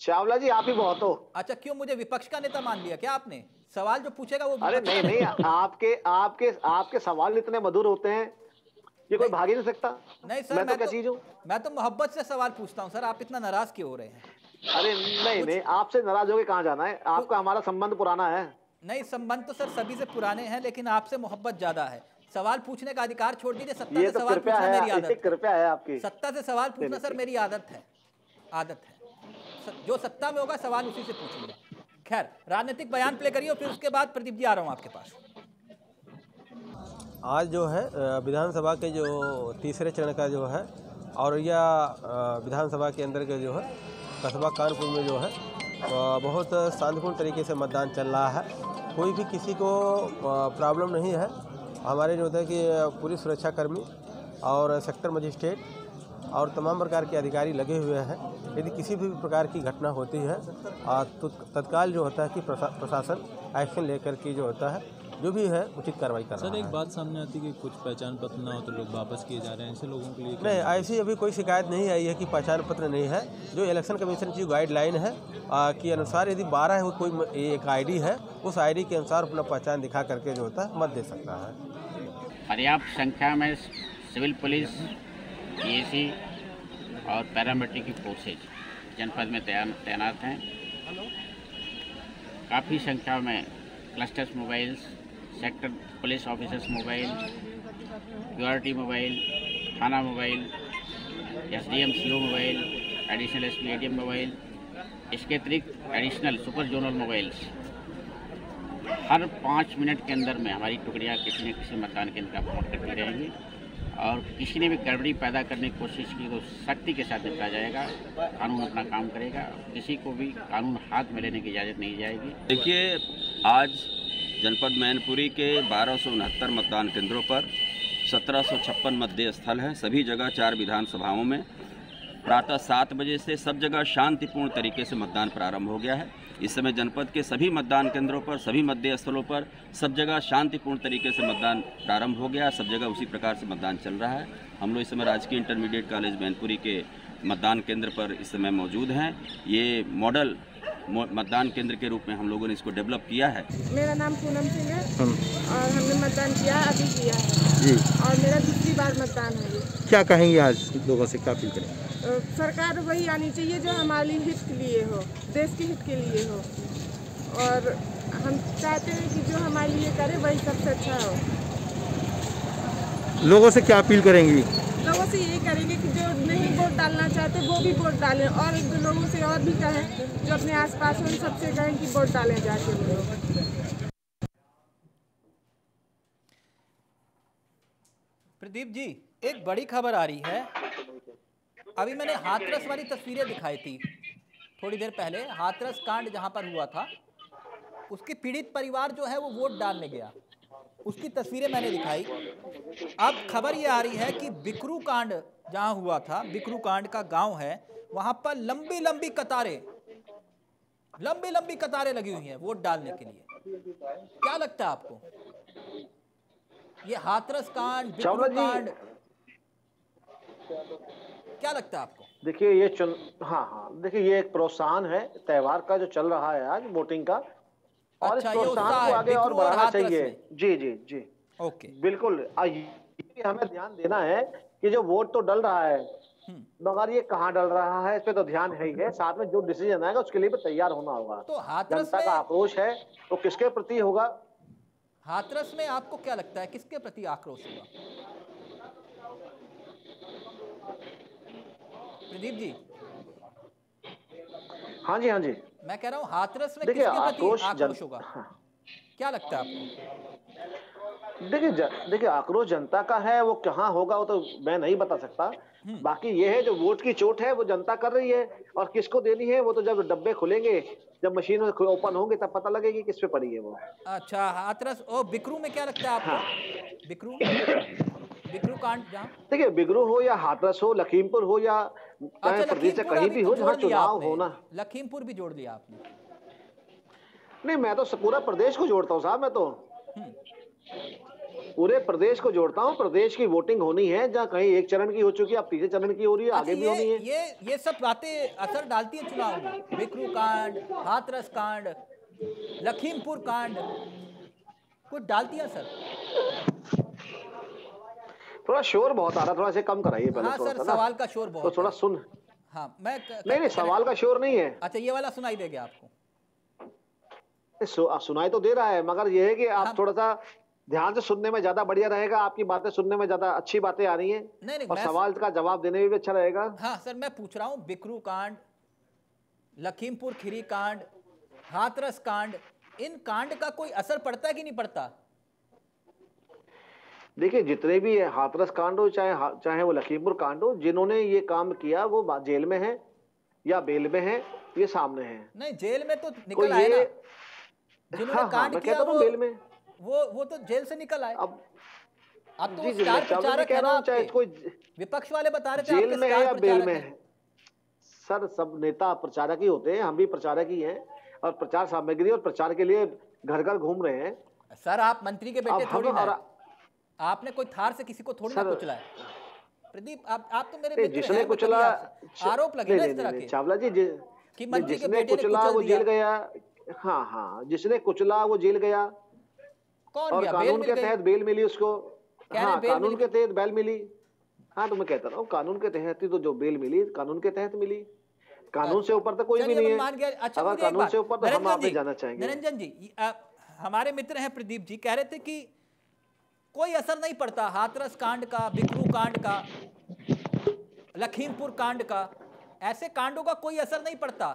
चावला जी आप ही बहुत हो। अच्छा क्यों मुझे विपक्ष का नेता मान लिया क्या आपने? सवाल जो पूछेगा वो अरे नहीं नहीं आपके आपके आपके सवाल इतने मधुर होते हैं ये कोई भाग ही नहीं सकता। नहीं सर मैं तो मैं तो चीज़ हूँ? मैं तो मोहब्बत से सवाल पूछता हूँ सर आप इतना नाराज़ क्यों हो रहे हैं? अरे नहीं नहीं आपसे नाराज़ होके कहाँ जाना है? आपका हमारा संबंध पुराना है। नहीं संबंध तो सर सभी से पुराने हैं लेकिन आपसे मोहब्बत ज़्यादा है। सवाल पूछने का अधिकार छोड़ दीजिए सत्ता ये से तो सवाल पूछना है मेरी आदत कृपया है आपकी। सत्ता से सवाल पूछना सर मेरी आदत है आदत है। जो सत्ता में होगा सवाल उसी से पूछूँगा। खैर राजनीतिक बयान प्ले करिए और फिर उसके बाद प्रदीप जी आ रहा हूँ आपके पास। आज जो है विधानसभा के जो तीसरे चरण का जो है और यह विधानसभा के अंदर के जो है कस्बा कानपुर में जो है बहुत शांतिपूर्ण तरीके से मतदान चल रहा है। कोई भी किसी को प्रॉब्लम नहीं है। हमारे जो होता है कि पुलिस सुरक्षाकर्मी और सेक्टर मजिस्ट्रेट और तमाम प्रकार के अधिकारी लगे हुए हैं। यदि किसी भी प्रकार की घटना होती है तो तत्काल जो होता है कि प्रशा- प्रशासन एक्शन लेकर के जो होता है जो भी है उचित कार्रवाई कर सर एक बात सामने आती है कि कुछ पहचान पत्र ना हो तो लोग वापस किए जा रहे हैं ऐसे लोगों के लिए नहीं ऐसी अभी कोई शिकायत नहीं आई है कि पहचान पत्र नहीं है। जो इलेक्शन कमीशन की गाइडलाइन है आ, के अनुसार यदि बारह है वो कोई एक आईडी है उस आईडी के अनुसार अपना पहचान दिखा करके जो होता है मत दे सकता है। पर्याप्त संख्या में सिविल पुलिस पीएसी और पैरामिलिट्री की फोर्सेज जनपद में तैनात हैं। काफ़ी संख्या में clusters mobiles sector, police officers mobile purity mobile, थाना mobile S D M C O mobile additional S P ADM mobile, इसके अतिरिक्त एडिशनल सुपर जोनल मोबाइल्स हर पाँच मिनट के अंदर में हमारी टुकड़ियाँ किसी न किसी मतदान केंद्र का भ्रमण करती रहेंगी और किसी ने भी गड़बड़ी पैदा करने की कोशिश की तो सख्ती के साथ निपटा जाएगा, कानून अपना काम करेगा, किसी को भी कानून हाथ में लेने की इजाज़त नहीं जाएगी। देखिए, आज जनपद मैनपुरी के बारह मतदान केंद्रों पर सत्रह मतदेय स्थल हैं। सभी जगह चार विधानसभाओं में प्रातः सात बजे से सब जगह शांतिपूर्ण तरीके से मतदान प्रारंभ हो गया है। इस समय जनपद के सभी मतदान केंद्रों पर, सभी मतदेय स्थलों पर सब जगह शांतिपूर्ण तरीके से मतदान प्रारंभ हो गया। सब जगह उसी प्रकार से मतदान चल रहा है। हम लोग इस समय राजकीय इंटरमीडिएट कॉलेज मैनपुरी के मतदान केंद्र पर इस समय मौजूद हैं। ये मॉडल मतदान केंद्र के रूप में हम लोगों ने इसको डेवलप किया है। मेरा नाम पूनम सिंह है और हमने मतदान किया अभी किया है। जी। और मेरा दूसरी बार मतदान है क्या कहेंगे आज लोगों से क्या अपील करें सरकार वही आनी चाहिए जो हमारे हित के लिए हो देश के हित के लिए हो। और हम चाहते हैं कि जो हमारे लिए करे वही सबसे अच्छा हो। लोगों से क्या अपील करेंगी? लोगों से यही करेंगे कि जो नहीं वोट डालना चाहते, वो भी वोट डालें। और लोगों से और भी कहें, जो अपने आसपास उन सबसे कहें कि वोट डालें जाके। वो लोग प्रदीप जी, एक बड़ी खबर आ रही है। अभी मैंने हाथरस वाली तस्वीरें दिखाई थी, थोड़ी देर पहले। हाथरस कांड जहाँ पर हुआ था, उसके पीड़ित परिवार जो है वो वोट डालने गया। उसकी तस्वीरें मैंने दिखाई। अब खबर ये आ रही है कि बिकरू कांड जहाँ हुआ था बिकरू कांड का गाँव है वहाँ पर लंबी लंबी कतारें लंबी लंबी कतारें लगी हुई हैं वोट डालने के लिए। क्या लगता है आपको? ये हाथरस कांड बिकरू कांड क्या लगता है आपको? देखिए ये चुन हाँ हाँ देखिए ये एक प्रोत्साहन है त्योहार का जो चल रहा है आज वोटिंग का। और अच्छा, इस ये प्रोत्साहन को है, आगे और बढ़ाना चाहिए। जी जी जी। ओके। बिल्कुल हमें ध्यान देना है कि जो वोट तो डल रहा है मगर ये कहाँ डल रहा है इस पे तो ध्यान है ही है। साथ में जो डिसीज़न आएगा उसके लिए भी तैयार होना होगा। तो हाथरस जनता का आक्रोश है तो किसके प्रति होगा? हाथरस में आपको क्या लगता है किसके प्रति आक्रोश होगा? प्रदीप जी। हाँ जी हाँ जी। मैं कह रहा हूँ हाथरस में किसके प्रति आक्रोश होगा? क्या लगता है आपको? देखिए देखिए आक्रोश जनता का है वो कहाँ होगा वो तो मैं नहीं बता सकता। बाकी ये है जो वोट की चोट है वो जनता कर रही है और किसको देनी है वो तो जब डब्बे खुलेंगे जब मशीन ओपन होंगे तब पता लगेगी किस पे पड़ी है वो। अच्छा हाथरस ओ बिकरू में क्या लगता है आपको? बिकरू बिकरू कांड जहाँ? देखिए बिगरू हो या हाथरस हो लखीमपुर हो या अच्छा प्रदेश से कहीं भी तो हो जहाँ चुनाव आपने। हो ना लखीमपुर भी जोड़ लिया आपने। नहीं मैं तो पूरा प्रदेश को जोड़ता हूँ साहब मैं तो। पूरे प्रदेश को जोड़ता हूँ प्रदेश की वोटिंग होनी है जहाँ कहीं एक चरण की हो चुकी है अब तीसरे चरण की हो रही है आगे भी होनी है। ये ये सब बातें असर डालती है चुनाव में। बिक्रू कांड हाथरस कांड लखीमपुर कांड कुछ डालती है सर थोड़ा शोर बहुत आ रहा थोड़ा से कम कराइए पहले हाँ सर सवाल का शोर बहुत तो थोड़ा सुन। हाँ मैं नहीं नहीं सवाल का शोर नहीं है। अच्छा ये वाला सुनाई दे गया आपको सु, सुनाई तो दे रहा है मगर ये है कि आप थोड़ा सा ध्यान से सुनने में ज़्यादा बढ़िया रहेगा आपकी बातें सुनने में ज़्यादा अच्छी बातें आ रही हैं। नहीं नहीं और सवाल का जवाब देने में भी अच्छा रहेगा। हाँ सर मैं पूछ रहा हूँ बिकरू कांड लखीमपुर खीरी कांड हाथरस कांड इन कांड का कोई असर पड़ता है कि नहीं पड़ता? देखिए जितने भी है हाथरस कांड हो चाहे हा- चाहे वो लखीमपुर कांड हो जिन्होंने ये काम किया वो जेल में है या बेल में है ये सामने है। नहीं जेल में तो निकल आए ना। जिन्होंने हाँ हाँ कांड मैं किया वो बेल में। वो वो तो जेल से निकल आए। अब अब तो स्टार प्रचारक है ना हूँ चाहे कोई विपक्ष वाले बता रहे थे जेल में है या बेल में है। सर सब नेता प्रचारक ही होते हैं हम भी प्रचारक ही हैं और प्रचार सामग्री और प्रचार के लिए घर घर घूम रहे हैं। सर आप मंत्री के बेटे थोड़ी ना हैं। आपने कोई थार से किसी को थोड़ी ना कुचला है? प्रदीप आप आप तो मेरे जिसने कुचला आरोप लगे ना इस तरह के। चावला जी कि मंत्री के बेटे ने कुचला वो जेल गया हाँ हाँ जिसने कुचला वो जेल गया। कौन और गया? कानून के तहत बेल मिली उसको। कह रहे हाँ कानून के तहत बेल मिली। हाँ तो मैं कहता रहा हूँ कानून के तहत ही तो जो बेल मिली कानून के तहत मिली। कानून से ऊपर तो कोई भी नहीं है। अच्छा अगर कानून से ऊपर तो हम निरंजन आप जाना चाहेंगे। निरंजन जी हमारे मित्र हैं प्रदीप जी कह रहे थे कि कोई असर नहीं पड़ता। हाथरस कांड का बिकरू कांड का, लखीमपुर कांड का, ऐसे कांडों का कोई असर नहीं पड़ता।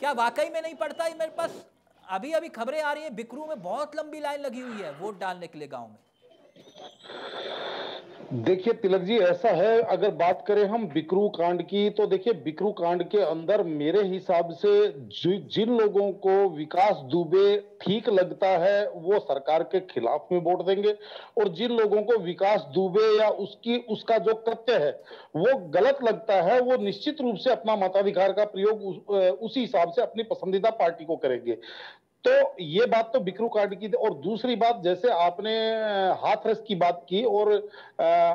क्या वाकई में नहीं पड़ता मेरे पास? अभी अभी खबरें आ रही है बिकरू में बहुत लंबी लाइन लगी हुई है वोट डालने के लिए गाँव में। देखिए तिलक जी ऐसा है अगर बात करें हम बिक्रू कांड की तो देखिए बिक्रू कांड के अंदर मेरे हिसाब से जिन लोगों को विकास दुबे ठीक लगता है वो सरकार के खिलाफ में वोट देंगे। और जिन लोगों को विकास दुबे या उसकी उसका जो कृत्य है वो गलत लगता है वो निश्चित रूप से अपना मताधिकार का प्रयोग उस, उसी हिसाब से अपनी पसंदीदा पार्टी को करेंगे। तो ये बात तो बिक्रू कार्ड की थी। और दूसरी बात, जैसे आपने हाथरस की बात की और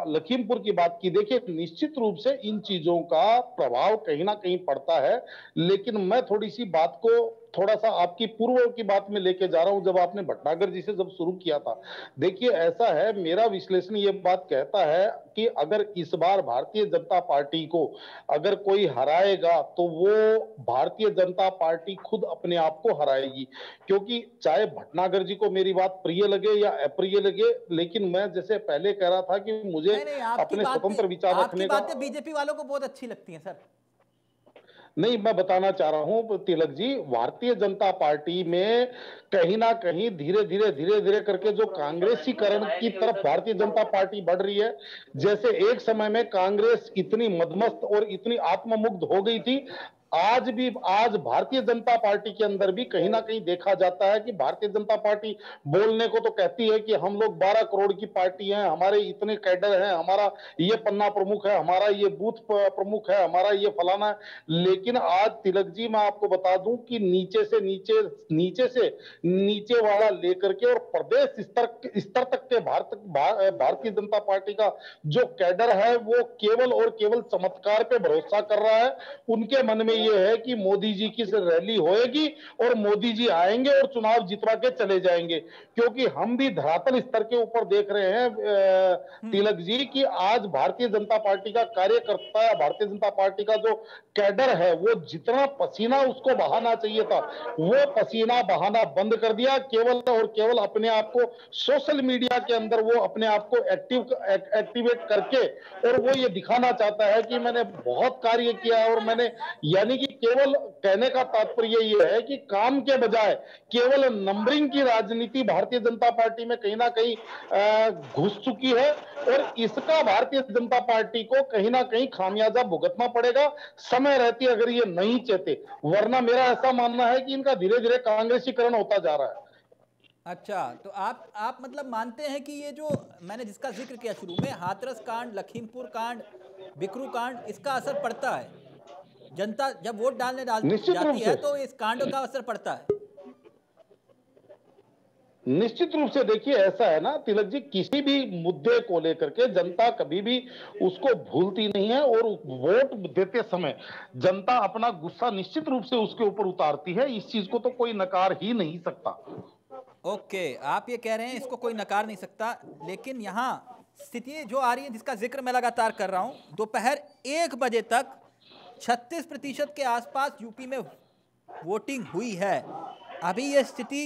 लखीमपुर की बात की, देखिए, निश्चित रूप से इन चीज़ों का प्रभाव कहीं ना कहीं पड़ता है। लेकिन मैं थोड़ी सी बात को थोड़ा सा आपकी पूर्व की बात में लेके जा रहा हूँ जब आपने भटनागर जी से जब शुरू किया था। देखिए ऐसा है मेरा विश्लेषण ये बात कहता है कि अगर इस बार भारतीय जनता पार्टी को अगर कोई हराएगा तो वो भारतीय जनता पार्टी खुद अपने आप को हराएगी। क्योंकि चाहे भटनागर जी को मेरी बात प्रिय लगे या अप्रिय लगे लेकिन मैं जैसे पहले कह रहा था कि मुझे नहीं नहीं अपने स्वतंत्र विचार रखने का बीजेपी वालों को बहुत अच्छी लगती है सर। नहीं, मैं बताना चाह रहा हूँ, तिलक जी, भारतीय जनता पार्टी में कहीं ना कहीं धीरे धीरे धीरे धीरे करके जो कांग्रेसीकरण की तरफ़ भारतीय जनता पार्टी बढ़ रही है, जैसे एक समय में कांग्रेस इतनी मदमस्त और इतनी आत्ममुग्ध हो गई थी आज भी, आज भारतीय जनता पार्टी के अंदर भी कहीं ना कहीं देखा जाता है कि भारतीय जनता पार्टी बोलने को तो कहती है कि हम लोग 12 करोड़ की पार्टी हैं, हमारे इतने कैडर हैं, हमारा ये पन्ना प्रमुख है, हमारा ये बूथ प्रमुख है, हमारा ये फलाना है। लेकिन आज तिलक जी, मैं आपको बता दूँ कि नीचे से नीचे नीचे से नीचे वाला लेकर के और प्रदेश स्तर स्तर तक के भारत भारतीय जनता पार्टी का जो कैडर है, वो केवल और केवल चमत्कार पे भरोसा कर रहा है। उनके मन में ये है कि मोदी जी की रैली होएगी और मोदी जी आएँगे और चुनाव जितवा के चले जाएँगे। क्योंकि हम भी धरातल स्तर के ऊपर देख रहे हैं तिलक जी कि आज भारतीय जनता पार्टी का कार्यकर्ता या भारतीय जनता पार्टी का जो कैडर है वो जितना पसीना उसको बहाना चाहिए था वो पसीना बहाना बंद कर दिया। केवल और केवल अपने आप को सोशल मीडिया के अंदर वो अपने आप को एक्टिव एक्टिवेट करके और वो ये दिखाना चाहता है कि मैंने बहुत कार्य किया और मैंने यानी कि केवल कहने का तात्पर्य ये है कि काम के बजाय केवल नंबरिंग की राजनीति भारतीय जनता पार्टी में कहीं ना कहीं घुस चुकी है और इसका भारतीय जनता पार्टी को कहीं ना कहीं खामियाजा भुगतना पड़ेगा। समय रहती अगर ये नहीं चेते। वरना मेरा ऐसा मानना है कि इनका धीरे धीरे कांग्रेसीकरण होता जा रहा है। अच्छा तो आप आप मतलब मानते हैं कि ये जो मैंने जिसका ज़िक्र किया शुरू में, हाथरस कांड, लखीमपुर कांड, बिकरू कांड, इसका असर पड़ता है? जनता जब वोट डालने डाल जाती है तो इस कांड का असर पड़ता है। निश्चित रूप से देखिए ऐसा है ना तिलक जी किसी भी मुद्दे को लेकर के जनता कभी भी उसको भूलती नहीं है और वोट देते समय जनता अपना गुस्सा निश्चित रूप से उसके ऊपर उतारती है। इस चीज़ को तो कोई नकार ही नहीं सकता। ओके आप ये कह रहे हैं इसको कोई नकार नहीं सकता लेकिन यहाँ स्थिति जो आ रही है जिसका ज़िक्र मैं लगातार कर रहा हूँ दोपहर एक बजे तक 36 प्रतिशत के आसपास यूपी में वोटिंग हुई है। अभी यह स्थिति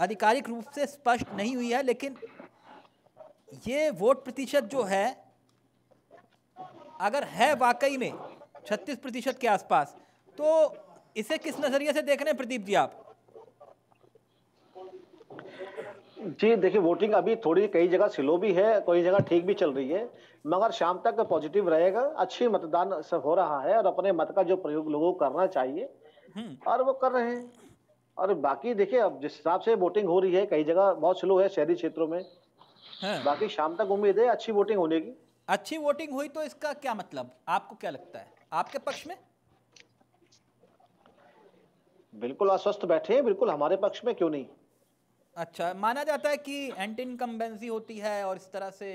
आधिकारिक रूप से स्पष्ट नहीं हुई है, लेकिन ये वोट प्रतिशत जो है, अगर है वाकई में 36 प्रतिशत के आसपास तो इसे किस नज़रिए से देख रहे हैं प्रदीप जी आप? जी देखिए वोटिंग अभी थोड़ी कई जगह स्लो भी है कई जगह ठीक भी चल रही है मगर शाम तक पॉजिटिव रहेगा अच्छी मतदान सब हो रहा है और अपने मत का जो प्रयोग लोगों को करना चाहिए और वो कर रहे हैं। और बाकी देखिए अब जिस हिसाब से वोटिंग हो रही है कई जगह बहुत स्लो है शहरी क्षेत्रों में। बाकी शाम तक उम्मीद है अच्छी वोटिंग होने की। अच्छी वोटिंग हुई तो इसका क्या मतलब? आपको क्या लगता है? आपके पक्ष में? बिल्कुल आश्वस्त बैठे हैं बिल्कुल हमारे पक्ष में क्यों नहीं? अच्छा माना जाता है कि एंटी इनकम्बेंसी होती है और इस तरह से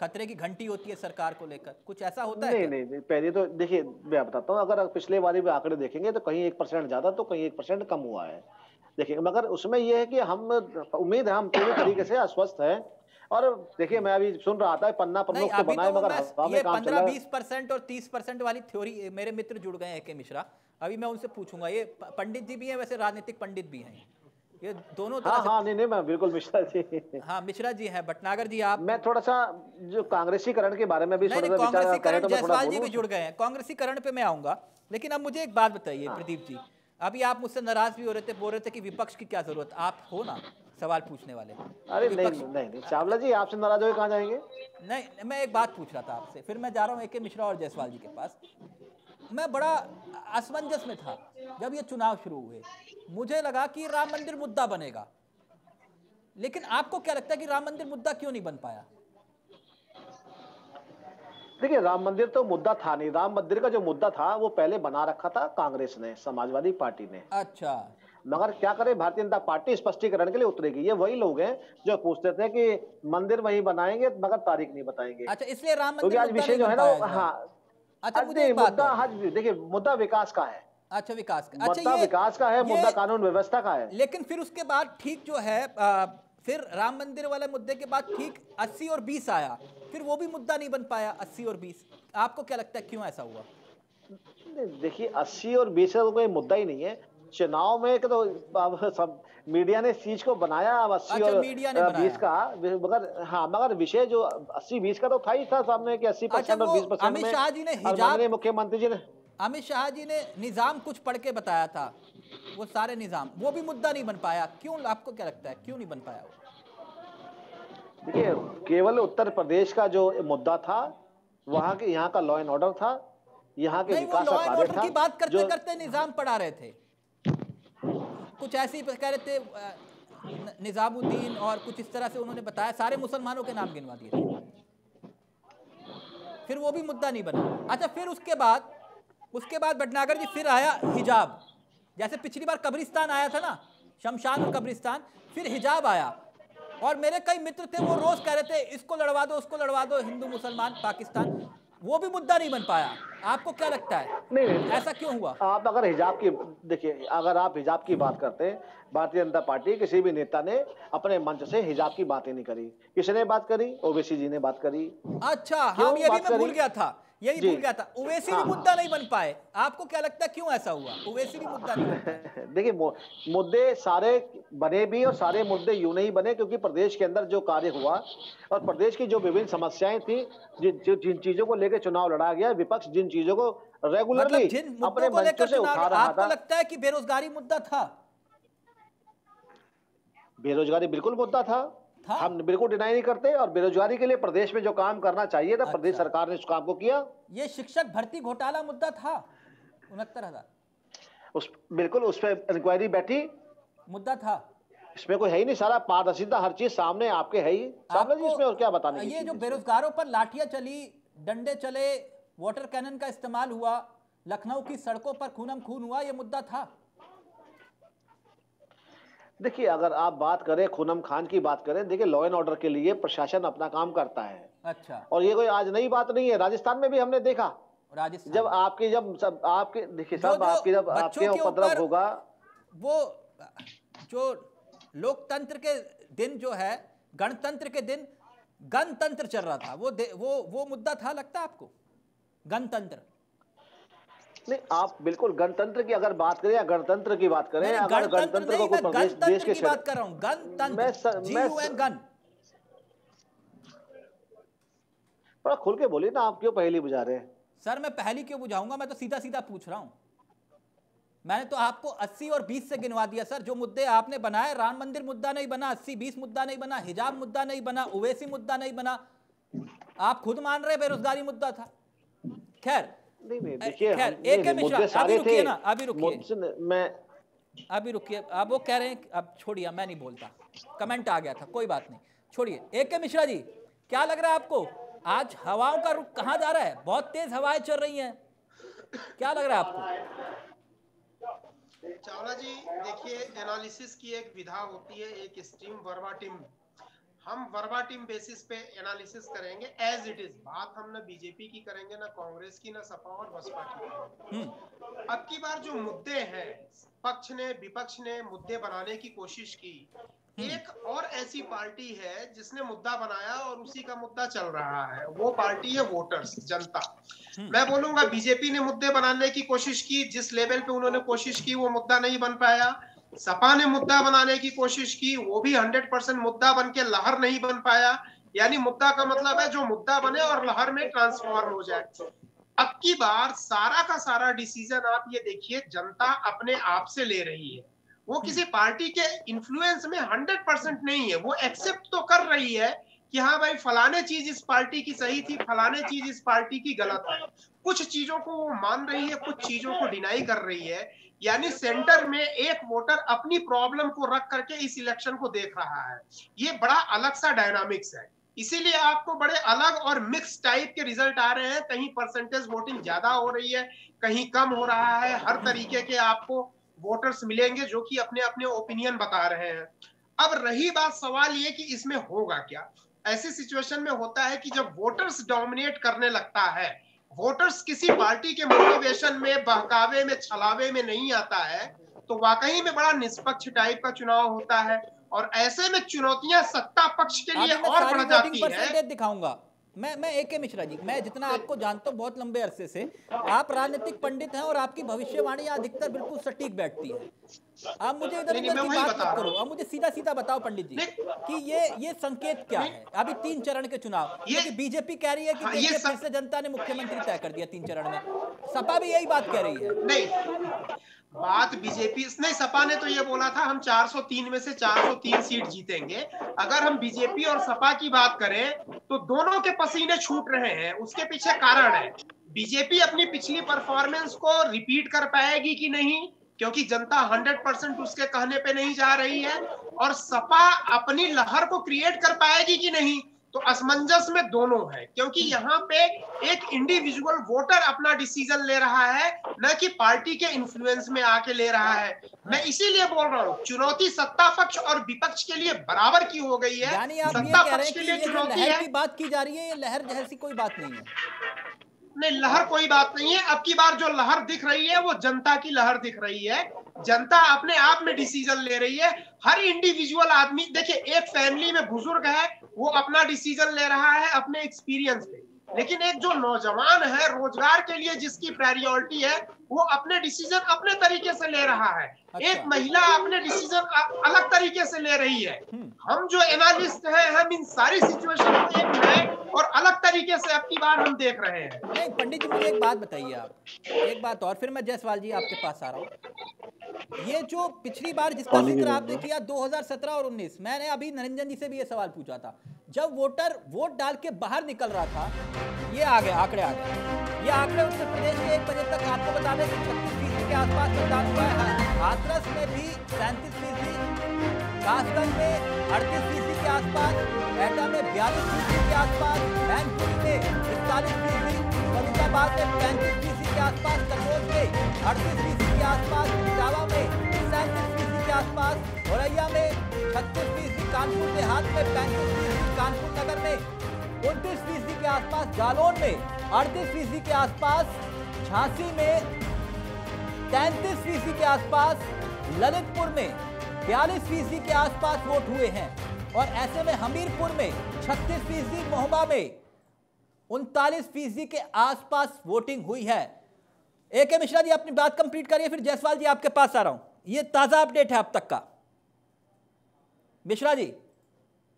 खतरे की घंटी होती है सरकार को लेकर। कुछ ऐसा होता है नहीं क्या? नहीं नहीं पहले तो देखिए मैं बताता हूँ अगर पिछले वाले भी आंकड़े देखेंगे तो कहीं एक परसेंट ज़्यादा तो कहीं एक परसेंट कम हुआ है। देखिए मगर उसमें यह है कि हम उम्मीद है हम पूरी तरीके से अस्वस्थ हैं। और देखिए मैं अभी सुन रहा था पन्ना प्रमुख तो बनाए तो मगर ये पंद्रह बीस परसेंट और तीस परसेंट वाली थ्योरी मेरे मित्र जुड़ गए हैं के मिश्रा। अभी मैं उनसे पूछूँगा ये पंडित जी भी हैं वैसे राजनीतिक पंडित भी हैं। ये दोनों हाँ से हाँ नहीं नहीं मैं बिल्कुल मिश्रा जी। हाँ मिश्रा जी हैं भटनागर जी आप मैं थोड़ा सा जो कांग्रेसीकरण के बारे में भी नहीं नहीं कांग्रेसीकरण तो थोड़ा जायसवाल जी भी जुड़ गए हैं। कांग्रेसीकरण पे मैं आऊँगा। लेकिन अब मुझे एक बात बताइए प्रदीप जी। अभी आप मुझसे नाराज़ भी हो रहे थे बोल रहे थे कि विपक्ष की क्या ज़रूरत। आप हो ना सवाल पूछने वाले। अरे नहीं विपक्ष- नहीं नहीं चावला जी आपसे नाराज़ होकर कहाँ जाएँगे? नहीं मैं एक बात पूछ रहा था आपसे। फिर मैं जा रहा हूँ ए के मिश्रा और जायसवाल जी के पास। मैं बड़ा असमंजस में था जब ये चुनाव शुरू हुए। मुझे लगा कि राम मंदिर मुद्दा बनेगा। लेकिन आपको क्या लगता है कि राम मंदिर मुद्दा क्यों नहीं बन पाया? देखिए राम मंदिर तो मुद्दा था नहीं। राम मंदिर का जो मुद्दा था वो पहले बना रखा था कांग्रेस ने समाजवादी पार्टी ने। अच्छा। मगर क्या करे भारतीय जनता पार्टी स्पष्टीकरण के लिए उतरेगी। ये वही लोग हैं जो पूछते थे कि मंदिर वहीं बनाएँगे मगर तारीख नहीं बताएँगे। अच्छा इसलिए राम मंदिर आज विषय जो है ना। हाँ अच्छा मुझे एक बात मुद्दा। आज देखिए मुद्दा विकास का है। अच्छा विकास का। मुद्दा अच्छा ये विकास का है मुद्दा कानून व्यवस्था का है। लेकिन फिर उसके बाद ठीक जो है आ, फिर राम मंदिर वाले मुद्दे के बाद ठीक 80 और 20 आया। फिर वो भी मुद्दा नहीं बन पाया 80 और 20 आपको क्या लगता है क्यों ऐसा हुआ? देखिए अस्सी और बीस का तो कोई मुद्दा ही नहीं है। चुनाव में तो अब सब मीडिया ने इस चीज़ को बनाया अब अस्सी अच्छा, और मीडिया ने बीस का मगर हाँ मगर विषय जो अस्सी बीस का तो था ही था सामने कि अस्सी अच्छा, परसेंट और बीस परसेंट अमित शाह जी ने हिजाब- मुख्यमंत्री जी ने अमित शाह जी ने निज़ाम कुछ पढ़ के बताया था वो सारे निज़ाम वो भी मुद्दा नहीं बन पाया। क्यों आपको क्या लगता है क्यों नहीं बन पाया वो? देखिए केवल उत्तर प्रदेश का जो मुद्दा था वहाँ के यहाँ का लॉ एंड ऑर्डर था यहाँ के विकास कार्य था की बात करते करते निज़ाम पढ़ा रहे थे। कुछ ऐसे कह रहे थे निजामुद्दीन और कुछ इस तरह से उन्होंने बताया। सारे मुसलमानों के नाम गिनवा दिए। फिर वो भी मुद्दा नहीं बना। अच्छा फिर उसके बाद उसके बाद भटनागर जी फिर आया हिजाब। जैसे पिछली बार कब्रिस्तान आया था ना, शमशान और कब्रिस्तान, फिर हिजाब आया। और मेरे कई मित्र थे, वो रोज कह रहे थे, इसको लड़वा दो, उसको लड़वा दो, हिंदू, मुसलमान, पाकिस्तान। वो भी मुद्दा नहीं बन पाया। आपको क्या लगता है? नहीं ऐसा क्यों हुआ? आप अगर हिजाब की देखिए अगर आप हिजाब की बात करते हैं भारतीय जनता पार्टी किसी भी नेता ने अपने मंच से हिजाब की बातें नहीं करी। किसने बात करी? ओबीसी जी ने बात करी। अच्छा हम ये भी मैं भूल गया था। यही भूल गया था। ओवैसी हाँ। भी मुद्दा नहीं बन पाए। आपको क्या लगता है क्यों ऐसा हुआ? ओवैसी भी मुद्दा नहीं देखिए मुद्दे सारे बने भी और सारे मुद्दे यूँ नहीं बने क्योंकि प्रदेश के अंदर जो कार्य हुआ और प्रदेश की जो विभिन्न समस्याएँ थी जिन जिन चीज़ों को लेकर चुनाव लड़ा गया विपक्ष जिन चीज़ों को रेगुलरली मतलब अपने को लेकर से उठा रहा आपको लगता है कि बेरोजगारी मुद्दा था? बेरोजगारी बिल्कुल मुद्दा था। हम बिल्कुल डिनाई नहीं करते और बेरोजगारी के लिए प्रदेश में जो काम करना चाहिए था अच्छा। प्रदेश। सरकार ने उस काम को किया। ये शिक्षक भर्ती घोटाला मुद्दा था। उनहत्तर हज़ार। उस बिल्कुल उस पर इंक्वायरी बैठी। मुद्दा था। इसमें कोई है ही नहीं सारा पारदर्शिता हर चीज़ सामने आपके है ही। सामने जी इसमें और क्या बताने ये जो बेरोजगारों पर लाठियाँ चली डंडे चले वाटर कैनन का इस्तेमाल हुआ लखनऊ की सड़कों पर खूनम खून हुआ ये मुद्दा था। देखिए अगर आप बात करें खूनम खान की बात करें देखिए लॉ एंड ऑर्डर के लिए प्रशासन अपना काम करता है। अच्छा। और ये कोई आज नई बात नहीं है राजस्थान में भी हमने देखा। राजस्थान। जब आपकी जब सब आपके देखिए सब आपकी जब आपके उपद्रव होगा। वो जो लोकतंत्र के दिन जो है गणतंत्र के दिन गणतंत्र चल रहा था। वो वो वो मुद्दा था लगता है आपको? गणतंत्र। नहीं आप बिल्कुल गणतंत्र की अगर बात करें या गणतंत्र की बात करें अगर गणतंत्र को प्रदेश देश के बात कर रहा हूँ गणतंत्र मैं थोड़ा खुल के बोलिए ना आप क्यों पहली बुझा रहे हैं? सर मैं पहली क्यों बुझाऊँगा? मैं तो सीधा सीधा पूछ रहा हूँ। मैंने तो आपको 80 और 20 से गिनवा दिया सर। जो मुद्दे आपने बनाए राम मंदिर मुद्दा नहीं बना 80 20 मुद्दा नहीं बना हिजाब मुद्दा नहीं बना ओवैसी मुद्दा नहीं बना आप खुद मान रहे बेरोजगारी मुद्दा था। खैर नहीं नहीं देखिए एक है मिश्रा अभी रुकिए ना अभी रुकिए। मैं अभी रुकिए। अब वो कह रहे हैं अब छोड़िए मैं नहीं बोलता। कमेंट आ गया था कोई बात नहीं। छोड़िए। एक के मिश्रा जी क्या लग रहा है आपको? आज हवाओं का रुख कहाँ जा रहा है? बहुत तेज हवाएँ चल रही हैं। क्या लग रहा है आपको? चावला जी देखिए एनालिसिस की एक विधा होती है एक स्ट्रीम वर्बाटिम हम वर्बाटिम बेसिस पे एनालिसिस करेंगे एज इट इज़ बात हम ना बीजेपी की करेंगे ना कांग्रेस की ना सपा और बसपा की अब की बार जो मुद्दे हैं पक्ष ने विपक्ष ने मुद्दे बनाने की कोशिश की एक और ऐसी पार्टी है जिसने मुद्दा बनाया और उसी का मुद्दा चल रहा है। वो पार्टी है वोटर्स जनता। मैं बोलूँगा बीजेपी ने मुद्दे बनाने की कोशिश की जिस लेवल पे उन्होंने कोशिश की वो मुद्दा नहीं बन पाया। सपा ने मुद्दा बनाने की कोशिश की वो भी हंड्रेड परसेंट मुद्दा बन के लहर नहीं बन पाया। यानी मुद्दा का मतलब है जो मुद्दा बने और लहर में ट्रांसफॉर्म हो जाए। अब की बार सारा का सारा डिसीज़न आप ये देखिए जनता अपने आप से ले रही है। वो किसी पार्टी के इन्फ्लुएंस में हंड्रेड परसेंट नहीं है वो एक्सेप्ट तो कर रही है कि हाँ भाई फलाने चीज़ इस पार्टी की सही थी फलाने चीज़ इस पार्टी की गलत है। कुछ चीज़ों को वो मान रही है कुछ चीज़ों को डिनाई कर रही है। यानी सेंटर में एक वोटर अपनी प्रॉब्लम को रख करके इस इलेक्शन को देख रहा है। ये बड़ा अलग सा डायनामिक्स है। इसीलिए आपको बड़े अलग और मिक्स टाइप के रिज़ल्ट आ रहे हैं। कहीं परसेंटेज वोटिंग ज़्यादा हो रही है, कहीं कम हो रहा है। हर तरीके के आपको वोटर्स मिलेंगे जो कि अपने अपने ओपिनियन बता रहे हैं। अब रही बात सवाल ये कि इसमें होगा क्या? ऐसी सिचुएशन में होता है कि जब वोटर्स डोमिनेट करने लगता है वोटर्स किसी पार्टी के मोटिवेशन में बहकावे में छलावे में नहीं आता है तो वाकई में बड़ा निष्पक्ष टाइप का चुनाव होता है। और ऐसे में चुनौतियाँ सत्ता पक्ष के लिए और बढ़ जाती है। दिखाऊँगा। मैं मैं ए के मिश्रा जी मैं जितना आपको जानता हूँ बहुत लंबे अरसे से आप राजनीतिक पंडित हैं और आपकी भविष्यवाणी अधिकतर बिल्कुल सटीक बैठती है। आप मुझे इधर उधर की बात मत करो अब मुझे सीधा सीधा बताओ पंडित जी कि ये ये संकेत क्या है? अभी तीन चरण के चुनाव ये बीजेपी कह रही है कि देखिए फिर से जनता ने मुख्यमंत्री तय कर दिया तीन चरण में। सपा भी यही बात कह रही है। नहीं। बात बीजेपी नहीं सपा ने तो ये बोला था, हम 403 में से 403 सीट जीतेंगे। अगर हम बीजेपी और सपा की बात करें तो दोनों के पसीने छूट रहे हैं, उसके पीछे कारण है। बीजेपी अपनी पिछली परफॉर्मेंस को रिपीट कर पाएगी कि नहीं, क्योंकि जनता 100 परसेंट उसके कहने पे नहीं जा रही है, और सपा अपनी लहर को क्रिएट कर पाएगी कि नहीं? तो असमंजस में दोनों है क्योंकि हम्म। यहाँ पे एक इंडिविजुअल वोटर अपना डिसीज़न ले रहा है न कि पार्टी के इन्फ्लुएंस में आके ले रहा है। मैं इसीलिए बोल रहा हूँ चुनौती सत्ता पक्ष और विपक्ष के लिए बराबर की हो गई है। सत्ता पक्ष के लिए चुनौती है। बात की जा रही है ये लहर सी कोई बात नहीं है। नहीं, लहर कोई बात नहीं है। अब की बार जो लहर दिख रही है, वो जनता की लहर दिख रही है। जनता अपने आप में डिसीज़न ले रही है। हर इंडिविजुअल आदमी, देखिए, एक फैमिली में बुज़ुर्ग है, वो अपना डिसीज़न ले रहा है अपने एक्सपीरियंस पे। लेकिन एक जो नौजवान है रोज़गार के लिए जिसकी प्रायोरिटी है वो अपने डिसीज़न अपने तरीके से ले रहा है। अच्छा। एक महिला अपने डिसीज़न अलग तरीके से ले रही है। हम्म। हम जो एनालिस्ट हैं हम इन सारी सिचुएशन को एक नए और अलग तरीके से अब की बार हम देख रहे हैं। नहीं पंडित जी मुझे एक बात बताइए आप। एक बात और फिर मैं जयसवाल जी आपके पास आ रहा हूँ। ये जो पिछली बार जिसका ज़िक्र आपने किया 2017 और 19 मैंने अभी नरेंद्र जी से भी ये सवाल पूछा था। जब वोटर वोट डाल के बाहर निकल रहा था, ये आ गए आंकड़े आ गए। ये आंकड़े उत्तर प्रदेश के एक बजे तक आपको बता दें छत्तीस फ़ीसदी के आसपास मतदान हुआ है। हाथरस में भी सैंतीस फ़ीसदी कासगंज में अड़तीस फ़ीसदी के आसपास एटा में बयालीस फ़ीसदी के आसपास, मैनपुरी में इकतालीस फ़ीसदी, फरीदाबाद में पैंतीस फ़ीसदी के आसपास कटोज में अड़तीस फ़ीसदी के आसपास, इटावा में सैंतीस आसपास औरैया में छत्तीस फ़ीसदी कानपुर देहात में पैंतीस फ़ीसदी कानपुर नगर में। उनतीस फ़ीसदी के आसपास जालौन में अड़तीस फ़ीसदी के आसपास झांसी में तैंतीस फ़ीसदी के आसपास ललितपुर में बयालीस फ़ीसदी के आसपास वोट हुए हैं। और ऐसे में हमीरपुर में छत्तीस फ़ीसदी मोहबा में उनतालीस फ़ीसदी के आसपास वोटिंग हुई है। ए के मिश्रा जी, अपनी बात कंप्लीट करिए, फिर जयसवाल जी आपके पास आ रहा हूँ। ये ताज़ा अपडेट है अब तक का। मिश्रा जी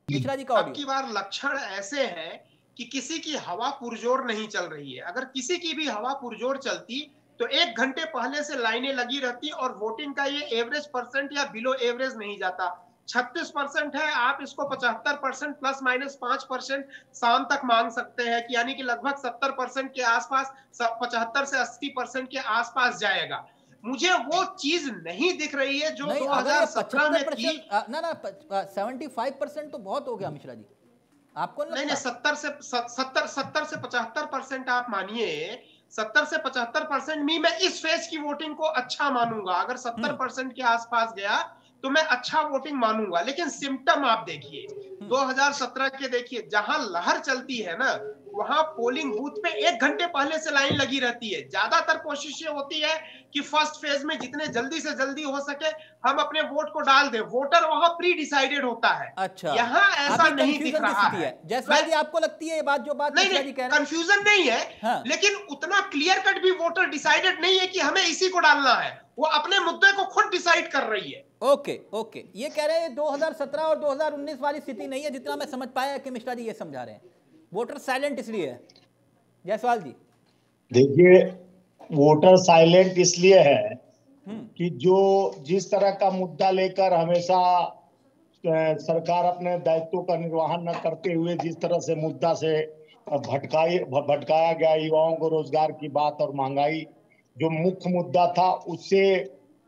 मिश्रा जी का अब की बार लक्षण ऐसे हैं कि किसी की हवा पुरजोर नहीं चल रही है। अगर किसी की भी हवा पुरजोर चलती तो एक घंटे पहले से लाइनें लगी रहती और वोटिंग का ये एवरेज परसेंट या बिलो एवरेज नहीं जाता। छत्तीस परसेंट है, आप इसको पचहत्तर परसेंट प्लस माइनस पाँच परसेंट शाम तक मांग सकते हैं कि यानी कि लगभग सत्तर परसेंट के आसपास पचहत्तर से अस्सी परसेंट के आसपास जाएगा। मुझे वो चीज़ नहीं दिख रही है जो दो हज़ार सत्रह में थी। ना ना सेवेंटी फाइव परसेंट तो बहुत हो गया मिश्रा जी। आपको नहीं नहीं सत्तर से सत्तर सत्तर से पचहत्तर परसेंट आप मानिए सत्तर से पचहत्तर परसेंट मी मैं इस फ़ेज़ की वोटिंग को अच्छा मानूँगा। अगर सत्तर हम्म। परसेंट के आसपास गया तो मैं अच्छा वोटिंग मानूँगा। लेकिन सिम्टम आप देखिए 2017 हम्म। के देखिए जहाँ लहर चलती है ना वहाँ पोलिंग बूथ पे एक घंटे पहले से लाइन लगी रहती है। ज़्यादातर कोशिश ये होती है कि फ़र्स्ट फ़ेज़ में जितने जल्दी से जल्दी हो सके हम अपने वोट को डाल दें। वोटर वहाँ प्री डिसाइडेड होता है। अच्छा। यहाँ ऐसा नहीं दिख रहा है। है। जैसा जी आपको लगती है ये बात जो बात नहीं नहीं कंफ्यूजन नहीं है। हाँ। लेकिन उतना क्लियर कट भी वोटर डिसाइडेड नहीं है कि हमें इसी को डालना है। वो अपने मुद्दे को खुद डिसाइड कर रही है। Okay okay. ये कह रहे हैं 2017 और 2019 वाली स्थिति नहीं है जितना मैं समझ पाया कि मिश्रा जी ये समझा रहे हैं। वोटर साइलेंट इसलिए है। जयसवाल जी। देखिए वोटर साइलेंट इसलिए है हम्म। कि जो जिस तरह का मुद्दा लेकर हमेशा सरकार अपने दायित्व का निर्वहन न करते हुए जिस तरह से मुद्दा से भटकाई भटकाया गया युवाओं को रोज़गार की बात और महँगाई जो मुख्य मुद्दा था उससे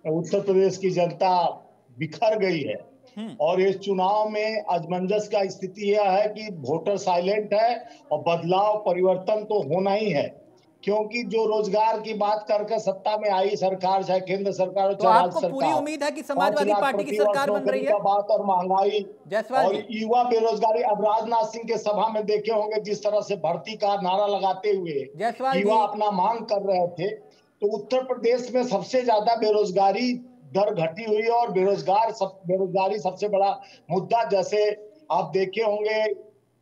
उत्तर प्रदेश की जनता बिखर गई है। और इस चुनाव में अजमंजस का स्थिति यह है कि वोटर साइलेंट है और बदलाव परिवर्तन तो होना ही है क्योंकि जो रोज़गार की बात करके सत्ता में आई सरकार चाहे केंद्र सरकार हो तो चाहे आपको राज्य पूरी सरकार उम्मीद है कि समाजवादी पार्टी की सरकार बन रही है? बात और महँगाई और युवा बेरोजगारी अब राजनाथ सिंह के सभा में देखे होंगे जिस तरह से भर्ती का नारा लगाते हुए युवा अपना मांग कर रहे थे तो उत्तर प्रदेश में सबसे ज़्यादा बेरोजगारी दर घटी हुई है और बेरोजगार सब, बेरोजगारी सबसे बड़ा मुद्दा जैसे आप देखे होंगे,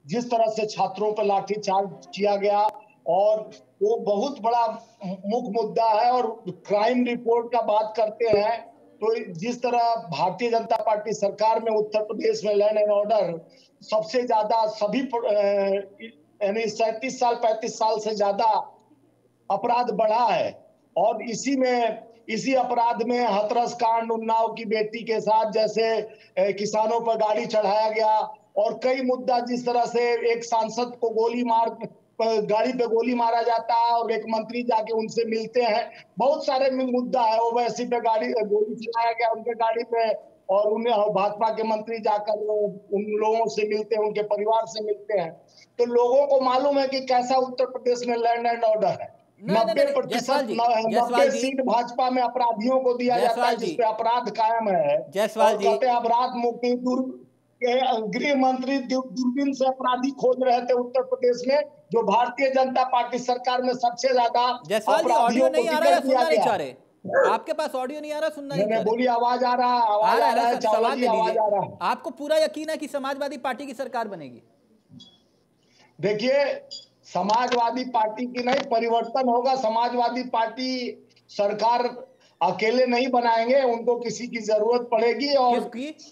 जिस तरह से छात्रों पर लाठीचार्ज किया गया और वो बहुत बड़ा मुख्य मुद्दा है और क्राइम रिपोर्ट का बात करते हैं तो जिस तरह भारतीय जनता पार्टी सरकार में उत्तर प्रदेश में लैंड एंड ऑर्डर सबसे ज़्यादा, सभी यानी सैंतीस साल, पैंतीस साल से ज़्यादा अपराध बढ़ा है और इसी में इसी अपराध में हथरस कांड उन्नाव की बेटी के साथ जैसे किसानों पर गाड़ी चढ़ाया गया। और कई मुद्दा जिस तरह से एक सांसद को गोली मार गाड़ी पे गोली मारा जाता है और एक मंत्री जाके उनसे मिलते हैं। बहुत सारे मुद्दा है। ओवैसी पे गाड़ी गोली चलाया गया उनके गाड़ी पे। और उन्हें भाजपा के मंत्री जाकर उन लोगों से मिलते हैं, उनके परिवार से मिलते हैं। तो लोगों को मालूम है कि कैसा उत्तर प्रदेश में लैंड एंड ऑर्डर है। नब्बे प्रतिशत नब्बे सीट भाजपा में अपराधियों को दिया जाता है जिसपे अपराध कायम है। जायसवाल जी। कहते अपराध मुक्ति गृह मंत्री दूरबीन से अपराधी खोज रहे थे उत्तर प्रदेश में जो भारतीय जनता पार्टी सरकार में सबसे ज़्यादा ऑडियो नहीं आ रहा है सुनना नहीं चाह रहे? आपके पास ऑडियो नहीं आ रहा सुनना नहीं बोली आवाज़ आ रहा है आवाज़ आ रहा है सवाल ले लीजिए। आपको पूरा यकीन है कि समाजवादी पार्टी की सरकार बनेगी? देखिए समाजवादी पार्टी की नहीं परिवर्तन होगा। समाजवादी पार्टी सरकार अकेले नहीं बनाएँगे उनको किसी की ज़रूरत पड़ेगी और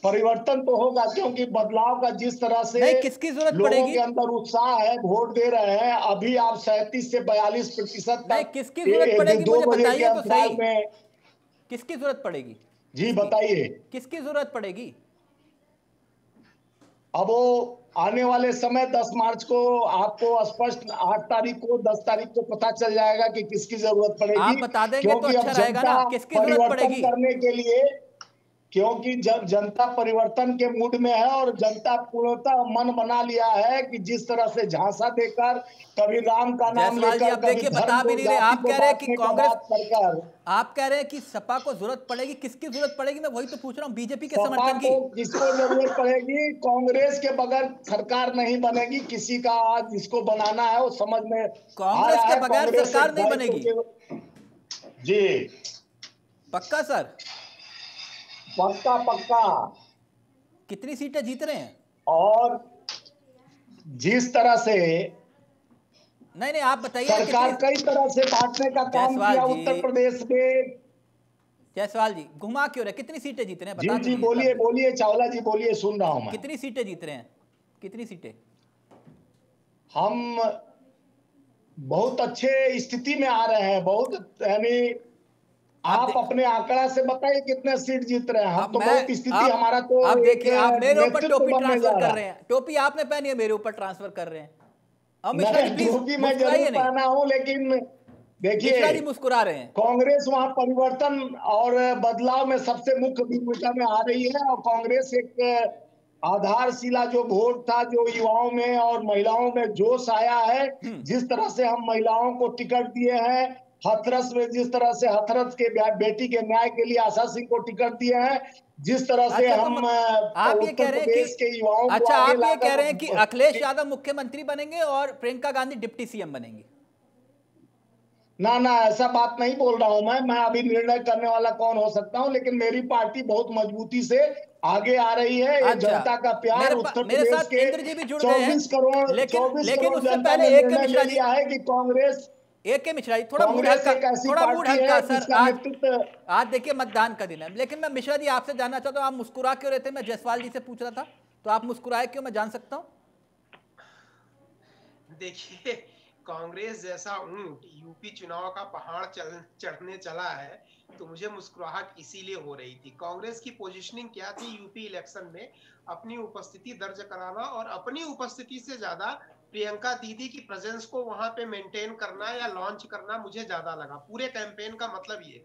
परिवर्तन तो होगा क्योंकि बदलाव का जिस तरह से किसकी ज़रूरत पड़ेगी? के अंदर उत्साह है वोट दे रहे हैं अभी आप सैतीस से बयालीस प्रतिशत किसकी ज़रूरत पड़ेगी? मुझे बताइए तो सही। में किसकी ज़रूरत पड़ेगी? जी बताइए। किसकी ज़रूरत पड़ेगी? अब वो आने वाले समय 10 मार्च को आपको स्पष्ट 8 तारीख को 10 तारीख को पता चल जाएगा कि किसकी ज़रूरत पड़ेगी आप बता देंगे तो अच्छा रहेगा ना, किसकी ज़रूरत पड़ेगी? करने के लिए क्योंकि जब जनता परिवर्तन के मूड में है और जनता पूर्णतः मन बना लिया है कि जिस तरह से झांसा देकर कभी राम का नाम लेकर आप देखिए बता भी नहीं रहे। आप कह रहे हैं कि कांग्रेस आप कह रहे हैं कि सपा को ज़रूरत पड़ेगी किसकी ज़रूरत पड़ेगी? मैं वही तो पूछ रहा हूँ बीजेपी के समर्थन की। किसको ज़रूरत पड़ेगी? कांग्रेस के बगैर सरकार नहीं बनेगी किसी का आज जिसको बनाना है वो समझ में कांग्रेस के बगैर सरकार नहीं बनेगी। जी। पक्का सर? पक्का पक्का। कितनी सीटें जीत रहे हैं? और जिस तरह से नहीं नहीं आप बताइए सरकार कई तरह से बांटने का काम किया उत्तर प्रदेश में जायसवाल जी घुमा क्यों रहे? कितनी सीटें जीत रहे हैं? जी बता जी दीजिए बोलिए बोलिए चावला जी बोलिए सुन रहा हूँ मैं। कितनी सीटें जीत रहे हैं? कितनी सीटें? हम बहुत अच्छे स्थिति में आ रहे हैं बहुत यानी आप अपने आंकड़ा से बताइए कितने सीट जीत रहे हैं। हम तो बहुत स्थिति आप- हमारा तो आप देखिए आप मेरे ऊपर टोपी ट्रांसफ़र कर रहे हैं। टोपी आपने पहनी है मेरे ऊपर ट्रांसफ़र कर रहे हैं। टोपी मैं ज़रूर पहना हूँ लेकिन देखिए मुस्कुरा रहे हैं। कांग्रेस वहाँ परिवर्तन और बदलाव में सबसे मुख्य भूमिका में आ रही है और कांग्रेस एक आधारशिला जो वोट था जो युवाओं में और महिलाओं में जोश आया है जिस तरह से हम महिलाओं को टिकट दिए हैं हथरस में जिस तरह से हथरस के बेटी के न्याय के लिए आशा सिंह को टिकट दिए हैं जिस तरह से अच्छा, तो हम आप ये कह रहे हैं के युवाओं अच्छा आप ये कह रहे हैं कि अखिलेश यादव मुख्यमंत्री बनेंगे और प्रियंका गांधी डिप्टी सीएम बनेंगी ना ना ऐसा बात नहीं बोल रहा हूँ मैं मैं अभी निर्णय करने वाला कौन हो सकता हूँ लेकिन मेरी पार्टी बहुत मजबूती से आगे आ रही है अच्छा। जनता का प्यार उत्तर प्रदेश के। 24 करोड़ लेकिन- लेकिन करोड़ उससे जनता पहले ने एक निर्णय लिया है कि कांग्रेस ए के मिश्रा जी थोड़ा मूड हल्का थोड़ा मूड हल्का सर आज आज देखिए मतदान का दिन है। लेकिन मैं मिश्रा जी आपसे जानना चाहता हूँ आप मुस्कुरा क्यों रहे थे? मैं जयसवाल जी से पूछ रहा था तो आप मुस्कुराए क्यों? मैं जान सकता हूँ। देखिए कांग्रेस जैसा ऊँट यूपी चुनाव का पहाड़ चल चढ़ने चला है तो मुझे मुस्कुराहट इसीलिए हो रही थी। कांग्रेस की पोजीशनिंग क्या थी? यूपी इलेक्शन में अपनी उपस्थिति दर्ज कराना और अपनी उपस्थिति से ज़्यादा प्रियंका दीदी की प्रेजेंस को वहाँ पे मेंटेन करना या लॉन्च करना मुझे ज़्यादा लगा। पूरे कैंपेन का मतलब ये।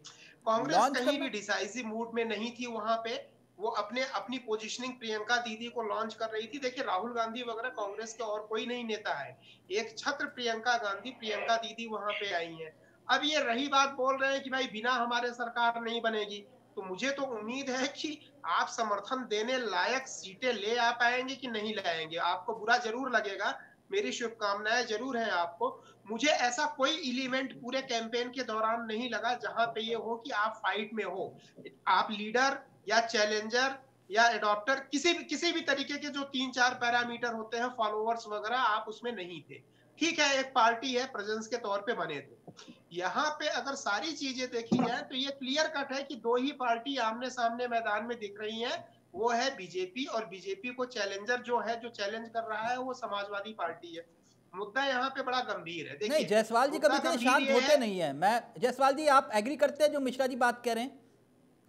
कांग्रेस कहीं भी डिसाइसिव मूड में नहीं थी वहाँ पे। वो अपने अपनी पोजीशनिंग प्रियंका दीदी को लॉन्च कर रही थी। देखिए राहुल गांधी वगैरह कांग्रेस के और कोई नहीं नेता है। एक छत्र प्रियंका गांधी प्रियंका दीदी वहाँ पे आई हैं। अब ये रही बात बोल रहे हैं कि भाई बिना हमारे सरकार नहीं बनेगी। तो मुझे तो उम्मीद है कि आप समर्थन देने लायक सीटें ले आ पाएँगे कि नहीं लाएँगे? आपको बुरा ज़रूर लगेगा मेरी शुभकामनाएँ ज़रूर है आपको। मुझे ऐसा कोई इलिमेंट पूरे कैंपेन के दौरान नहीं लगा जहाँ पे ये हो कि आप फाइट में हो। आप लीडर या चैलेंजर या एडॉप्टर किसी भी किसी भी तरीके के जो तीन चार पैरामीटर होते हैं फॉलोअर्स वगैरह, आप उसमें नहीं थे। ठीक है, एक पार्टी है प्रेजेंस के तौर पे बने थे। यहाँ पे अगर सारी चीज़ें देखी जाए तो ये क्लियर कट है कि दो ही पार्टी आमने सामने मैदान में दिख रही हैं। वो है बीजेपी और बीजेपी को चैलेंजर जो है जो चैलेंज कर रहा है वो समाजवादी पार्टी है। मुद्दा यहाँ पे बड़ा गंभीर है। नहीं जायसवाल जी कभी इतने शांत होते है- नहीं है। मैं जायसवाल जी आप एग्री करते हैं जो मिश्रा जी बात कह रहे हैं?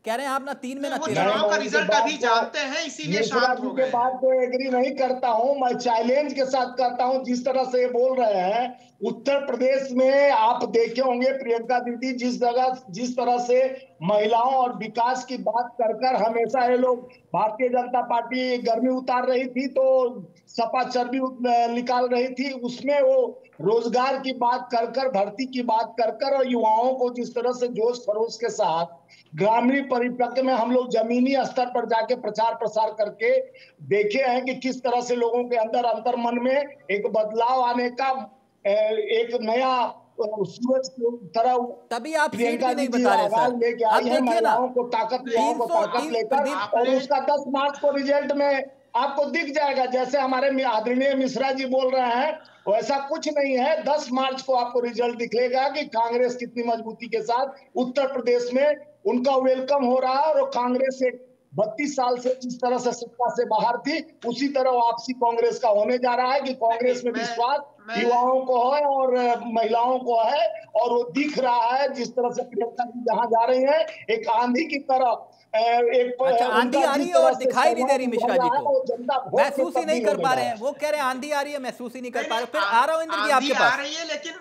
कह रहे हैं आप ना तीन में ना चुनाव का रिज़ल्ट अभी जानते हैं इसीलिए शांत हो गए। बात को एग्री नहीं करता हूँ मैं चैलेंज के साथ करता हूँ जिस तरह से ये बोल रहे हैं। उत्तर प्रदेश में आप देखे होंगे प्रियंका दीदी जिस जगह जिस तरह से महिलाओं और विकास की बात कर कर हमेशा ये लोग भारतीय जनता पार्टी गर्मी उतार रही थी तो सपा चर्बी निकाल रही थी। उसमें वो रोज़गार की बात कर कर, भर्ती की बात कर कर और युवाओं को जिस तरह से जोश खरोश के साथ ग्रामीण परिपक्व में हम लोग जमीनी स्तर पर जाके प्रचार प्रसार करके देखे हैं कि किस तरह से लोगों के अंदर अंतर मन में एक बदलाव आने का एक नया सूरज तरह तभी आप सीट प्रियंका भी नहीं बता रहे सर। लेके आप है देखिए ना। महिलाओं को ताकत को ताकत लेकर और उसका 10 मार्च को रिज़ल्ट में आपको दिख जाएगा जैसे हमारे आदरणीय मिश्रा जी बोल रहे हैं वैसा कुछ नहीं है। 10 मार्च को आपको रिज़ल्ट दिखेगा कि कांग्रेस कितनी मजबूती के साथ उत्तर प्रदेश में उनका वेलकम हो रहा है और कांग्रेस एक बत्तीस साल से जिस तरह से सत्ता से बाहर थी उसी तरह वापसी कांग्रेस का होने जा रहा है कि कांग्रेस में विश्वास युवाओं को है और महिलाओं को है और वो दिख रहा है जिस तरह से प्रियंका जी जहाँ जा रही है एक आंधी की तरह एक अच्छा आंधी आ रही है और दिखाई नहीं दे रही मिश्रा जी को। महसूस ही नहीं कर पा रहे हैं। वो कह रहे हैं आंधी आ रही है महसूस ही नहीं कर पा रहे। फिर आ रहा हूँ इंद्र जी आपके आ रही है लेकिन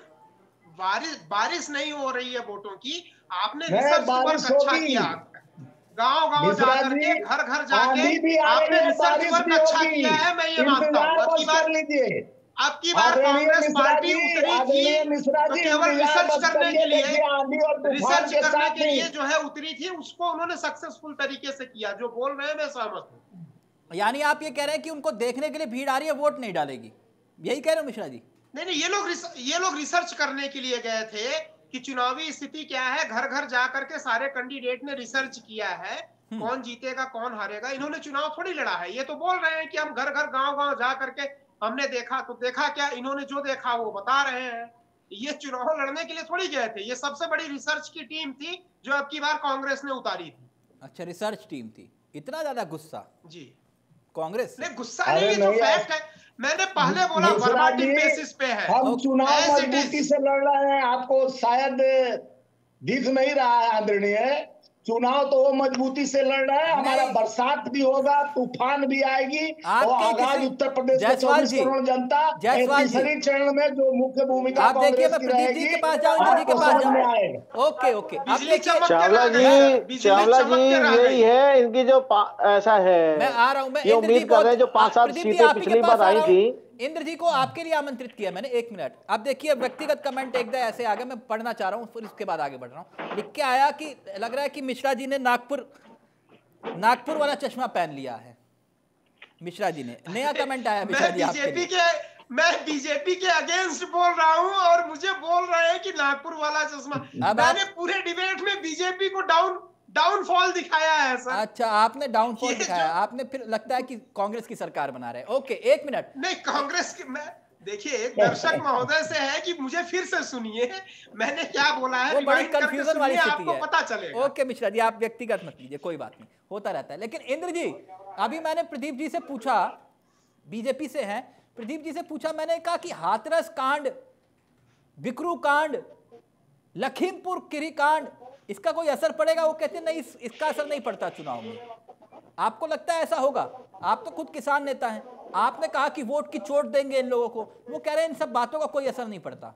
बारिश बारिश नहीं हो रही है वोटों की। आपने रिसर्च बारिश अच्छा किया। गाँव गाँव मिश्रा जा करके जी, घर घर जाके आपने रिसर्च वर्क अच्छा किया है मैं ये मानता हूँ। अब की बार कांग्रेस पार्टी उतरी थी तो केवल रिसर्च करने के लिए रिसर्च करने के लिए जो है उतरी थी उसको उन्होंने सक्सेसफुल तरीके से किया जो बोल रहे हैं मैं सहमत हूँ। यानी आप ये कह रहे हैं कि उनको देखने के लिए भीड़ आ रही है वोट नहीं डालेगी। यही कह रहे हो मिश्रा जी? नहीं नहीं ये लोग ये लोग रिसर्च करने के लिए गए थे कि चुनावी स्थिति क्या है। घर घर जा करके सारे कैंडिडेट ने रिसर्च किया है कौन जीतेगा कौन हारेगा। इन्होंने चुनाव थोड़ी लड़ा है। ये तो बोल रहे हैं कि हम घर घर गाँव गाँव जा करके हमने देखा तो देखा क्या? इन्होंने जो देखा वो बता रहे हैं। ये चुनाव लड़ने के लिए थोड़ी गए थे। ये सबसे बड़ी रिसर्च की टीम थी जो अब की बार कांग्रेस ने उतारी थी। अच्छा रिसर्च टीम थी। इतना ज़्यादा गुस्सा? जी। कांग्रेस? नहीं गुस्सा अरे नहीं जो फैक्ट है। मैंने पहले बोला वर्बाटिम जी, बेसिस पे है। हम चुनाव. मजबूती से लड़ रहे हैं। आपको शायद दिख नहीं रहा है आदरणीय। चुनाव तो वो मजबूती से लड़ रहा है हमारा बरसात भी होगा तूफ़ान भी आएगी और आगाज़ उत्तर प्रदेश में चौबीस करोड़ जनता जायसवाल तीसरी चरण में जो मुख्य भूमिका आप देखिए मैं प्रदीप जी के पास जाऊँ इंद्र के पास जाऊँ। Okay okay. देखिए। चावला जी चावला जी यही है इनकी जो ऐसा है मैं आ रहा हूँ मैं ये उम्मीद कर रहे हैं जो पाँच सात सीटें पिछली बार आई थी। इंद्र जी को आपके लिए आमंत्रित किया मैंने एक मिनट। अब देखिए व्यक्तिगत कमेंट एक दो ऐसे आ गए मैं पढ़ना चाह रहा हूँ फिर इसके बाद आगे बढ़ रहा हूँ। लिख के आया कि लग रहा है कि मिश्रा जी ने नागपुर नागपुर वाला चश्मा पहन लिया है। मिश्रा जी ने नया कमेंट आया मिश्रा जी आपके के मैं बीजेपी के अगेंस्ट बोल रहा हूँ और मुझे बोल रहे हैं कि नागपुर वाला चश्मा। मैंने पूरे डिबेट में बीजेपी को डाउन डाउनफॉल दिखाया है सर अच्छा आपने डाउनफॉल दिखाया। आपने फिर लगता है कि कांग्रेस की सरकार बना रहे ओके एक मिनट। नहीं कांग्रेस की मैं देखिए दर्शक महोदय से है कि मुझे फिर से सुनिए। मैंने क्या बोला है? वो बड़ी कंफ्यूजन वाली स्थिति आपको है। पता चलेगा। ओके मिश्रा जी आप व्यक्तिगत मत लीजिए कोई बात नहीं। होता रहता है। लेकिन इंद्र जी अभी मैंने प्रदीप जी से पूछा बीजेपी से हैं प्रदीप जी से पूछा मैंने कहा कि हाथरस कांड विक्रू कांड लखीमपुर किरी कांड इसका कोई असर पड़ेगा? वो कहते नहीं इस, इसका असर नहीं पड़ता चुनाव में। आपको लगता है ऐसा होगा? आप तो खुद किसान नेता हैं। आपने कहा कि वोट की चोट देंगे इन लोगों को। वो कह रहे हैं इन सब बातों का कोई असर नहीं पड़ता।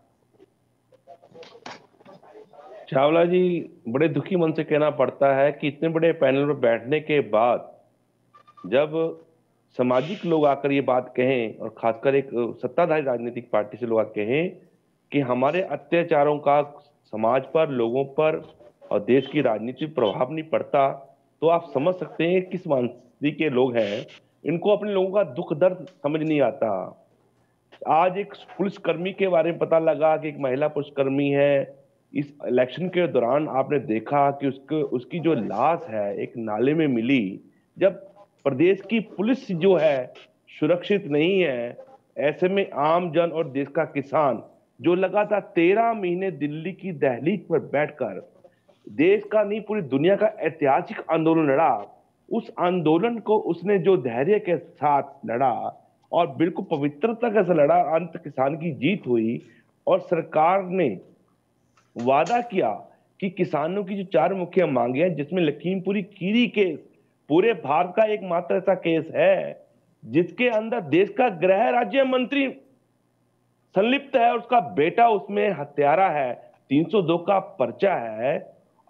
चावला जी बड़े दुखी मन से कहना पड़ता है कि इतने बड़े पैनल में बैठने के बाद जब सामाजिक लोग आकर ये बात कहें और खासकर एक सत्ताधारी राजनीतिक पार्टी से लोग कहें कि हमारे अत्याचारों का समाज पर लोगों पर और देश की राजनीति पर प्रभाव नहीं पड़ता तो आप समझ सकते हैं किस मानसिक के लोग हैं। इनको अपने लोगों का दुख दर्द समझ नहीं आता। आज एक पुलिसकर्मी के बारे में पता लगा कि एक महिला पुलिसकर्मी है। इस इलेक्शन के दौरान आपने देखा कि उसके, उसकी जो लाश है, एक नाले में मिली। जब प्रदेश की पुलिस जो है, सुरक्षित नहीं है, ऐसे में आम जन और देश का किसान, जो लगातार तेरह महीने दिल्ली की दहलीज पर बैठकर देश का नहीं, पूरी दुनिया का ऐतिहासिक आंदोलन लड़ा। उस आंदोलन को उसने जो धैर्य के साथ लड़ा और बिल्कुल पवित्रता के साथ लड़ा, अंत किसान की जीत हुई और सरकार ने वादा किया कि किसानों की जो चार मुख्य मांगे हैं, जिसमें लखीमपुरी कीरी केस पूरे भारत का एकमात्र ऐसा केस है, जिसके अंदर देश का गृह राज्य मंत्री संलिप्त है उसका बेटा उसमें हत्यारा है 302 का पर्चा है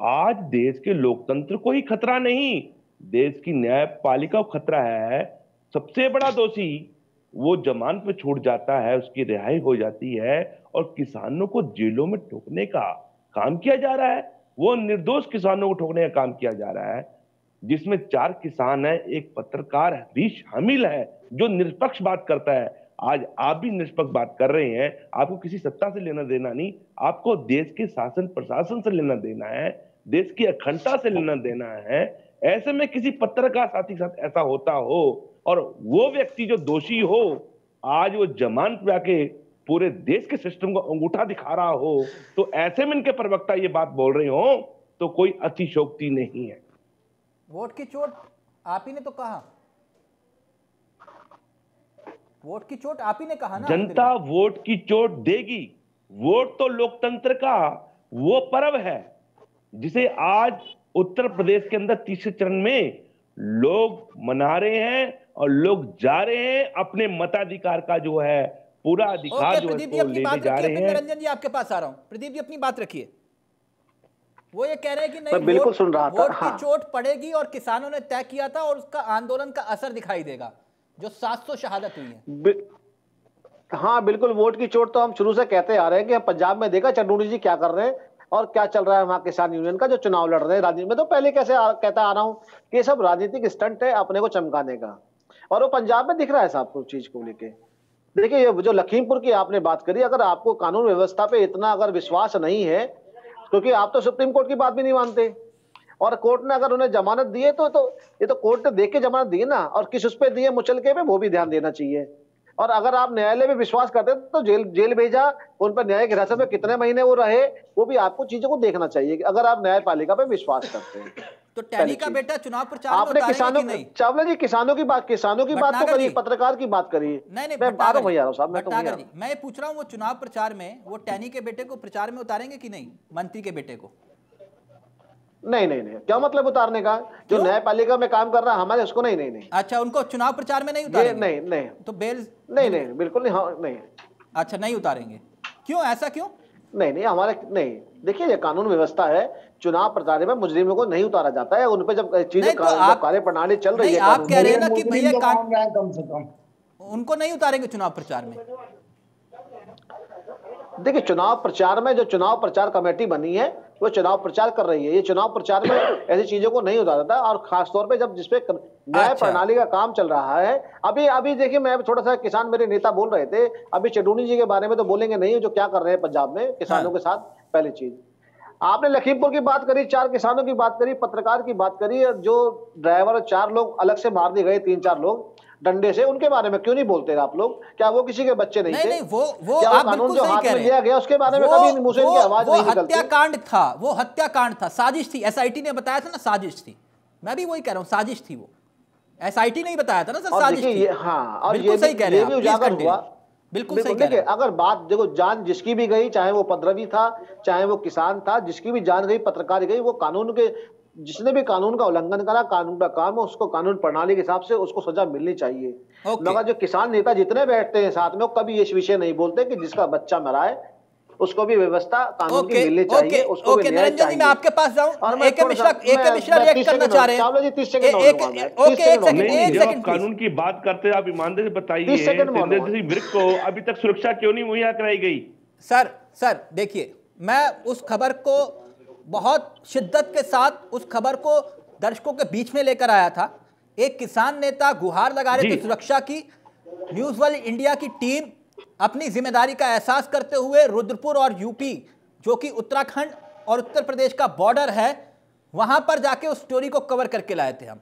आज देश के लोकतंत्र को ही खतरा नहीं। देश की न्यायपालिका को खतरा है। सबसे बड़ा दोषी वो जमानत पे छूट जाता है, उसकी रिहाई हो जाती है और किसानों को जेलों में ठोकने का काम किया जा रहा है। वो निर्दोष किसानों को ठोकने का काम किया जा रहा है, जिसमें चार किसान है, एक पत्रकार भी शामिल है, जो निष्पक्ष बात करता है। आज आप भी निष्पक्ष बात कर रहे हैं, आपको किसी सत्ता से लेना देना नहीं, आपको देश के शासन प्रशासन से लेना देना है। देश की अखंडता से लेना देना है ऐसे में किसी पत्रकार साथी के साथ ऐसा होता हो और वो व्यक्ति जो दोषी हो आज वो जमानत पे आके पूरे देश के सिस्टम को अंगूठा दिखा रहा हो तो ऐसे में इनके प्रवक्ता ये बात बोल रहे हो तो कोई अतिशोक्ति नहीं है। वोट की चोट आप ही ने तो कहा। वोट की चोट आप ही ने कहा ना जनता वोट की चोट देगी। वोट तो लोकतंत्र का वो पर्व है। जिसे आज उत्तर प्रदेश के अंदर तीसरे चरण में लोग मना रहे हैं और लोग जा रहे हैं अपने मताधिकार का जो है पूरा अधिकार जो है तो लेने जा रहे हैं। निरंजन जी आपके पास आ रहा हूँ। प्रदीप जी अपनी बात रखिए। वो ये कह रहे हैं कि नहीं बिल्कुल सुन रहा था। वोट हाँ। की चोट पड़ेगी और किसानों ने तय किया था और उसका आंदोलन का असर दिखाई देगा जो 700 शहादत हुई है। बि... हाँ बिल्कुल वोट की चोट तो हम शुरू से कहते आ रहे हैं कि पंजाब में देखा चंडूरी जी क्या कर रहे हैं? और क्या चल रहा है वहाँ किसान यूनियन का जो चुनाव लड़ रहे हैं राजनीति में? तो पहले कैसे आ, कहता आ रहा हूँ कि ये सब राजनीतिक स्टंट है अपने को चमकाने का। और वो पंजाब में दिख रहा है साहब चीज़ को लेके। देखिए ये जो लखीमपुर की आपने बात करी अगर आपको कानून व्यवस्था पे इतना अगर विश्वास नहीं है क्योंकि आप तो सुप्रीम कोर्ट की बात भी नहीं मानते। और कोर्ट ने अगर उन्हें जमानत दी है तो, तो ये तो कोर्ट ने देख के जमानत दी ना और किस उस पर दिए मुचलके पे वो भी ध्यान देना चाहिए। और अगर आप न्यायालय में विश्वास करते तो जेल जेल भेजा उन पर न्यायिक हिरासत में कितने महीने वो रहे वो भी आपको चीज़ों को देखना चाहिए अगर आप न्यायपालिका पे विश्वास करते हैं। तो टैनी का बेटा चुनाव प्रचार आपने किसानों नहीं? चावला जी किसानों की बात किसानों की बात तो करिए पत्रकार की बात करिए। नहीं नहीं मैं बात भैया साहब मैं तो जी मैं पूछ रहा हूँ वो चुनाव प्रचार में वो टैनी के बेटे को प्रचार में उतारेंगे कि नहीं? मंत्री के बेटे को। नहीं नहीं नहीं। क्या मतलब उतारने का? जो न्यायपालिका में काम कर रहा है हमारे उसको नहीं नहीं नहीं। अच्छा उनको चुनाव प्रचार में नहीं उतारेंगे? नहीं नहीं। तो बेल नहीं नहीं बिल्कुल नहीं हाँ नहीं। अच्छा नहीं उतारेंगे। क्यों ऐसा क्यों? नहीं नहीं हमारे नहीं। देखिए ये कानून व्यवस्था है चुनाव प्रचार में मुजरिमों को नहीं उतारा जाता है उन पर जब चीज़ें तो कार्य प्रणाली चल रही है आप कह रहे हैं ना कि भैया कम से कम। उनको नहीं उतारेंगे चुनाव प्रचार में? देखिए चुनाव प्रचार में जो चुनाव प्रचार कमेटी बनी है वो चुनाव प्रचार कर रही है ये चुनाव प्रचार में ऐसी चीज़ों को नहीं उतारा था और खासतौर पर जब जिसपे न्याय अच्छा। प्रणाली का काम चल रहा है अभी अभी देखिए मैं थोड़ा सा किसान मेरे नेता बोल रहे थे अभी चडूनी जी के बारे में तो बोलेंगे नहीं जो क्या कर रहे हैं पंजाब में किसानों हाँ। के साथ पहली चीज़ आपने लखीमपुर की बात करी चार किसानों की बात करी पत्रकार की बात करी जो ड्राइवर चार लोग अलग से मार दिए गए तीन चार लोग डंडे से उनके बारे में क्यों नहीं बोलते आप लोग? क्या वो किसी के बच्चे नहीं, नहीं थे? नहीं वो वो क्या आप कानून जो हाथ में लिया गया उसके बारे में कभी मुँह से आवाज़ नहीं निकलती? हत्याकांड था वो हत्याकांड था साजिश थी एसआईटी ने बताया था ना साजिश थी। मैं भी वही कह रहा हूँ साजिश थी वो। एसआईटी नहीं बताया था ना सर साजिश थी। हाँ और ये सही कह रहे हैं उजागर हुआ। बिल्कुल सही कह रहे देखिए अगर बात देखो जान जिसकी भी गई चाहे वो पद्रवी था चाहे वो किसान था जिसकी भी जान गई पत्रकार गई वो कानून के जिसने भी कानून का उल्लंघन करा कानून का काम है उसको कानून प्रणाली के हिसाब से उसको सजा मिलनी चाहिए। मगर जो किसान नेता जितने बैठते हैं साथ में वो कभी इस विषय नहीं बोलते कि जिसका बच्चा मरा है उसको भी व्यवस्था कानून की मिलनी चाहिए उसको भी न्याय चाहिए मैं आपके पास जाऊँ। AK Mishra AK Mishra react करना चाह रहे हैं। जी 30 सेकंड और एक दूँगा मैं, 30 ओके एक सेकंड एक सेकंड कानून की बात करते हैं आप ईमानदारी से बताइए 30 सेकंड में जितेंद्र होना। सिंह विर्क को अभी तक सुरक्षा क्यों नहीं मुहैया कराई गई? सर सर देखिए मैं उस खबर को बहुत शिद्दत के साथ उस खबर को दर्शकों के बीच में लेकर आया था। एक किसान नेता गुहार लगा रहे थे सुरक्षा की। न्यूज़ वाली इंडिया की टीम अपनी ज़िम्मेदारी का एहसास करते हुए रुद्रपुर और यूपी जो कि उत्तराखंड और उत्तर प्रदेश का बॉर्डर है वहाँ पर जाके उस स्टोरी को कवर करके लाए थे हम।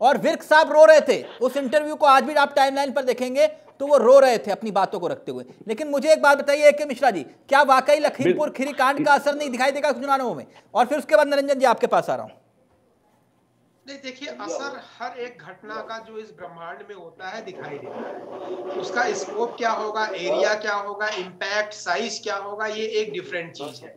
और विर्क साहब रो रहे थे। उस इंटरव्यू को आज भी आप टाइमलाइन पर देखेंगे तो वो रो रहे थे अपनी बातों को रखते हुए। लेकिन मुझे एक बात बताइए के मिश्रा जी क्या वाकई लखीमपुर खीरी कांड का असर नहीं दिखाई देगा चुनावों में? और फिर उसके बाद निरंजन जी आपके पास आ रहा हूँ। नहीं देखिए असर हर एक घटना का जो इस ब्रह्मांड में होता है दिखाई देता है। उसका स्कोप क्या होगा एरिया क्या होगा इम्पैक्ट साइज़ क्या होगा ये एक डिफरेंट चीज़ है।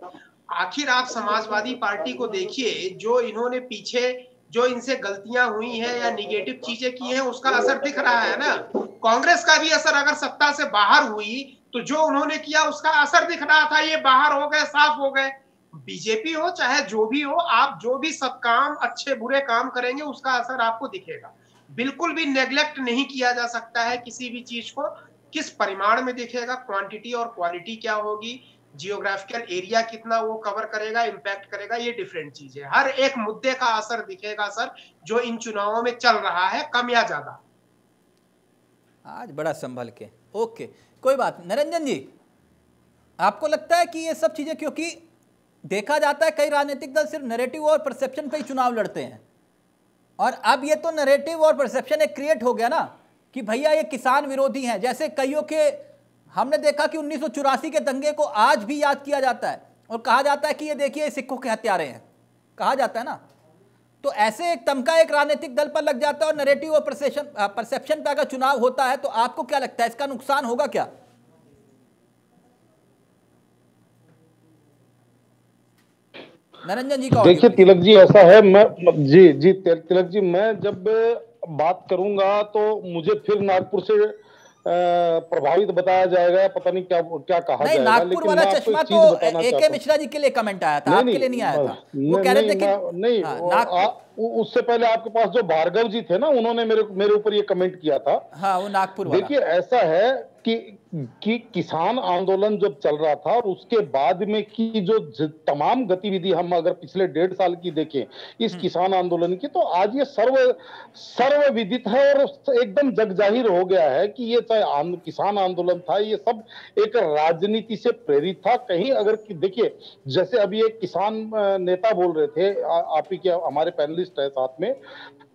आखिर आप समाजवादी पार्टी को देखिए जो इन्होंने पीछे जो इनसे गलतियाँ हुई हैं या निगेटिव चीज़ें की हैं उसका असर दिख रहा है ना? कांग्रेस का भी असर अगर सत्ता से बाहर हुई तो जो उन्होंने किया उसका असर दिख रहा था ये बाहर हो गए साफ़ हो गए। बीजेपी हो, चाहे जो भी हो, आप जो भी सब काम, अच्छे बुरे काम करेंगे, उसका असर आपको दिखेगा। बिल्कुल भी नेग्लेक्ट नहीं किया जा सकता है किसी भी चीज़ को। किस परिमाण में दिखेगा क्वांटिटी और क्वालिटी क्या होगी जियोग्राफिकल एरिया कितना वो कवर करेगा इम्पैक्ट करेगा, ये डिफरेंट चीज़ है। हर एक मुद्दे का असर दिखेगा, सर, जो इन चुनावों में चल रहा है, कम या ज़्यादा। आज बड़ा संभल के। ओके, कोई बात। निरंजन जी, आपको लगता है कि ये सब चीज़ें, क्योंकि देखा जाता है कई राजनीतिक दल सिर्फ़ नैरेटिव और परसेप्शन पे ही चुनाव लड़ते हैं। और अब ये तो नैरेटिव और परसेप्शन एक क्रिएट हो गया ना, कि भैया ये किसान विरोधी हैं। जैसे कईयों के, हमने देखा कि उन्नीस सौ चौरासी के दंगे को आज भी याद किया जाता है। और कहा जाता है कि ये देखिए सिखों के हत्यारे हैं। कहा जाता है ना? तो ऐसे एक तमका एक राजनीतिक दल पर लग जाता है और नरेटिव और परसेप्शन पर अगर चुनाव होता है तो आपको क्या लगता है? इसका नुकसान होगा क्या? निरंजन जी का देखिए तिलक जी ऐसा है मैं जी जी तिलक जी मैं जब बात करूँगा तो मुझे फिर नागपुर से प्रभावित बताया जाएगा पता नहीं क्या क्या कहा नहीं जाएगा नागपुर लेकिन वाला चश्मा तो बताना ए के मिश्रा जी के लिए कमेंट आया था आपके लिए नहीं आया था। वो कह रहे थे कि नहीं हाँ, उससे पहले आपके पास जो भार्गव जी थे ना उन्होंने मेरे मेरे ऊपर ये कमेंट किया था। हाँ वो नागपुर देखिए ऐसा है कि कि किसान आंदोलन जब चल रहा था और उसके बाद में की जो तमाम गतिविधि हम अगर पिछले डेढ़ साल की देखें इस किसान आंदोलन की तो आज ये सर्व सर्व विदित है और एकदम जग ज़ाहिर हो गया है कि ये चाहे आंद, किसान आंदोलन था ये सब एक राजनीति से प्रेरित था। कहीं अगर देखिए जैसे अभी एक किसान नेता बोल रहे थे आप ही के हमारे पैनलिस्ट है साथ में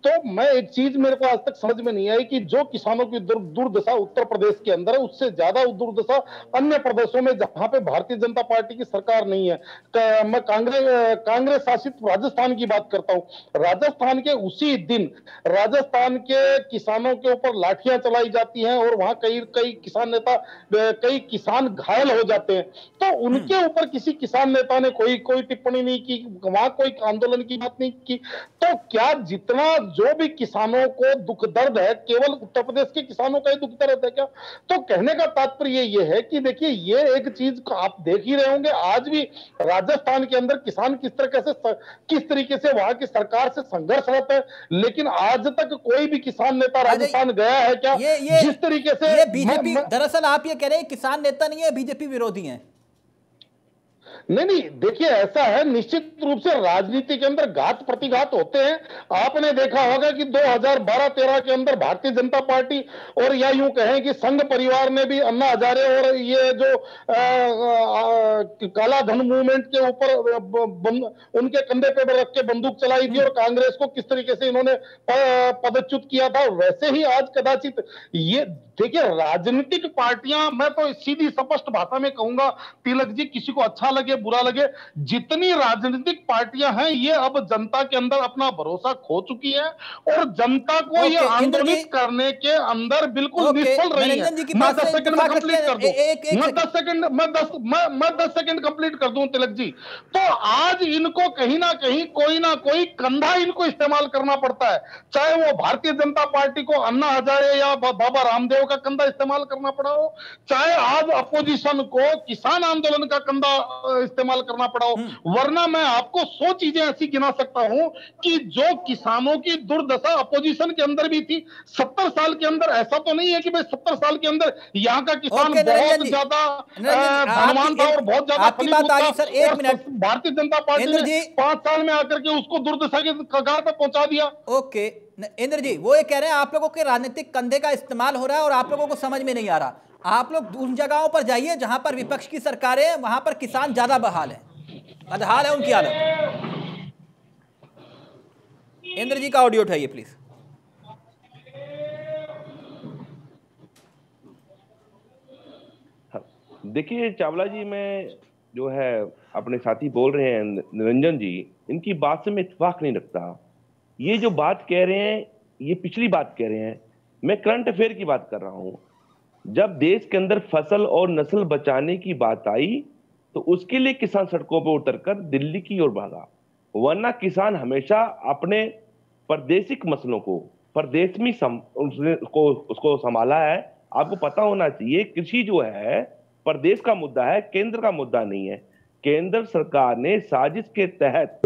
तो मैं एक चीज़ मेरे को आज तक समझ में नहीं आई कि जो किसानों की दुर्दशा उत्तर प्रदेश के अंदर है उससे ज़्यादा दुर्दशा अन्य प्रदेशों में जहाँ पे भारतीय जनता पार्टी की सरकार नहीं है। क- मैं कांग्रेस कांग्रेस शासित राजस्थान की बात करता हूँ। राजस्थान के उसी दिन राजस्थान के किसानों के ऊपर लाठियाँ चलाई जाती हैं और वहाँ कई कई किसान नेता कई किसान घायल हो जाते हैं। तो उनके ऊपर किसी किसान नेता ने कोई कोई टिप्पणी नहीं की वहाँ कोई आंदोलन की बात नहीं की। तो क्या जितना जो भी किसानों को दुख दर्द है केवल उत्तर प्रदेश के किसानों का ही दुख दर्द है क्या? तो कहने का तात्पर्य ये है कि देखिए ये एक चीज़ को आप देख ही रहे होंगे। आज भी राजस्थान के अंदर किसान किस तरह से किस तरीके से वहाँ की सरकार से संघर्षरत है लेकिन आज तक कोई भी किसान नेता राजस्थान गया है क्या? ये ये जिस तरीके से बीजेपी दरअसल आप ये कह रहे हैं किसान नेता नहीं है बीजेपी विरोधी हैं। नहीं नहीं, देखिए, ऐसा है, निश्चित रूप से राजनीति के अंदर घात प्रतिघात होते हैं। आपने देखा होगा कि 2012-13 के अंदर भारतीय जनता पार्टी और या यूँ कहें कि संघ परिवार ने भी अन्ना हजारे और ये जो काला धन मूवमेंट के ऊपर उनके कंधे पे रख के बंदूक चलाई थी और कांग्रेस को किस तरीके से इन्होंने पदच्युत किया था, वैसे ही आज कदाचित ये देखिए राजनीतिक पार्टियाँ मैं तो सीधी स्पष्ट भाषा में कहूँगा तिलक जी किसी को अच्छा लगे बुरा लगे जितनी राजनीतिक पार्टियाँ हैं ये अब जनता के अंदर अपना भरोसा खो चुकी है और जनता को ये। आंदोलित करने के अंदर बिल्कुल निष्फल रही है। मैं दस सेकंड में कंप्लीट कर दूँ। मैं दस सेकंड मैं दस मैं दस सेकंड कंप्लीट कर दू तिलक जी। तो आज इनको कहीं ना कहीं कोई ना कोई कंधा इनको इस्तेमाल करना पड़ता है। चाहे वो भारतीय जनता पार्टी को अन्ना हजारे या बाबा रामदेव का कंधा इस्तेमाल करना पड़ा हो चाहे आज अपोजिशन को किसान आंदोलन का कंधा इस्तेमाल करना पड़ा हो वरना मैं आपको सौ चीज़ें ऐसी गिना सकता हूँ कि जो किसानों की दुर्दशा अपोजिशन के अंदर भी थी सत्तर साल के अंदर ऐसा तो नहीं है कि भाई सत्तर साल के अंदर यहाँ का किसान बहुत ज़्यादा धनवान था और बहुत ज़्यादा। भारतीय जनता पार्टी ने पाँच साल में आकर के उसको दुर्दशा के कगार पर पहुँचा दिया। ओके। न- इंद्र जी, वो ये कह रहे हैं, आप लोगों के राजनीतिक कंधे का इस्तेमाल हो रहा है और आप लोगों को समझ में नहीं आ रहा। आप लोग उन जगहों पर जाइए जहाँ पर विपक्ष की सरकारें हैं वहाँ पर किसान ज़्यादा बहाल है। बदहाल है उनकी हालत। इंद्र जी का ऑडियो उठाइए प्लीज़ देखिए, चावला जी, मैं जो है, अपने साथी बोल रहे हैं, निरंजन जी, इनकी बात से मैं इतफाक नहीं रखता। ये जो बात कह रहे हैं ये पिछली बात कह रहे हैं। मैं करंट अफेयर की बात कर रहा हूँ। जब देश के अंदर फ़सल और नस्ल बचाने की बात आई तो उसके लिए किसान सड़कों पर उतरकर दिल्ली की ओर भागा। वरना किसान हमेशा अपने प्रादेशिक मसलों को प्रदेश में सम, उसने को उसको संभाला है। आपको पता होना चाहिए कृषि जो है प्रदेश का मुद्दा है केंद्र का मुद्दा नहीं है। केंद्र सरकार ने साजिश के तहत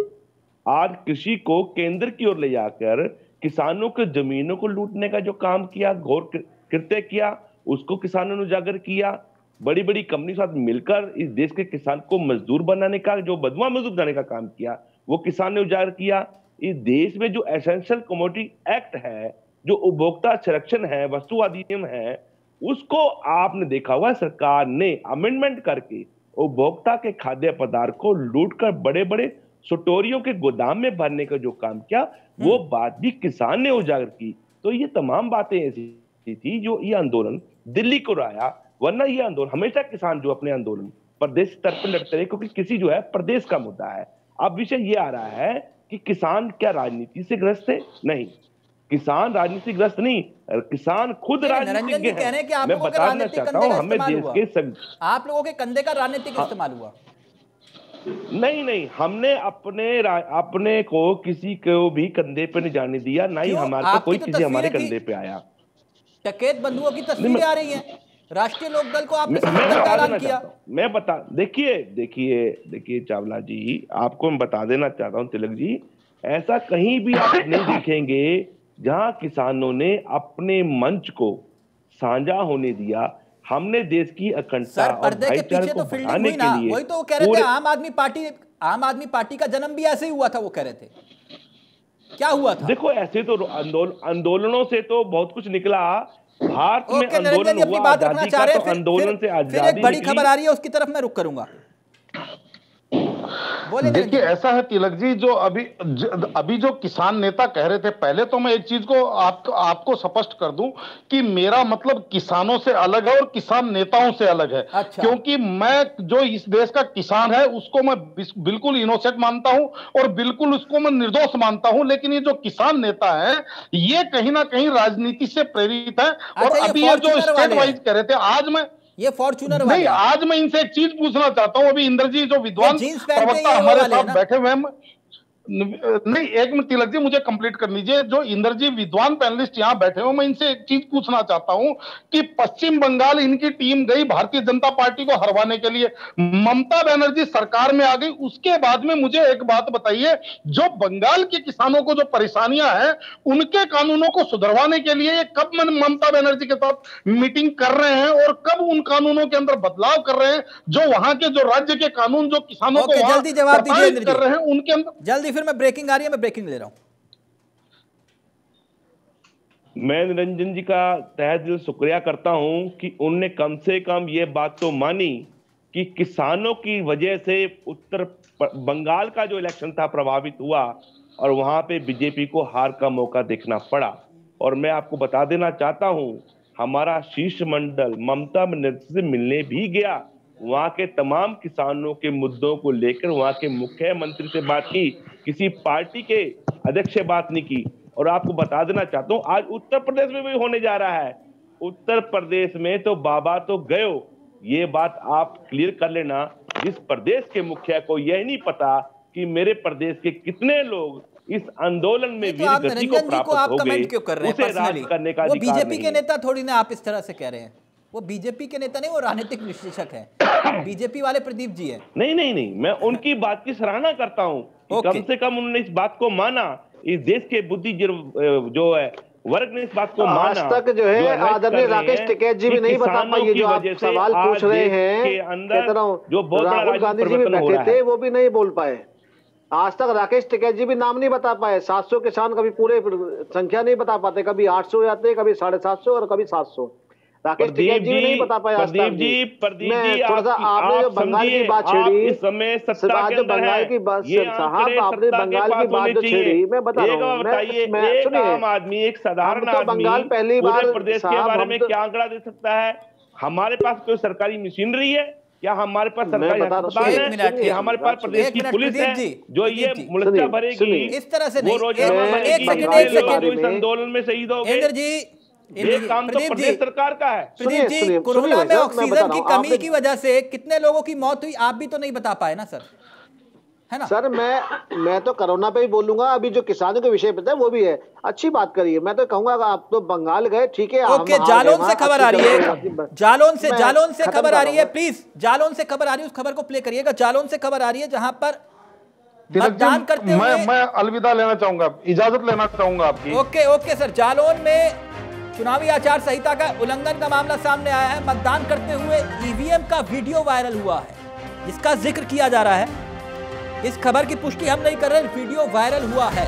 आज कृषि को केंद्र की ओर ले जाकर किसानों के जमीनों को लूटने का जो काम किया, घोर कृत्य किया, उसको किसानों ने उजागर किया बड़ी बड़ी कंपनी के साथ मिलकर इस देश के किसान को मजदूर बनाने का, जो बदवा मजदूर बनाने का काम किया, वो किसान ने उजागर किया। इस देश में जो एसेंशियल कमोडिटी एक्ट है, जो उपभोक्ता संरक्षण है, वस्तु अधिनियम है, उसको आपने देखा हुआ सरकार ने अमेंडमेंट करके उपभोक्ता के खाद्य पदार्थ को लूटकर बड़े बड़े सुटोरियों के गोदाम में भरने का जो काम किया वो बात भी किसान ने उजागर की। तो ये तमाम बातें ऐसी थी जो ये आंदोलन दिल्ली को आया वरना ये आंदोलन हमेशा किसान जो अपने आंदोलन प्रदेश स्तर पर लड़ते रहे क्योंकि किसी जो है प्रदेश का मुद्दा है। अब विषय ये आ रहा है कि किसान क्या राजनीति से ग्रस्त है? नहीं। किसान राजनीति ग्रस्त नहीं किसान खुद हैं आप मैं लोगों के बताना चाहता कंधे हूँ का हमें देश। के आप लोगों के कंधे का राजनीतिक हाँ। इस्तेमाल हुआ। नहीं नहीं हमने अपने अपने को किसी को भी कंधे पे नहीं जाने दिया ना ही हमारे को कोई तो किसी हमारे कंधे पे आया। टकेत बंधुओं की तस्वीरें आ रही हैं। राष्ट्रीय लोकदल को आपने मैं किया। मैं बता देखिए देखिए देखिए चावला जी आपको मैं बता देना चाहता हूँ तिलक जी ऐसा कहीं भी आप नहीं देखेंगे जहाँ किसानों ने अपने मंच को साझा होने दिया हमने देश की अखंडता और भाईचारे को तो बढ़ाने के लिए वही तो वो कह रहे थे आम आदमी पार्टी आम आदमी पार्टी का जन्म भी ऐसे ही हुआ था वो कह रहे थे। क्या हुआ था? देखो ऐसे तो आंदोलन आंदोलनों से तो बहुत कुछ निकला। भारत में आंदोलन हुआ आज़ादी का तो आंदोलन से आज़ादी फिर एक बड़ी खबर आ रही है उसकी तरफ़ मैं रुक करूँगा। बोले देखिए ऐसा है तिलक जी जो अभी ज, अभी जो किसान नेता कह रहे थे पहले तो मैं एक चीज़ को आप, आपको स्पष्ट कर दूँ कि मेरा मतलब किसानों से अलग है और किसान नेताओं से अलग है। अच्छा। क्योंकि मैं जो इस देश का किसान है उसको मैं बिल्कुल इनोसेंट मानता हूँ और बिल्कुल उसको मैं निर्दोष मानता हूँ लेकिन ये जो किसान नेता है ये कहीं ना कहीं राजनीति से प्रेरित है। और अच्छा, अभी ये जो स्टेट वाइज कह रहे थे आज मैं ये फॉर्च्यूनर नहीं वाले नहीं आज मैं इनसे एक चीज़ पूछना चाहता हूँ अभी इंद्र जी जो विद्वान प्रवक्ता हमारे साथ बैठे हुए हैं नहीं एक मिनट तिलक जी मुझे कंप्लीट कर लीजिए। जो इंद्र जी विद्वान पैनलिस्ट यहाँ बैठे हुए मैं इनसे एक चीज़ पूछना चाहता हूँ कि पश्चिम बंगाल इनकी टीम गई भारतीय जनता पार्टी को हरवाने के लिए। ममता बनर्जी सरकार में आ गई उसके बाद में मुझे एक बात बताइए जो बंगाल के किसानों को जो परेशानियाँ हैं उनके कानूनों को सुधरवाने के लिए कब ममता बनर्जी के साथ मीटिंग कर रहे हैं और कब उन कानूनों के अंदर बदलाव कर रहे हैं जो वहाँ के जो राज्य के कानून जो किसानों को जल्दी जवाब दीजिए कर रहे हैं उनके अंदर जल्दी फिर मैं ब्रेकिंग आ रही है, मैं ब्रेकिंग ले रहा हूँ। मैं निरंजन जी का तहे दिल शुक्रिया करता हूँ कि उनने कम से कम ये बात तो मानी कि किसानों की वजह से उत्तर बंगाल का जो इलेक्शन था प्रभावित हुआ और वहाँ पे बीजेपी को हार का मौका देखना पड़ा। और मैं आपको बता देना चाहता हूँ, हमारा शीर्ष मंडल ममता बनर्जी से मिलने भी गया। वहाँ के तमाम किसानों के मुद्दों को लेकर वहाँ के मुख्यमंत्री से बात की किसी पार्टी के अध्यक्ष से बात नहीं की। और आपको बता देना चाहता हूँ आज उत्तर प्रदेश में भी होने जा रहा है। उत्तर प्रदेश में तो बाबा तो गयो ये बात आप क्लियर कर लेना। जिस प्रदेश के मुखिया को यह नहीं पता कि मेरे प्रदेश के कितने लोग इस आंदोलन में तो आप को जी को प्राप्त आप हो कमेंट गए क्यों कर रहे हैं? उसे राज करने का वो बीजेपी के नेता थोड़ी ना आप इस तरह से कह रहे हैं। वो बीजेपी के नेता नहीं वो राजनीतिक विश्लेषक है। बीजेपी वाले प्रदीप जी है। नहीं नहीं नहीं मैं उनकी बात की सराहना करता हूँ कम से कम उन्होंने इस बात को माना इस देश के बुद्धि जो है वर्ग ने इस बात को आज माना तक जो है आदरणीय राकेश टिकैत जी भी नहीं बता पाए जो आप सवाल पूछ रहे हैं अंदर जो राहुल गांधी जी भी बैठे थे वो भी नहीं बोल पाए। आज तक राकेश टिकैत जी भी नाम नहीं बता पाए। 700 किसान कभी पूरे संख्या नहीं बता पाते कभी 800 जाते कभी साढ़े सात सौ और कभी 700 राकेश प्रदीप जी नहीं बता पाए आज प्रदीप जी प्रदीप जी थोड़ा सा आपने जो बंगाल की बात छेड़ी इस समय सत्ता के अंदर बंगाल है। की बात साहब आपने बंगाल की बात जो छेड़ी मैं बता रहा हूँ बताइए एक आम आदमी एक साधारण तो आदमी बंगाल पहली बार प्रदेश के बारे में तो- क्या आंकड़ा दे सकता है? हमारे पास कोई सरकारी मशीनरी है? क्या हमारे पास सरकारी हूँ, अस्पताल है? हमारे पास प्रदेश की पुलिस है जो ये जी। भरेगी इस तरह से वो नहीं रोज़गार आंदोलन में शहीद हो गए। इंद्र जी इंद्र ये काम तो प्रदेश सरकार का है। प्रदीप जी कोरोना में ऑक्सीजन की कमी की वजह से कितने लोगों की मौत हुई आप भी तो नहीं बता पाए ना सर? है ना? सर मैं मैं तो कोरोना पे ही बोलूँगा अभी जो किसानों के विषय पे था वो भी है। अच्छी बात करिए मैं तो कहूँगा आप तो बंगाल गए ठीक है ओके जालौन से खबर आ रही है। जालौन से जालौन से खबर आ रही है प्लीज़ जालौन से खबर आ रही है उस खबर को प्ले करिएगा। जालौन से खबर आ रही है जहाँ पर मतदान करते मैं मैं अलविदा लेना चाहूँगा इजाज़त लेना चाहूँगा आपकी। ओके ओके सर जालौन में चुनावी आचार संहिता का उल्लंघन का मामला सामने आया है। मतदान करते हुए ईवीएम का वीडियो वायरल हुआ है। जिसका ज़िक्र किया जा रहा है। इस खबर की पुष्टि हम नहीं कर रहे, वीडियो वायरल हुआ है।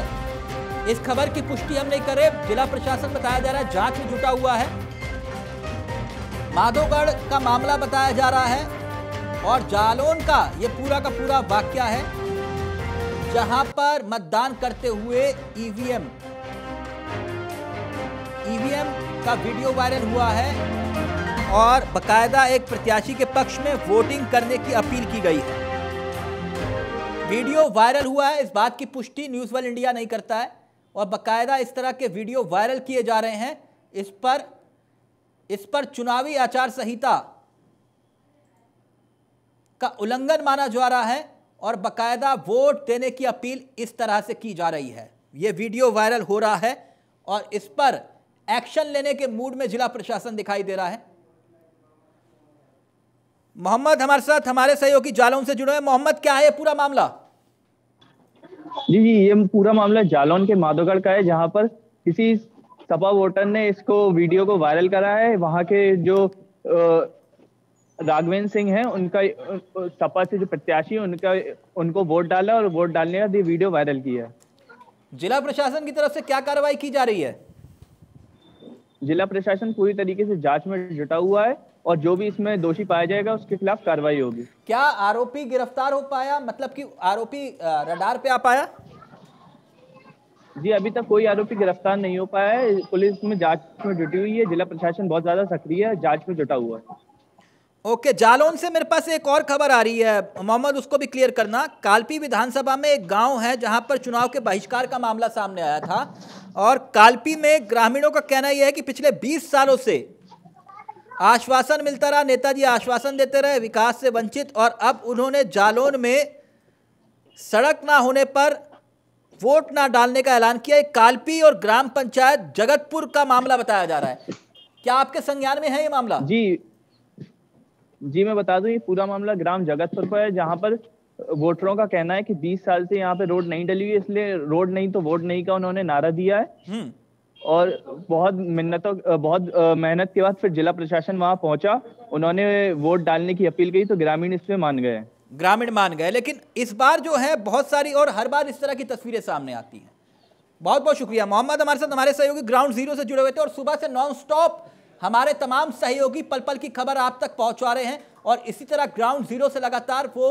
इस खबर की पुष्टि हम नहीं कर रहे, जिला प्रशासन बताया जा रहा है, जाँच में जुटा हुआ है। माधोगढ़ का मामला बताया जा रहा है और जालौन का ये पूरा का पूरा वाक्य है, जहाँ पर मतदान करते हुए ईवीएम ईवीएम का वीडियो वायरल हुआ है और बकायदा एक प्रत्याशी के पक्ष में वोटिंग करने की अपील की गई है। वीडियो वायरल हुआ है, इस बात की पुष्टि न्यूज़ वर्ल्ड इंडिया नहीं करता है और बकायदा इस तरह के वीडियो वायरल किए जा रहे हैं। इस पर इस पर चुनावी आचार संहिता का उल्लंघन माना जा रहा है और बकायदा वोट देने की अपील इस तरह से की जा रही है। यह वीडियो वायरल हो रहा है और इस पर एक्शन लेने के मूड में जिला प्रशासन दिखाई दे रहा है। मोहम्मद हमारे साथ हमारे सहयोगी जालौन से जुड़े हैं। मोहम्मद क्या है ये पूरा मामला? जी जी ये पूरा मामला जालौन के माधोगढ़ का है जहाँ पर किसी सपा वोटर ने इसको वीडियो को वायरल करा है। वहाँ के जो राघवेंद्र सिंह हैं उनका सपा से जो प्रत्याशी उनका उनको वोट डाला और वोट डालने के वीडियो वायरल किया। है जिला प्रशासन की तरफ़ से क्या कार्रवाई की जा रही है? जिला प्रशासन पूरी तरीके से जाँच में जुटा हुआ है और जो भी इसमें दोषी पाया जाएगा उसके खिलाफ कार्रवाई होगी। क्या आरोपी गिरफ़्तार हो पाया? मतलब कि आरोपी रडार पे आ पाया? जी अभी तक कोई आरोपी गिरफ़्तार नहीं हो पाया है। पुलिस में जाँच में जुटी हुई है। जिला प्रशासन बहुत ज़्यादा सक्रिय है। जाँच में जुटा हुआ है। ओके जालौन से मेरे पास एक और खबर आ रही है। मोहम्मद उसको भी क्लियर करना। कालपी विधानसभा में एक गाँव है जहाँ पर चुनाव के बहिष्कार का मामला सामने आया था। और कालपी में ग्रामीणों का कहना यह है कि पिछले 20 सालों से आश्वासन मिलता रहा, नेताजी आश्वासन देते रहे, विकास से वंचित और अब उन्होंने जालौन में सड़क ना होने पर वोट ना डालने का ऐलान किया। कालपी और ग्राम पंचायत जगतपुर का मामला बताया जा रहा है। क्या आपके संज्ञान में है ये मामला? जी जी मैं बता दूँ, ये पूरा मामला ग्राम जगतपुर पर है, जहाँ पर वोटरों का कहना है कि 20 साल से यहाँ पे रोड नहीं डली हुई इसलिए रोड नहीं तो वोट नहीं का उन्होंने नारा दिया है। हम्म। और बहुत मिन्नतों बहुत मेहनत के बाद फिर जिला प्रशासन वहाँ पहुँचा उन्होंने वोट डालने की अपील की तो ग्रामीण इसमें मान गए। ग्रामीण मान गए लेकिन इस बार जो है बहुत सारी और हर बार इस तरह की तस्वीरें सामने आती हैं। बहुत बहुत शुक्रिया। मोहम्मद हमारे साथ हमारे सहयोगी ग्राउंड ज़ीरो से जुड़े हुए थे और सुबह से नॉन स्टॉप हमारे तमाम सहयोगी पल पल की खबर आप तक पहुँचा रहे हैं और इसी तरह ग्राउंड ज़ीरो से लगातार वो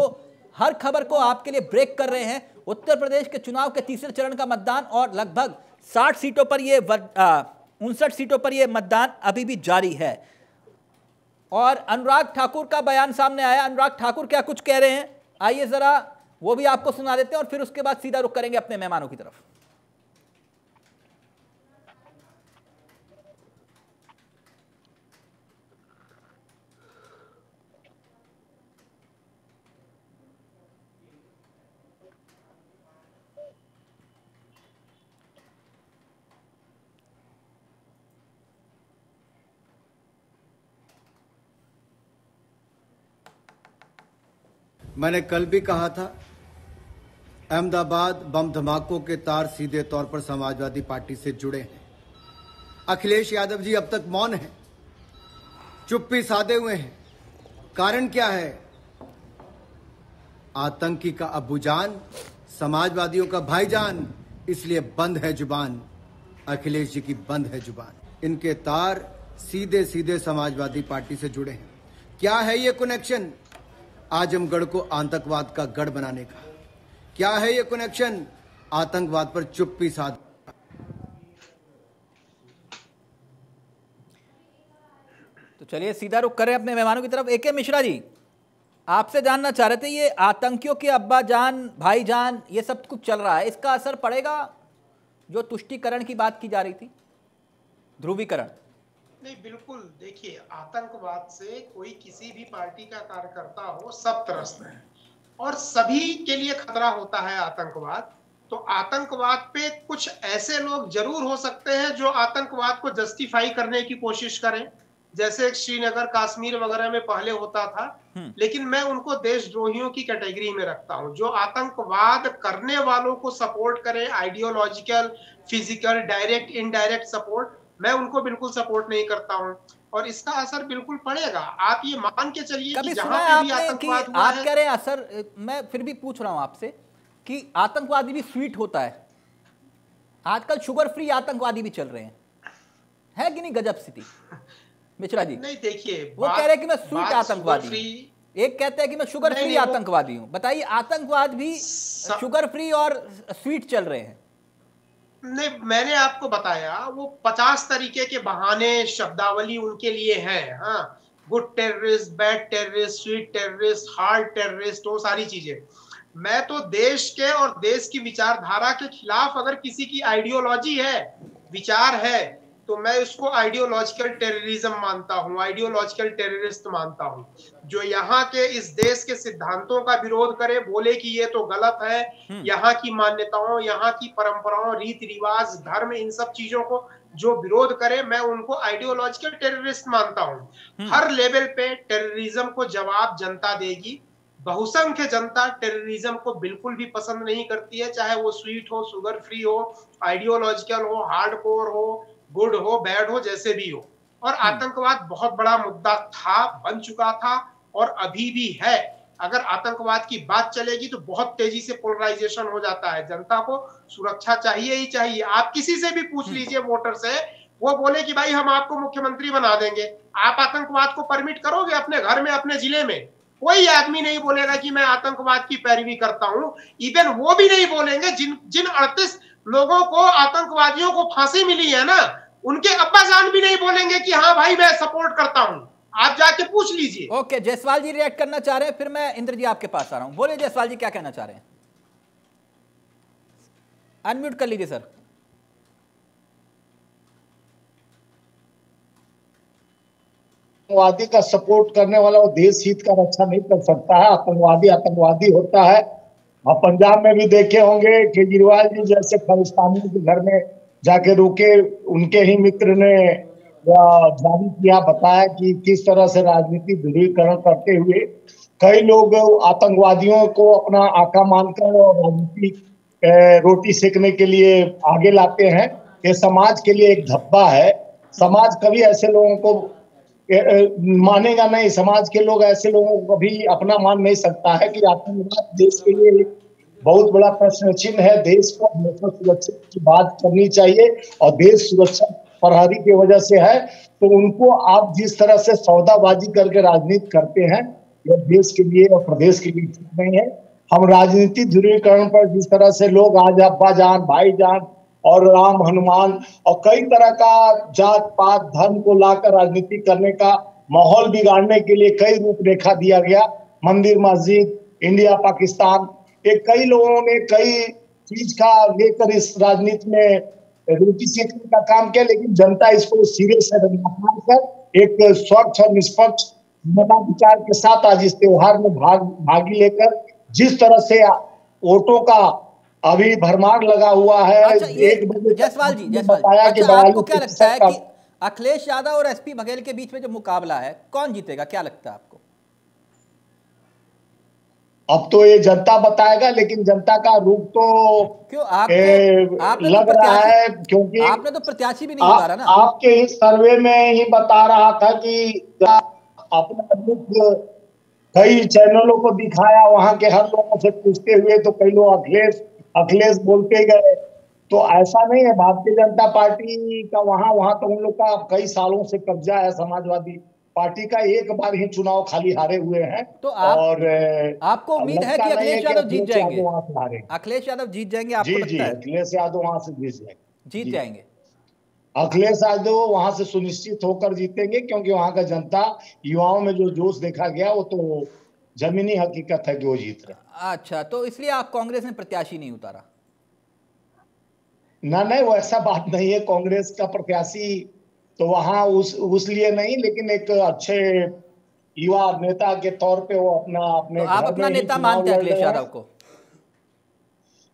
हर खबर को आपके लिए ब्रेक कर रहे हैं। उत्तर प्रदेश के चुनाव के तीसरे चरण का मतदान और लगभग 60 सीटों पर ये उनसठ सीटों पर यह मतदान अभी भी जारी है। और अनुराग ठाकुर का बयान सामने आया। अनुराग ठाकुर क्या कुछ कह रहे हैं? आइए जरा, वो भी आपको सुना देते हैं और फिर उसके बाद सीधा रुख करेंगे अपने मेहमानों की तरफ़। मैंने कल भी कहा था, अहमदाबाद बम धमाकों के तार सीधे तौर पर समाजवादी पार्टी से जुड़े हैं। अखिलेश यादव जी अब तक मौन हैं, चुप्पी साधे हुए हैं। कारण क्या है? आतंकी का अबूजान समाजवादियों का भाईजान, इसलिए बंद है ज़ुबान। अखिलेश जी की बंद है ज़ुबान। इनके तार सीधे सीधे समाजवादी पार्टी से जुड़े हैं। क्या है ये कनेक्शन आजमगढ़ को आतंकवाद का गढ़ बनाने का। क्या है ये कनेक्शन आतंकवाद पर चुप्पी साध। तो चलिए सीधा रुख करें अपने मेहमानों की तरफ़। ए के मिश्रा जी, आपसे जानना चाह रहे थे ये आतंकियों के अब्बा जान, भाई जान, ये सब कुछ चल रहा है। इसका असर पड़ेगा जो तुष्टिकरण की बात की जा रही थी? ध्रुवीकरण। नहीं बिल्कुल देखिए आतंकवाद से कोई किसी भी पार्टी का कार्यकर्ता हो सब त्रस्त है। और सभी के लिए खतरा होता है आतंकवाद। तो आतंकवाद पे कुछ ऐसे लोग ज़रूर हो सकते हैं जो आतंकवाद को जस्टिफाई करने की कोशिश करें। जैसे श्रीनगर कश्मीर वगैरह में पहले होता था लेकिन मैं उनको देशद्रोहियों की कैटेगरी में रखता हूँ जो आतंकवाद करने वालों को सपोर्ट करें ideological physical direct indirect support मैं उनको बिल्कुल सपोर्ट नहीं करता हूँ। और इसका असर बिल्कुल पड़ेगा। आप ये मान के चलिए कि जहाँ पे भी आतंकवाद हुआ आप कह रहे हैं असर मैं फिर भी पूछ रहा हूँ आपसे कि आतंकवादी भी स्वीट होता है। आजकल शुगर फ्री आतंकवादी भी चल रहे हैं। है कि नहीं गजब स्थिति? मिश्रा जी। नहीं देखिए वो कह रहे हैं कि मैं स्वीट आतंकवादी एक कहते हैं कि मैं शुगर फ्री आतंकवादी हूँ। बताइए आतंकवाद भी शुगर फ्री और स्वीट चल रहे हैं। नहीं, मैंने आपको बताया, वो पचास तरीके के बहाने शब्दावली उनके लिए है हाँ। Good terrorist bad terrorist sweet terrorist hard terrorist वो सारी चीज़ें। मैं तो देश के और देश की विचारधारा के खिलाफ अगर किसी की आइडियोलॉजी है, विचार है तो मैं उसको आइडियोलॉजिकल टेररिज्म मानता हूँ आइडियोलॉजिकल टेररिस्ट मानता हूँ। जो यहाँ के इस देश के सिद्धांतों का विरोध करे बोले कि ये तो गलत है यहाँ की मान्यताओं यहाँ की परंपराओं रीति रिवाज धर्म इन सब चीज़ों को जो विरोध करे मैं उनको आइडियोलॉजिकल टेररिस्ट मानता हूँ। हर लेवल पे टेररिज्म को जवाब जनता देगी। बहुसंख्य जनता टेररिज्म को बिल्कुल भी पसंद नहीं करती है चाहे वो स्वीट हो शुगर फ्री हो आइडियोलॉजिकल हो हार्डकोर हो गुड हो बैड हो जैसे भी हो। और आतंकवाद बहुत बड़ा मुद्दा था बन चुका था और अभी भी है। अगर आतंकवाद की बात चलेगी तो बहुत तेज़ी से पोलराइजेशन हो जाता है। जनता को सुरक्षा चाहिए ही चाहिए। आप किसी से भी पूछ लीजिए वोटर से वो बोले कि भाई हम आपको मुख्यमंत्री बना देंगे। आप आतंकवाद को परमिट करोगे अपने घर में अपने ज़िले में? कोई आदमी नहीं बोलेगा कि मैं आतंकवाद की पैरवी करता हूँ। इवन वो भी नहीं बोलेंगे जिन जिन अड़तीस लोगों को आतंकवादियों को फांसी मिली है ना? उनके अब्बा जान भी नहीं बोलेंगे कि हाँ भाई मैं सपोर्ट करता हूँ। आप जाके पूछ लीजिए। ओके जयसवाल जी रिएक्ट करना चाह रहे हैं फिर मैं इंद्र जी आपके पास आ रहा हूँ। बोले जयसवाल जी क्या कहना चाह रहे हैं? अनम्यूट कर लीजिए सर आतंकवादी का सपोर्ट करने वाला वो देश हित का रक्षा नहीं कर सकता है। आतंकवादी आतंकवादी होता है। आप पंजाब में भी देखे होंगे केजरीवाल जी जैसे खालिस्तानी के घर में जाके रुके, उनके ही मित्र ने जारी किया, बताया कि किस तरह से राजनीति ध्रुवीकरण करते हुए कई लोग आतंकवादियों को अपना आका मानकर और राजनीति रोटी सेकने के लिए आगे लाते हैं। ये समाज के लिए एक धब्बा है। समाज कभी ऐसे लोगों को मानेगा नहीं। समाज के लोग, ऐसे लोगों को कभी अपना मान नहीं सकता है कि आतंकवाद देश के लिए बहुत बड़ा प्रश्न चिन्ह है। देश को हमेशा सुरक्षित की बात करनी चाहिए और देश सुरक्षा प्रहरी की वजह से है। तो उनको आप जिस तरह से सौदाबाजी करके राजनीति करते हैं, यह देश के लिए और प्रदेश के लिए ठीक नहीं है। हम राजनीति ध्रुवीकरण पर जिस तरह से लोग आज अब्बा जान भाई जान और राम हनुमान और कई तरह का जात पात, धर्म को लाकर राजनीति करने का माहौल बिगाड़ने के लिए कई रूपरेखा दिया गया। मंदिर, मस्जिद, इंडिया, पाकिस्तान, ये कई लोगों ने कई चीज़ का लेकर इस राजनीति में रुचि सीखने का काम किया, लेकिन जनता इसको सिरे से कर एक स्वच्छ और निष्पक्ष विचार के साथ आज इस त्योहार में भाग, भागी लेकर जिस तरह से वोटों का अभी भरमार लगा हुआ है। एक बजे जी जयसवाल बताया अच्छा आपको क्या लगता है कि अखिलेश यादव और एसपी बघेल के बीच में जो मुकाबला है कौन जीतेगा? क्या लगता है आपको? अब तो ये जनता बताएगा लेकिन जनता का रूप तो क्यों? आप ए, आपने तो लग रहा प्रत्याशी- है क्योंकि आपने तो प्रत्याशी भी नहीं आप, ना। आपके इस सर्वे में ही बता रहा था कि अपना रुख कई चैनलों को दिखाया वहाँ के हर लोगों से पूछते हुए तो कई लोग अखिलेश अखिलेश बोलते गए। तो ऐसा नहीं है भारतीय जनता पार्टी का वहाँ वहाँ तो उन लोग का कई सालों से कब्जा है समाजवादी पार्टी का। एक बार ही चुनाव खाली हारे हुए हैं तो आप- और आपको उम्मीद है कि अखिलेश यादव जीत जाएँगे? वहाँ से हारे। अखिलेश यादव जीत जाएँगे आपको जी जी अखिलेश यादव वहाँ से जीत जाएँगे। जीत जाएँगे। अखिलेश यादव वहाँ से सुनिश्चित होकर जीतेंगे क्योंकि वहाँ का जनता युवाओं में जो जोश देखा गया वो तो जमीनी हकीकत है कि वो जीत रहे अच्छा तो इसलिए आप कांग्रेस ने प्रत्याशी नहीं उतारा? ना नहीं वो ऐसा बात नहीं है कांग्रेस का प्रत्याशी तो वहाँ उस उस लिए नहीं लेकिन एक अच्छे युवा नेता के तौर पे वो अपना अपने तो आप अपना नेता मानते हैं अखिलेश यादव को?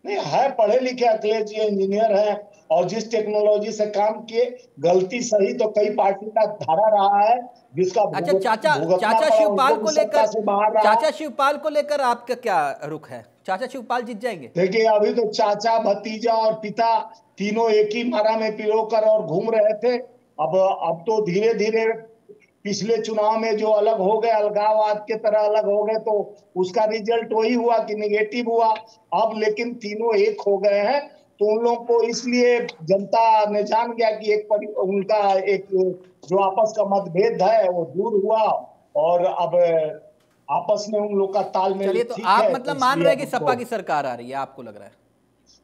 नहीं है पढ़े लिखे अखिलेश जी इंजीनियर हैं। और जिस टेक्नोलॉजी से काम किए गलती सही तो कई पार्टी का धारा रहा है जिसका अच्छा चाचा चाचा शिवपाल को लेकर चाचा शिवपाल को लेकर आपका क्या रुख है? चाचा शिवपाल जीत जाएँगे? देखिए अभी तो चाचा भतीजा और पिता तीनों एक ही मारा में पिरो कर और घूम रहे थे। अब अब तो धीरे धीरे पिछले चुनाव में जो अलग हो गए अलगाववाद के तरह अलग हो गए तो उसका रिज़ल्ट वही हुआ कि निगेटिव हुआ। अब लेकिन तीनों एक हो गए हैं। तो उन लोगों को इसलिए जनता ने जान गया कि एक परि, उनका एक जो आपस का मतभेद है वो दूर हुआ और अब आपस में उन लोग का तालमेल चलिए तो आप मतलब तो मान रहे हैं कि सपा की सरकार आ रही है आपको लग रहा है?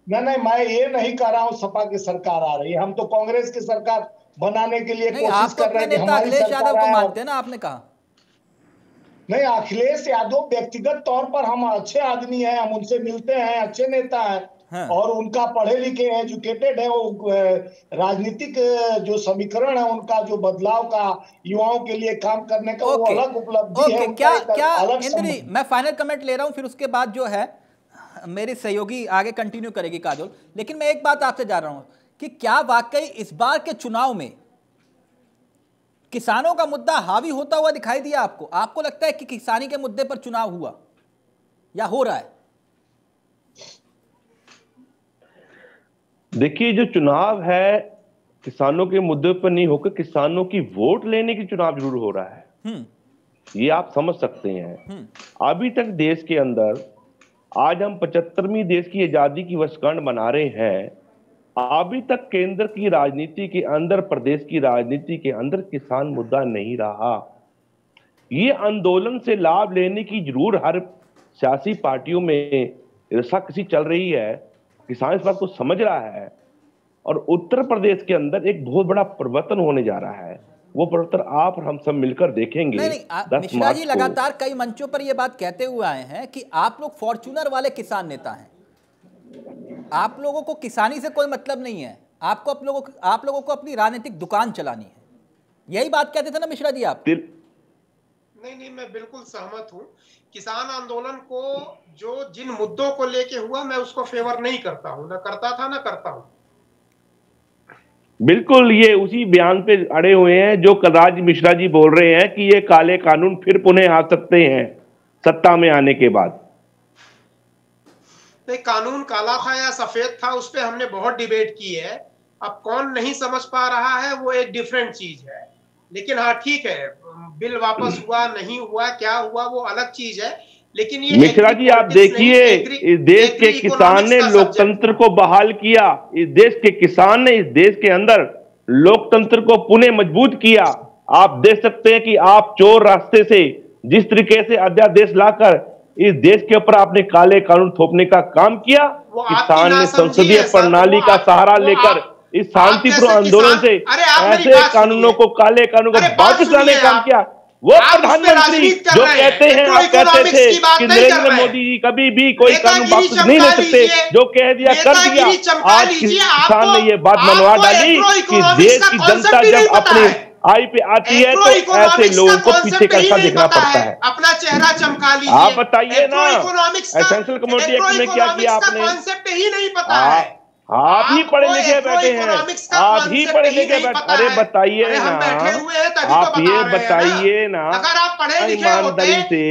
नहीं नहीं मैं ये नहीं कह रहा हूँ सपा की सरकार आ रही है। हम तो कांग्रेस की सरकार बनाने के लिए कोशिश तो कर रहे हैं अखिलेश यादव को मानते हैं ना आपने कहा। नहीं अखिलेश यादव व्यक्तिगत तौर पर हम अच्छे आदमी हैं हम उनसे मिलते हैं अच्छे नेता हैं। हाँ। और उनका पढ़े लिखे एजुकेटेड है वो राजनीतिक जो समीकरण है उनका जो बदलाव का युवाओं के लिए काम करने का वो अलग उपलब्धि है क्या क्या इंद्री मैं फाइनल कमेंट ले रहा हूँ फिर उसके बाद जो है मेरी सहयोगी आगे कंटिन्यू करेगी काजोल। लेकिन मैं एक बात आपसे जा रहा हूँ कि क्या वाकई इस बार के चुनाव में किसानों का मुद्दा हावी होता हुआ दिखाई दिया आपको? आपको लगता है कि किसानी के मुद्दे पर चुनाव हुआ या हो रहा है? देखिए जो चुनाव है किसानों के मुद्दे पर नहीं होकर किसानों की वोट लेने की चुनाव ज़रूर हो रहा है। हम्म। ये आप समझ सकते हैं। हम्म। अभी तक देश के अंदर आज हम पचहत्तरवीं देश की आज़ादी की वर्षगांठ मना रहे हैं अभी तक केंद्र की राजनीति के अंदर प्रदेश की राजनीति के अंदर किसान मुद्दा नहीं रहा। ये आंदोलन से लाभ लेने की ज़रूर हर सियासी पार्टियों में रसाकसी चल रही है। किसान इस बात को समझ रहा है और उत्तर प्रदेश के अंदर एक बहुत बड़ा परिवर्तन होने जा रहा है। वो परिवर्तन आप और हम सब मिलकर देखेंगे। नहीं नहीं मिश्रा जी लगातार कई मंचों पर यह बात कहते हुए आए हैं कि आप लोग फॉर्च्यूनर वाले किसान नेता हैं। आप लोगों को किसानी से कोई मतलब नहीं है। आपको आप लोगों आप लोगों को अपनी राजनीतिक दुकान चलानी है। यही बात कहते थे ना मिश्रा जी आप? नहीं नहीं मैं बिल्कुल सहमत हूँ। किसान आंदोलन को जो जिन मुद्दों को लेके हुआ मैं उसको फेवर नहीं करता हूँ। न करता था न करता हूँ। बिल्कुल ये उसी बयान पे अड़े हुए हैं जो कदाज मिश्रा जी बोल रहे हैं कि ये काले कानून फिर पुनः आ सकते हैं सत्ता में आने के बाद। नहीं कानून काला था या सफ़ेद था उस पर हमने बहुत डिबेट की है। अब कौन नहीं समझ पा रहा है वो एक डिफरेंट चीज़ है। लेकिन हाँ ठीक है। बिल वापस हुआ नहीं हुआ क्या हुआ वो अलग चीज़ है। लेकिन ये मिश्रा जी आप देखिए इस देश के किसान ने लोकतंत्र को बहाल किया। इस देश के किसान ने इस देश के अंदर लोकतंत्र को पुनः मज़बूत किया। आप देख सकते हैं कि आप चोर रास्ते से जिस तरीके से अध्यादेश लाकर इस देश के ऊपर आपने काले कानून थोपने का काम किया किसान ने संसदीय प्रणाली का सहारा लेकर इस शांतिपूर्ण आंदोलन से ऐसे कानूनों को काले कानून को वापस लाने का काम किया। वो प्रधानमंत्री जो कहते हैं आप कहते थे कि नरेंद्र मोदी जी कभी भी कोई कानून वापस नहीं ले सकते जो कह दिया कर दिया। आज किसान ने ये बात मनवा डाली कि देश की जनता जब अपने आई पे आती है तो ऐसे लोगों को पीछे कैसा देखना पड़ता है। अपना चेहरा चमका लीजिए। आप बताइए ना एसेंशियल कम्युनिटी एक्ट में क्या किया आपने? ही नहीं पता है। आप ही पढ़े लिखे बैठे हैं। आप ही पढ़े लिखे बैठे अरे बताइए ना। आप ये बताइए ना ईमानदारी से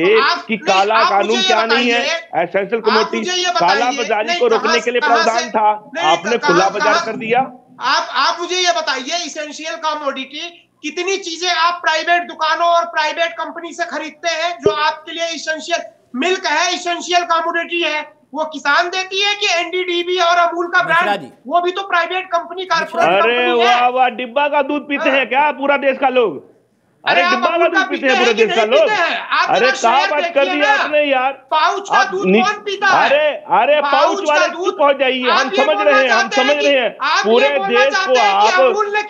कि काला कानून क्या नहीं है? एसेंशियल कम्युनिटी काला बाजारी को रोकने के लिए प्रावधान था। आपने खुला बाज़ार कर दिया। आप आप मुझे ये बताइए इसेंशियल कमोडिटी कितनी चीज़ें आप प्राइवेट दुकानों और प्राइवेट कंपनी से खरीदते हैं जो आपके लिए इसेंशियल मिल्क है इसेंशियल कमोडिटी है। वो किसान देती है कि एनडीडीबी और अमूल का ब्रांड वो भी तो प्राइवेट कंपनी कारपोरेट अरे वाह वाह डिब्बा का दूध पीते हैं क्या पूरा देश का लोग? अरे डिब्बा का दूध पीते हैं पूरे देश का लोग। अरे कहा बात कर दिया आपने यार? पाउच का दूध कौन पीता है? अरे अरे पाउच वाले दूध पहुँच जाइए हम समझ रहे हैं हम समझ रहे हैं। पूरे देश को आप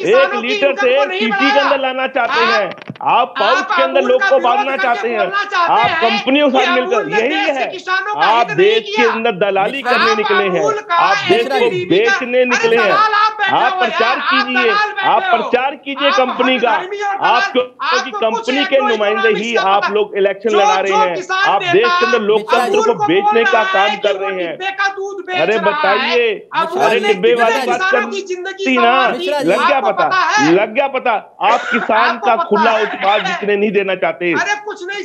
एक लीटर से सीटी के अंदर लाना चाहते हैं। आप पाउच के अंदर लोग को बांधना चाहते हैं। आप कंपनियों के साथ मिलकर यही है। आप देश के अंदर दलाली करने निकले हैं। आप देश को बेचने निकले हैं। आप प्रचार कीजिए आप प्रचार कीजिए। कंपनी का आप क्योंकि कंपनी के नुमाइंदे ही आप लोग इलेक्शन लड़ा रहे हैं। आप देश के अंदर लोकतंत्र को बेचने का काम कर रहे हैं। अरे बताइए अरे डिब्बे वाली बात करती ना लग गया पता लग गया पता आप किसान का खुला उत्पाद बिकने नहीं देना चाहते।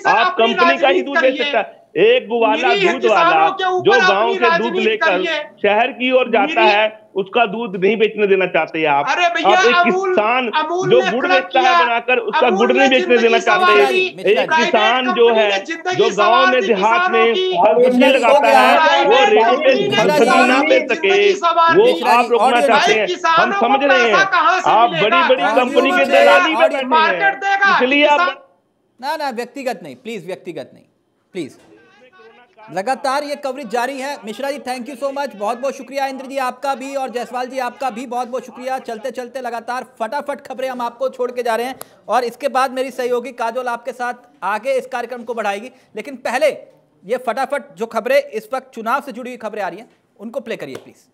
आप कंपनी का ही दूध दे सकता है। एक गुवाला दूध वाला जो गाँव से दूध लेकर शहर की ओर जाता है उसका दूध नहीं बेचने देना चाहते हैं आप। अरे आप एक किसान जो गुड़ बेचता है बनाकर उसका गुड़ नहीं बेचने देना चाहते। हैं एक किसान जो है जो गाँव में देहात में लगाता है वो रेडी पे ना बेच सके वो आप रोकना चाहते हैं। हम समझ रहे हैं। आप बड़ी बड़ी कंपनी के दलाली में बैठे हैं। इसलिए आप ना ना व्यक्तिगत नहीं प्लीज़ व्यक्तिगत नहीं प्लीज़ लगातार ये कवरेज जारी है। Mishra ji thank you so much बहुत बहुत शुक्रिया इंद्र जी आपका भी और जयसवाल जी आपका भी बहुत बहुत शुक्रिया। चलते चलते लगातार फटाफट खबरें हम आपको छोड़ के जा रहे हैं और इसके बाद मेरी सहयोगी काजोल आपके साथ आगे इस कार्यक्रम को बढ़ाएगी। लेकिन पहले ये फटाफट जो खबरें इस वक्त चुनाव से जुड़ी हुई खबरें आ रही हैं, उनको प्ले करिए प्लीज़